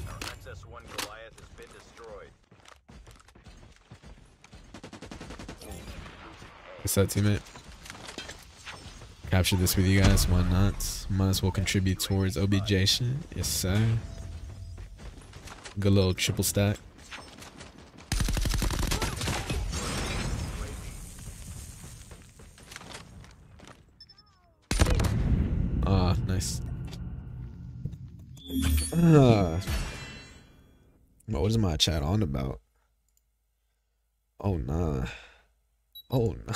Our XS-1 Goliath has been destroyed. What's up, teammate? Capture this with you guys. Why not? Might as well contribute towards OBJ. Yes, sir. Good little triple stack. Ah, nice. Ah. What is my chat on about? Oh, nah. Oh, no.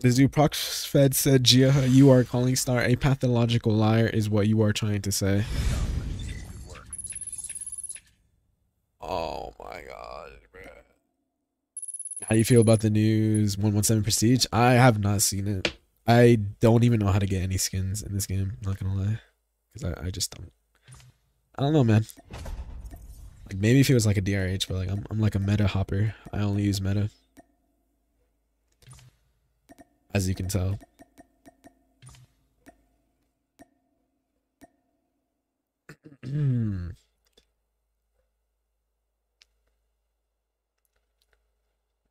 This dude Proxfed said, Gia, you are calling Star a pathological liar, is what you are trying to say. Oh my god, bruh. How do you feel about the news 117 Prestige? I have not seen it. I don't even know how to get any skins in this game, not gonna lie. Because I, I just don't. I don't know, man. Like maybe if it was like a DRH, but like I'm I'm like a meta hopper. I only use meta. As you can tell.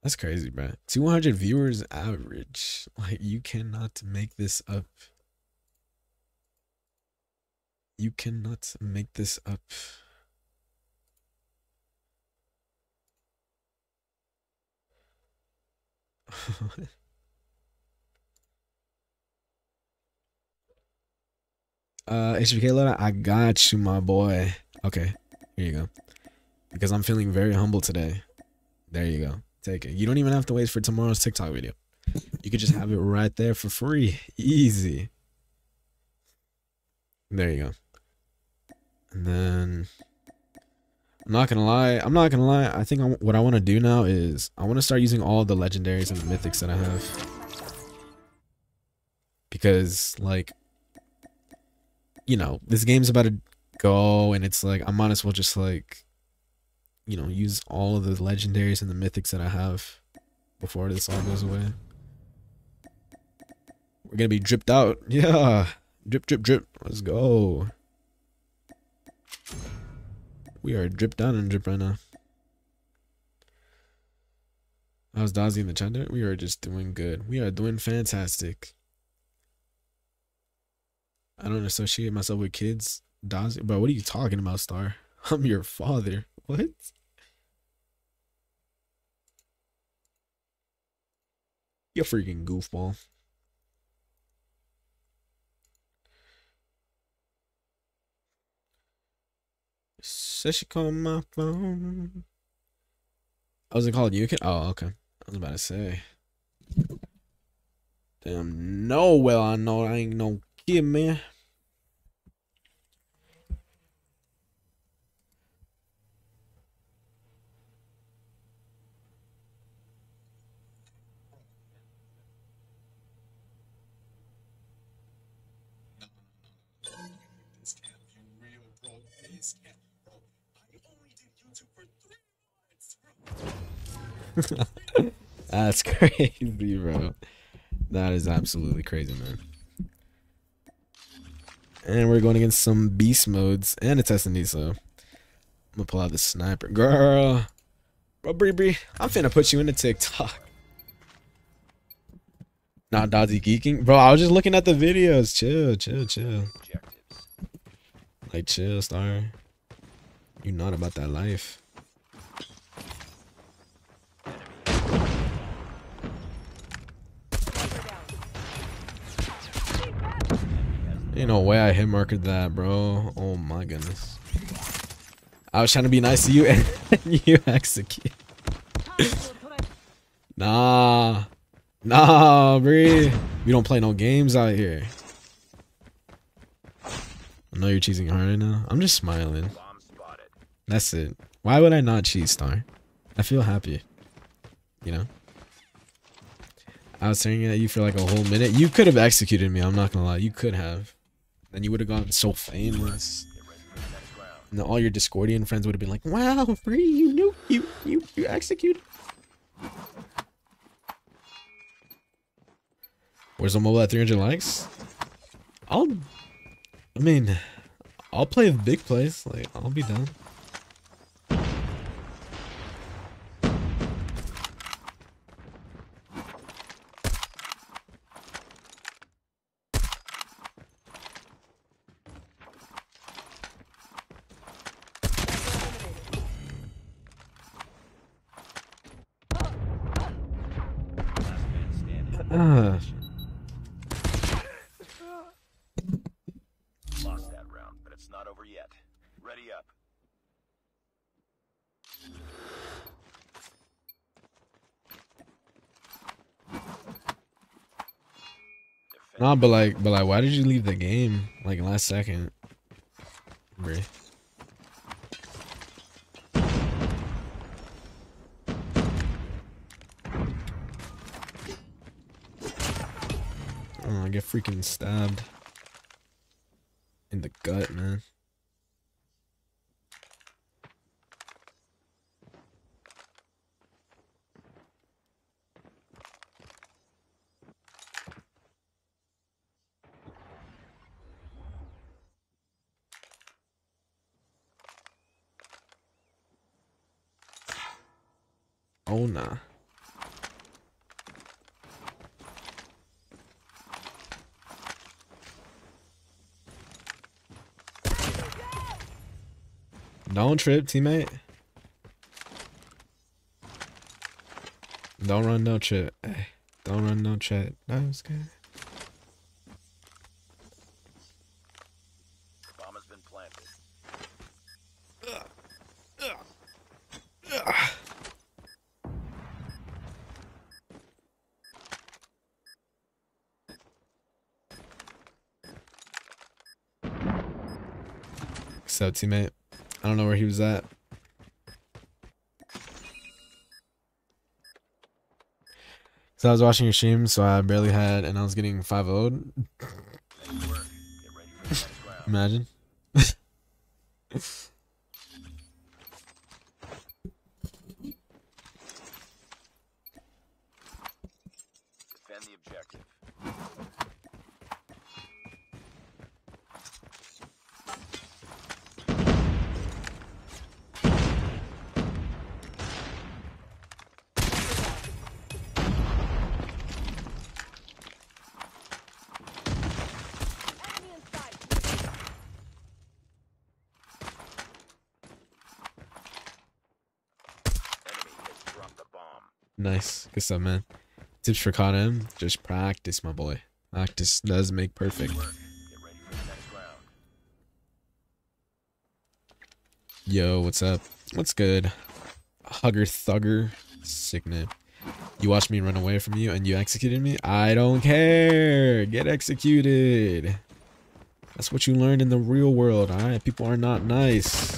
That's crazy, bro. 200 viewers average. Like, you cannot make this up. You cannot make this up. uh, HBK Loda, I got you, my boy. Okay, here you go. Because I'm feeling very humble today. There you go. Take it. You don't even have to wait for tomorrow's TikTok video. You could just have it right there for free. Easy. There you go. And then I'm not gonna lie. I'm not gonna lie. I think I, what I want to do now is I want to start using all the legendaries and the mythics that I have. Because like, you know, this game's about to go, and it's like I might as well just like, you know, use all of the legendaries and the mythics that I have before this all goes away. We're gonna be dripped out. Yeah. Drip, drip, drip. Let's go. We are dripped down and drip right now. How's Dozzy in the chat? We are just doing good. We are doing fantastic. I don't associate myself with kids. Dozzy, bro, what are you talking about, Star? I'm your father. What? You freaking goofball. Says she called my phone. Oh, I was it called you can oh okay. I was about to say. Damn no well I know I ain't no kid man. That's crazy, bro. That is absolutely crazy, man. And we're going against some beast modes and a SND, so I'm gonna pull out the sniper. Girl. Bro, Bree Bree, I'm finna put you in into TikTok. Not Dodgy geeking. Bro, I was just looking at the videos. Chill, chill, chill. Like, chill, star. You're not about that life. Ain't no way I hit marked that, bro. Oh my goodness. I was trying to be nice to you and you execute. Nah. Nah, Bree. We don't play no games out here. I know you're cheesing hard right now. I'm just smiling. That's it. Why would I not cheat, Star? I feel happy. You know? I was staring at you for like a whole minute. You could have executed me, I'm not gonna lie. You could have. Then you would have gone so famous. And all your Discordian friends would have been like, Wow, free, you knew you you you executed. Where's the mobile at 300 likes? I'll I mean, I'll play big plays. Like, I'll be down. Last man standing. Ah, Lost that round, but it's not over yet. Ready up. Defend nah, but like, but like, why did you leave the game like last second? Oh, I get freaking stabbed in the gut, man. Don't trip, teammate. Don't run no trip. Hey, don't run no trip. That was good. Bomb has been planted. So, teammate, I don't know where he was at. So I was watching your stream, so I barely had, and I was getting 5 0 Nice work. Get ready for the next round. Imagine. Defend the objective. Enemy in sight. Enemy has dropped the bomb. Good stuff, man. Tips for him. Just practice, my boy. Practice does make perfect. Work. Get ready for the next round. Yo, what's up? What's good? Hugger Thugger. Sick name. You watched me run away from you and you executed me? I don't care. Get executed. That's what you learned in the real world, alright? People are not nice.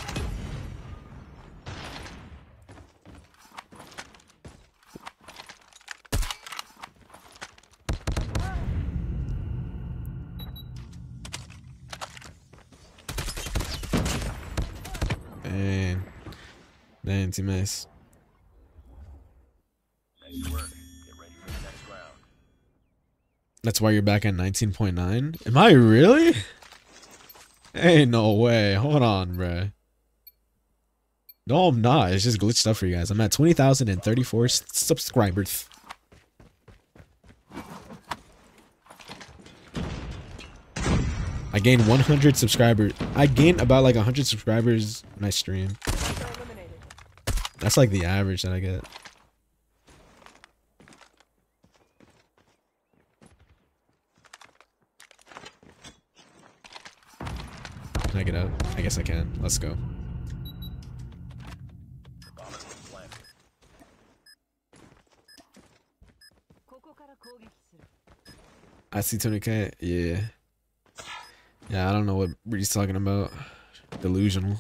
That's why you're back at 19.9? Am I really? Ain't no way. Hold on, bruh. No, I'm not. It's just glitched up for you guys. I'm at 20,034 s- subscribers. I gained 100 subscribers. I gained about like 100 subscribers I stream. That's like the average that I get. Can I get out? I guess I can. Let's go. I see Tony Cat. Yeah. Yeah, I don't know what Bree's talking about. Delusional.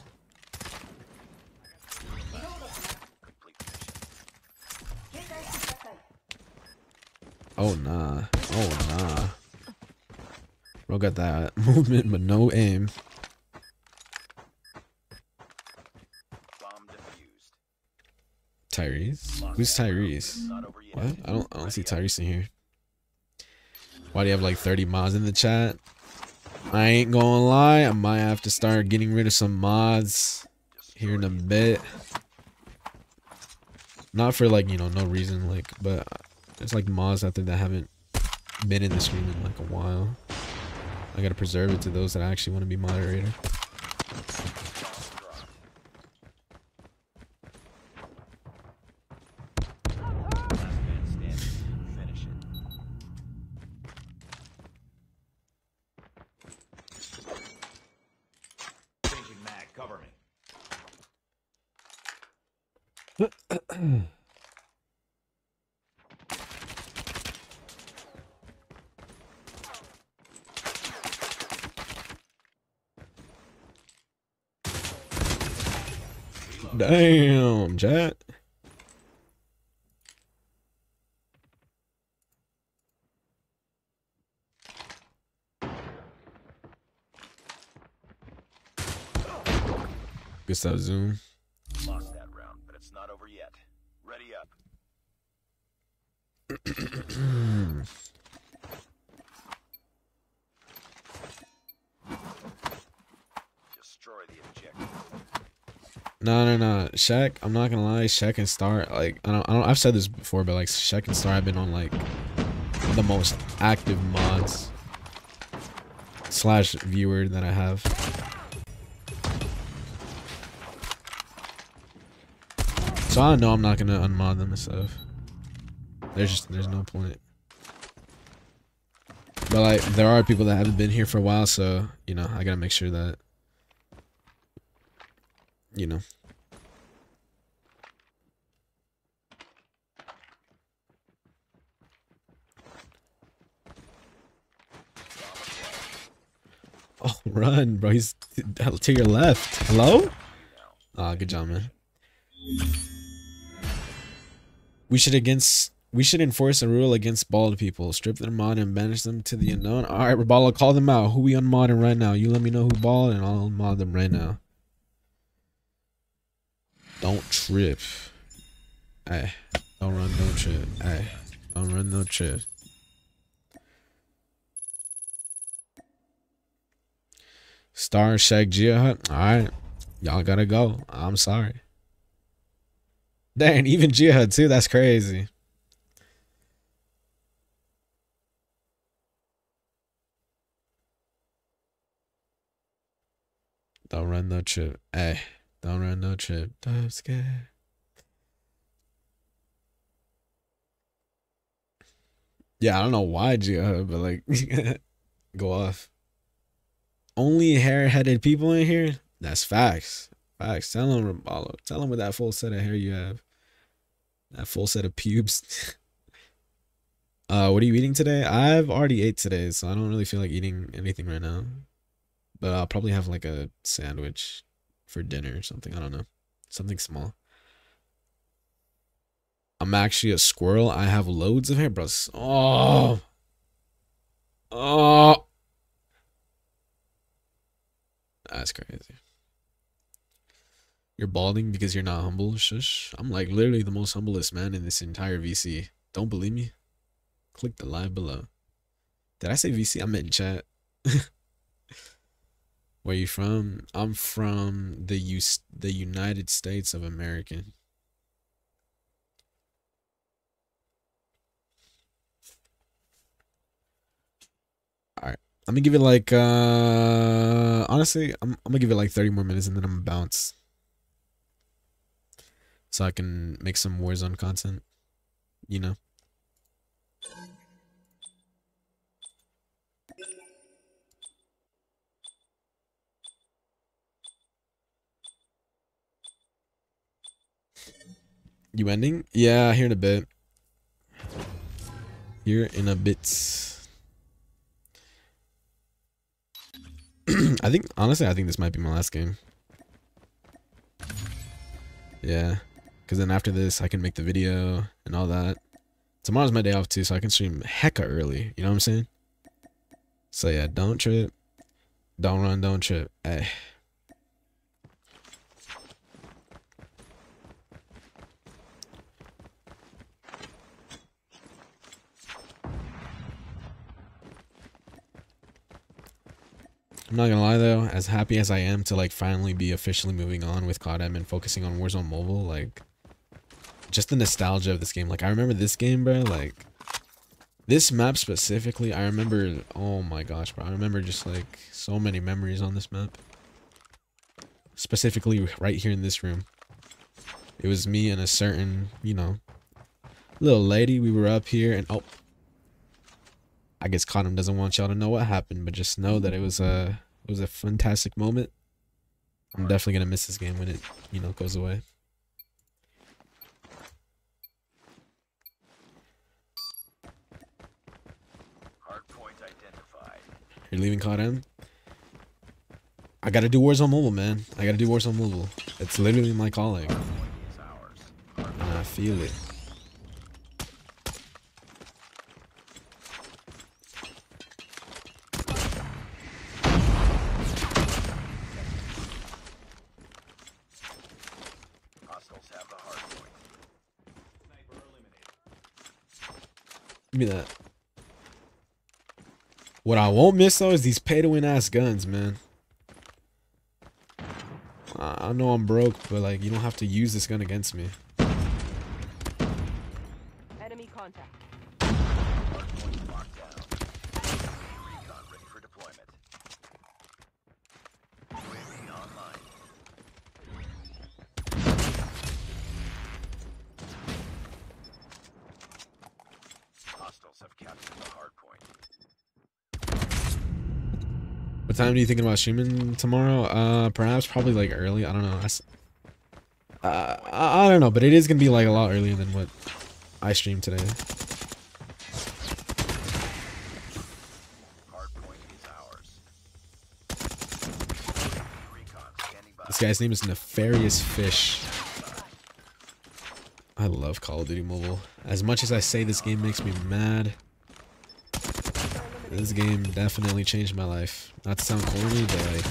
Oh, nah. Oh, nah. Bro got that movement, but no aim. Tyrese? Who's Tyrese? What? I don't I don't see Tyrese in here. Why do you have like 30 mods in the chat? I ain't gonna lie, I might have to start getting rid of some mods here in a bit. Not for like, you know, no reason, like, but there's like mods out there that haven't been in the stream in like a while. I gotta preserve it to those that actually want to be moderator. Last man standing. Finish it. Changing mag, cover me. Damn, chat. Stuff, Zoom. Lost that round, but it's not over yet. Ready up. Destroy the objective. No, no, no. Shaq, I'm not gonna lie. Shaq and Star, like, I don't, I don't, I've said this before, but like, Shaq and Star have been on like the most active mods slash viewer that I have. So I know I'm not gonna unmod them stuff. There's just, there's no point. But like, there are people that haven't been here for a while, so you know, I gotta make sure that you know. Oh, run, bro. He's to your left. Hello? Ah, good job, man. We should against we should enforce a rule against bald people. Strip them on and banish them to the unknown. All right, Rabala, call them out. Who we unmodding right now? You let me know who bald, and I'll unmod them right now. Don't trip. Hey, don't run, don't trip. Hey, don't run, no trip. Star Shaq Jihad. Alright. Y'all gotta go. I'm sorry. Dang, even Jihad too. That's crazy. Don't run no trip. Hey, don't run no trip. Don't scared. Yeah, I don't know why Jihad, but like, go off. Only hair-headed people in here. That's facts. Facts. Tell him, Rabalo. Tell him with that full set of hair you have. That full set of pubes. uh, what are you eating today? I've already ate today, so I don't really feel like eating anything right now. But I'll probably have like a sandwich for dinner or something. I don't know. Something small. I'm actually a squirrel. I have loads of hair, bros. Oh. Oh. That's crazy. You're balding because you're not humble. Shush. I'm like literally the most humblest man in this entire VC. Don't believe me? Click the live below. Did I say VC? I meant chat. Where you from? I'm from the U the United States of America. Alright. I'm gonna give it like uh honestly, I'm I'm gonna give it like 30 more minutes and then I'm gonna bounce. So I can make some Warzone content. You know? You ending? Yeah, here in a bit. Here in a bit. I think honestly, I think this might be my last game. Yeah, because then after this, I can make the video and all that. Tomorrow's my day off too, so I can stream hecka early. You know what I'm saying? So yeah, don't trip, don't run, don't trip. Hey. I'm not gonna lie though, as happy as I am to like finally be officially moving on with CODM and focusing on Warzone Mobile, like just the nostalgia of this game. Like I remember this game, bro. Like this map specifically, I remember. Oh my gosh, bro! I remember just like so many memories on this map. Specifically, right here in this room. It was me and a certain, you know, little lady. We were up here, and oh, I guess Cotton doesn't want y'all to know what happened, but just know that it was a it was a fantastic moment. I'm definitely gonna miss this game when it, you know, goes away. Hardpoint identified. You're leaving Cotton? I gotta do Warzone Mobile, man. I gotta do Warzone Mobile. It's literally my calling. And I feel it. Give me that. What I won't miss though is these pay to win ass guns, man. I I know I'm broke, but like you don't have to use this gun against me. Enemy contact. Hardpoint locked down. Recon ready for deployment. UAV online. Hostiles have captured the hardpoint. What time are you thinking about streaming tomorrow? Uh, perhaps probably like early. I don't know. I, uh, I, don't know, but it is gonna be like a lot earlier than what I streamed today. This guy's name is Nefarious Fish. I love Call of Duty Mobile. As much as I say this game makes me mad, this game definitely changed my life. Not to sound corny, but like,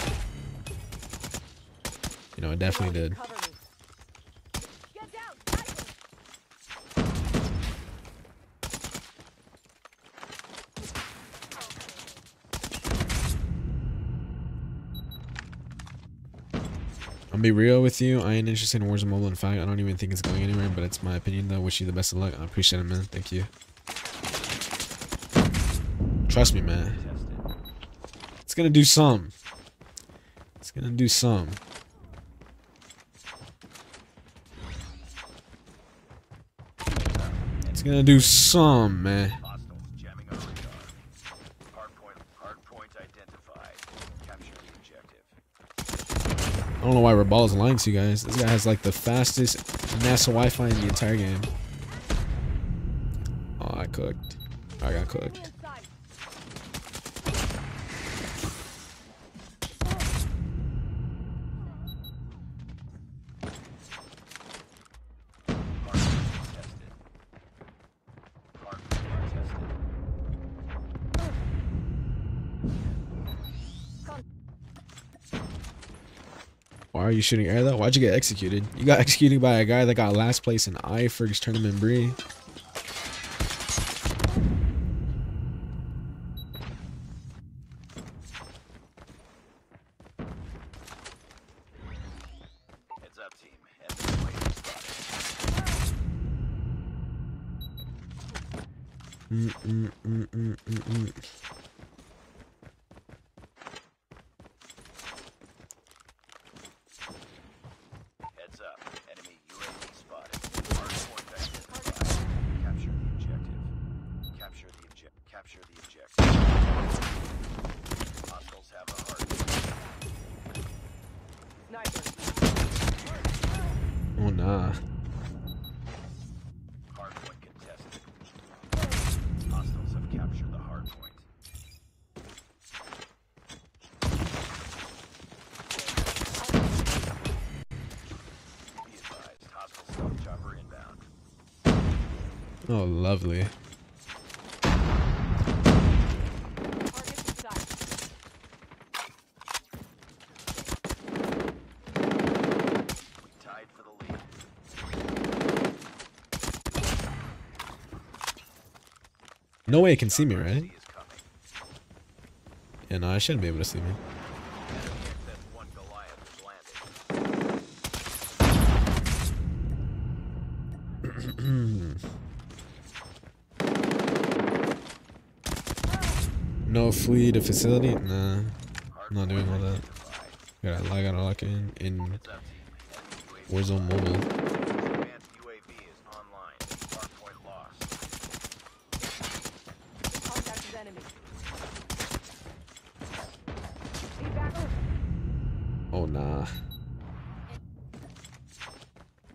you know, it definitely did. I'll be real with you. I ain't interested in Warzone Mobile. In fact, I don't even think it's going anywhere, but it's my opinion though. Wish you the best of luck. I appreciate it, man. Thank you. Trust me, man. It's gonna do some. It's gonna do some. It's gonna do some, man. I don't know why Rabal is lying to you guys. This guy has like the fastest NASA Wi-Fi in the entire game. Oh, I cooked. I got cooked. You shooting air though? Why'd you get executed? You got executed by a guy that got last place in I iFerg's tournament Bree. Heads up, team. Enemy UAV spotted. Mm, mm, mm, mm, mm, mm. Heads up. Enemy UAV spotted. Hardpoint identified. Capture the objective. Capture the object. Capture the objective. Hostiles have a hard. Sniper. Oh nah. Hardpoint contested. Hostiles have captured the hardpoint. Be advised, hostile stealth chopper inbound. Oh lovely. Target in sight. We tied for Oh, the lovely. No way it can see me, right? Yeah, no, I shouldn't be able to see me. Flee the facility? Nah. I'm not doing all that. Gotta, I gotta lock in in Warzone Mobile. Advanced UAV is online. Hardpoint lost. Contact with enemy. Need backup. Oh nah.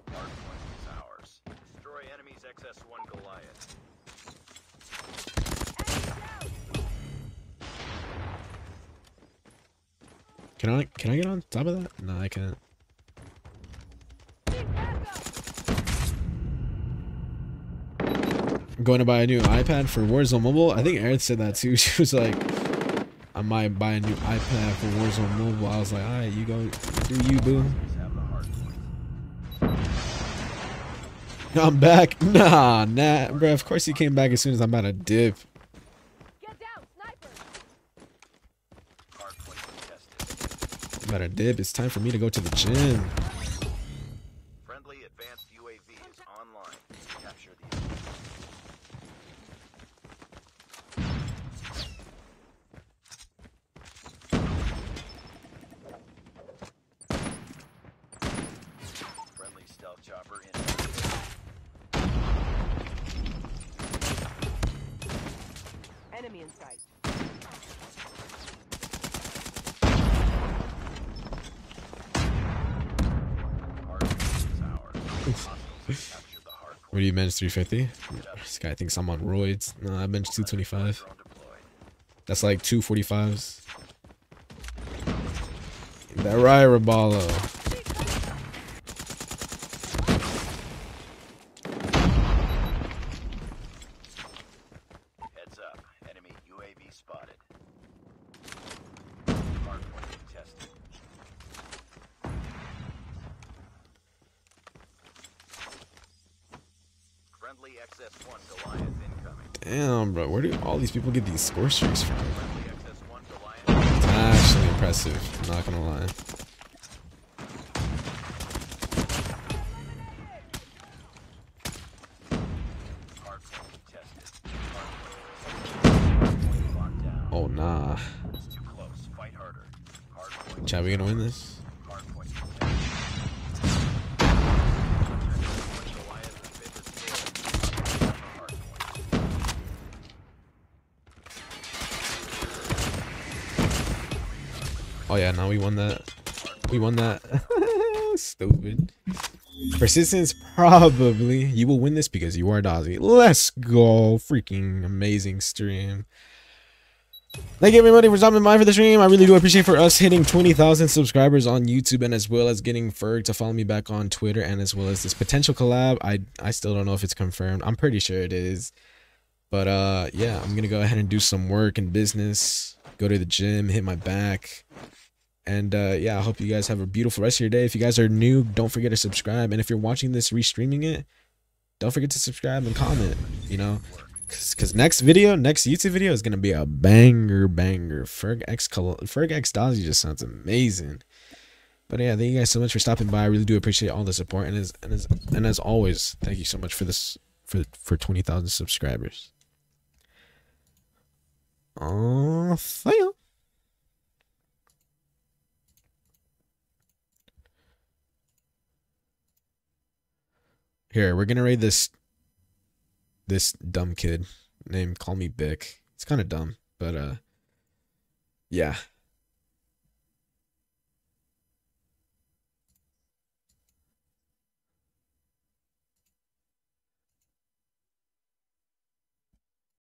Hardpoint is ours. Destroy enemy's XS-1 Goliath. Can I can I get on top of that? No, I can't. Need backup. I'm going to buy a new iPad for Warzone Mobile. I think Erin said that too. She was like, I might buy a new iPad for Warzone Mobile. I was like, alright, you go do you, boo. I'm back. Nah, nah, bro. Of course he came back as soon as I'm about to dip. I'm about to dip. It's time for me to go to the gym. Friendly advanced UAV is online. Capture the objective. Friendly stealth chopper in. Enemy in sight. Hardpoint is ours. Hostiles have captured the hardpoint. What do you bench 350? This guy thinks I'm on roids. No, I bench 225. That's like 245s. That right, Raballo. Heads up. Enemy UAV spotted. Hardpoint contested. Friendly XS-1 Goliath incoming. Damn, bro. Where do all these people get these score streaks from? Friendly XS-1 It's actually impressive. I'm not gonna lie. Persistence, probably. You will win this because you are Dozzy. Let's go. Freaking amazing stream. Thank you everybody for stopping by for the stream. I really do appreciate for us hitting 20,000 subscribers on YouTube and as well as getting Ferg to follow me back on Twitter and as well as this potential collab. I I still don't know if it's confirmed. I'm pretty sure it is. But uh yeah, I'm going to go ahead and do some work and business. Go to the gym, hit my back. And uh yeah, I hope you guys have a beautiful rest of your day. If you guys are new, don't forget to subscribe and if you're watching this restreaming it, don't forget to subscribe and comment, you know. Cause, Cause next video, next YouTube video is gonna be a banger, banger. Ferg X Ferg X Dozzy just sounds amazing. But yeah, thank you guys so much for stopping by. I really do appreciate all the support, and as and as and as always, thank you so much for this for for twenty thousand subscribers. Oh, thank Here, we're gonna raid this this dumb kid named Call Me Bick. It's kind of dumb, but uh, yeah.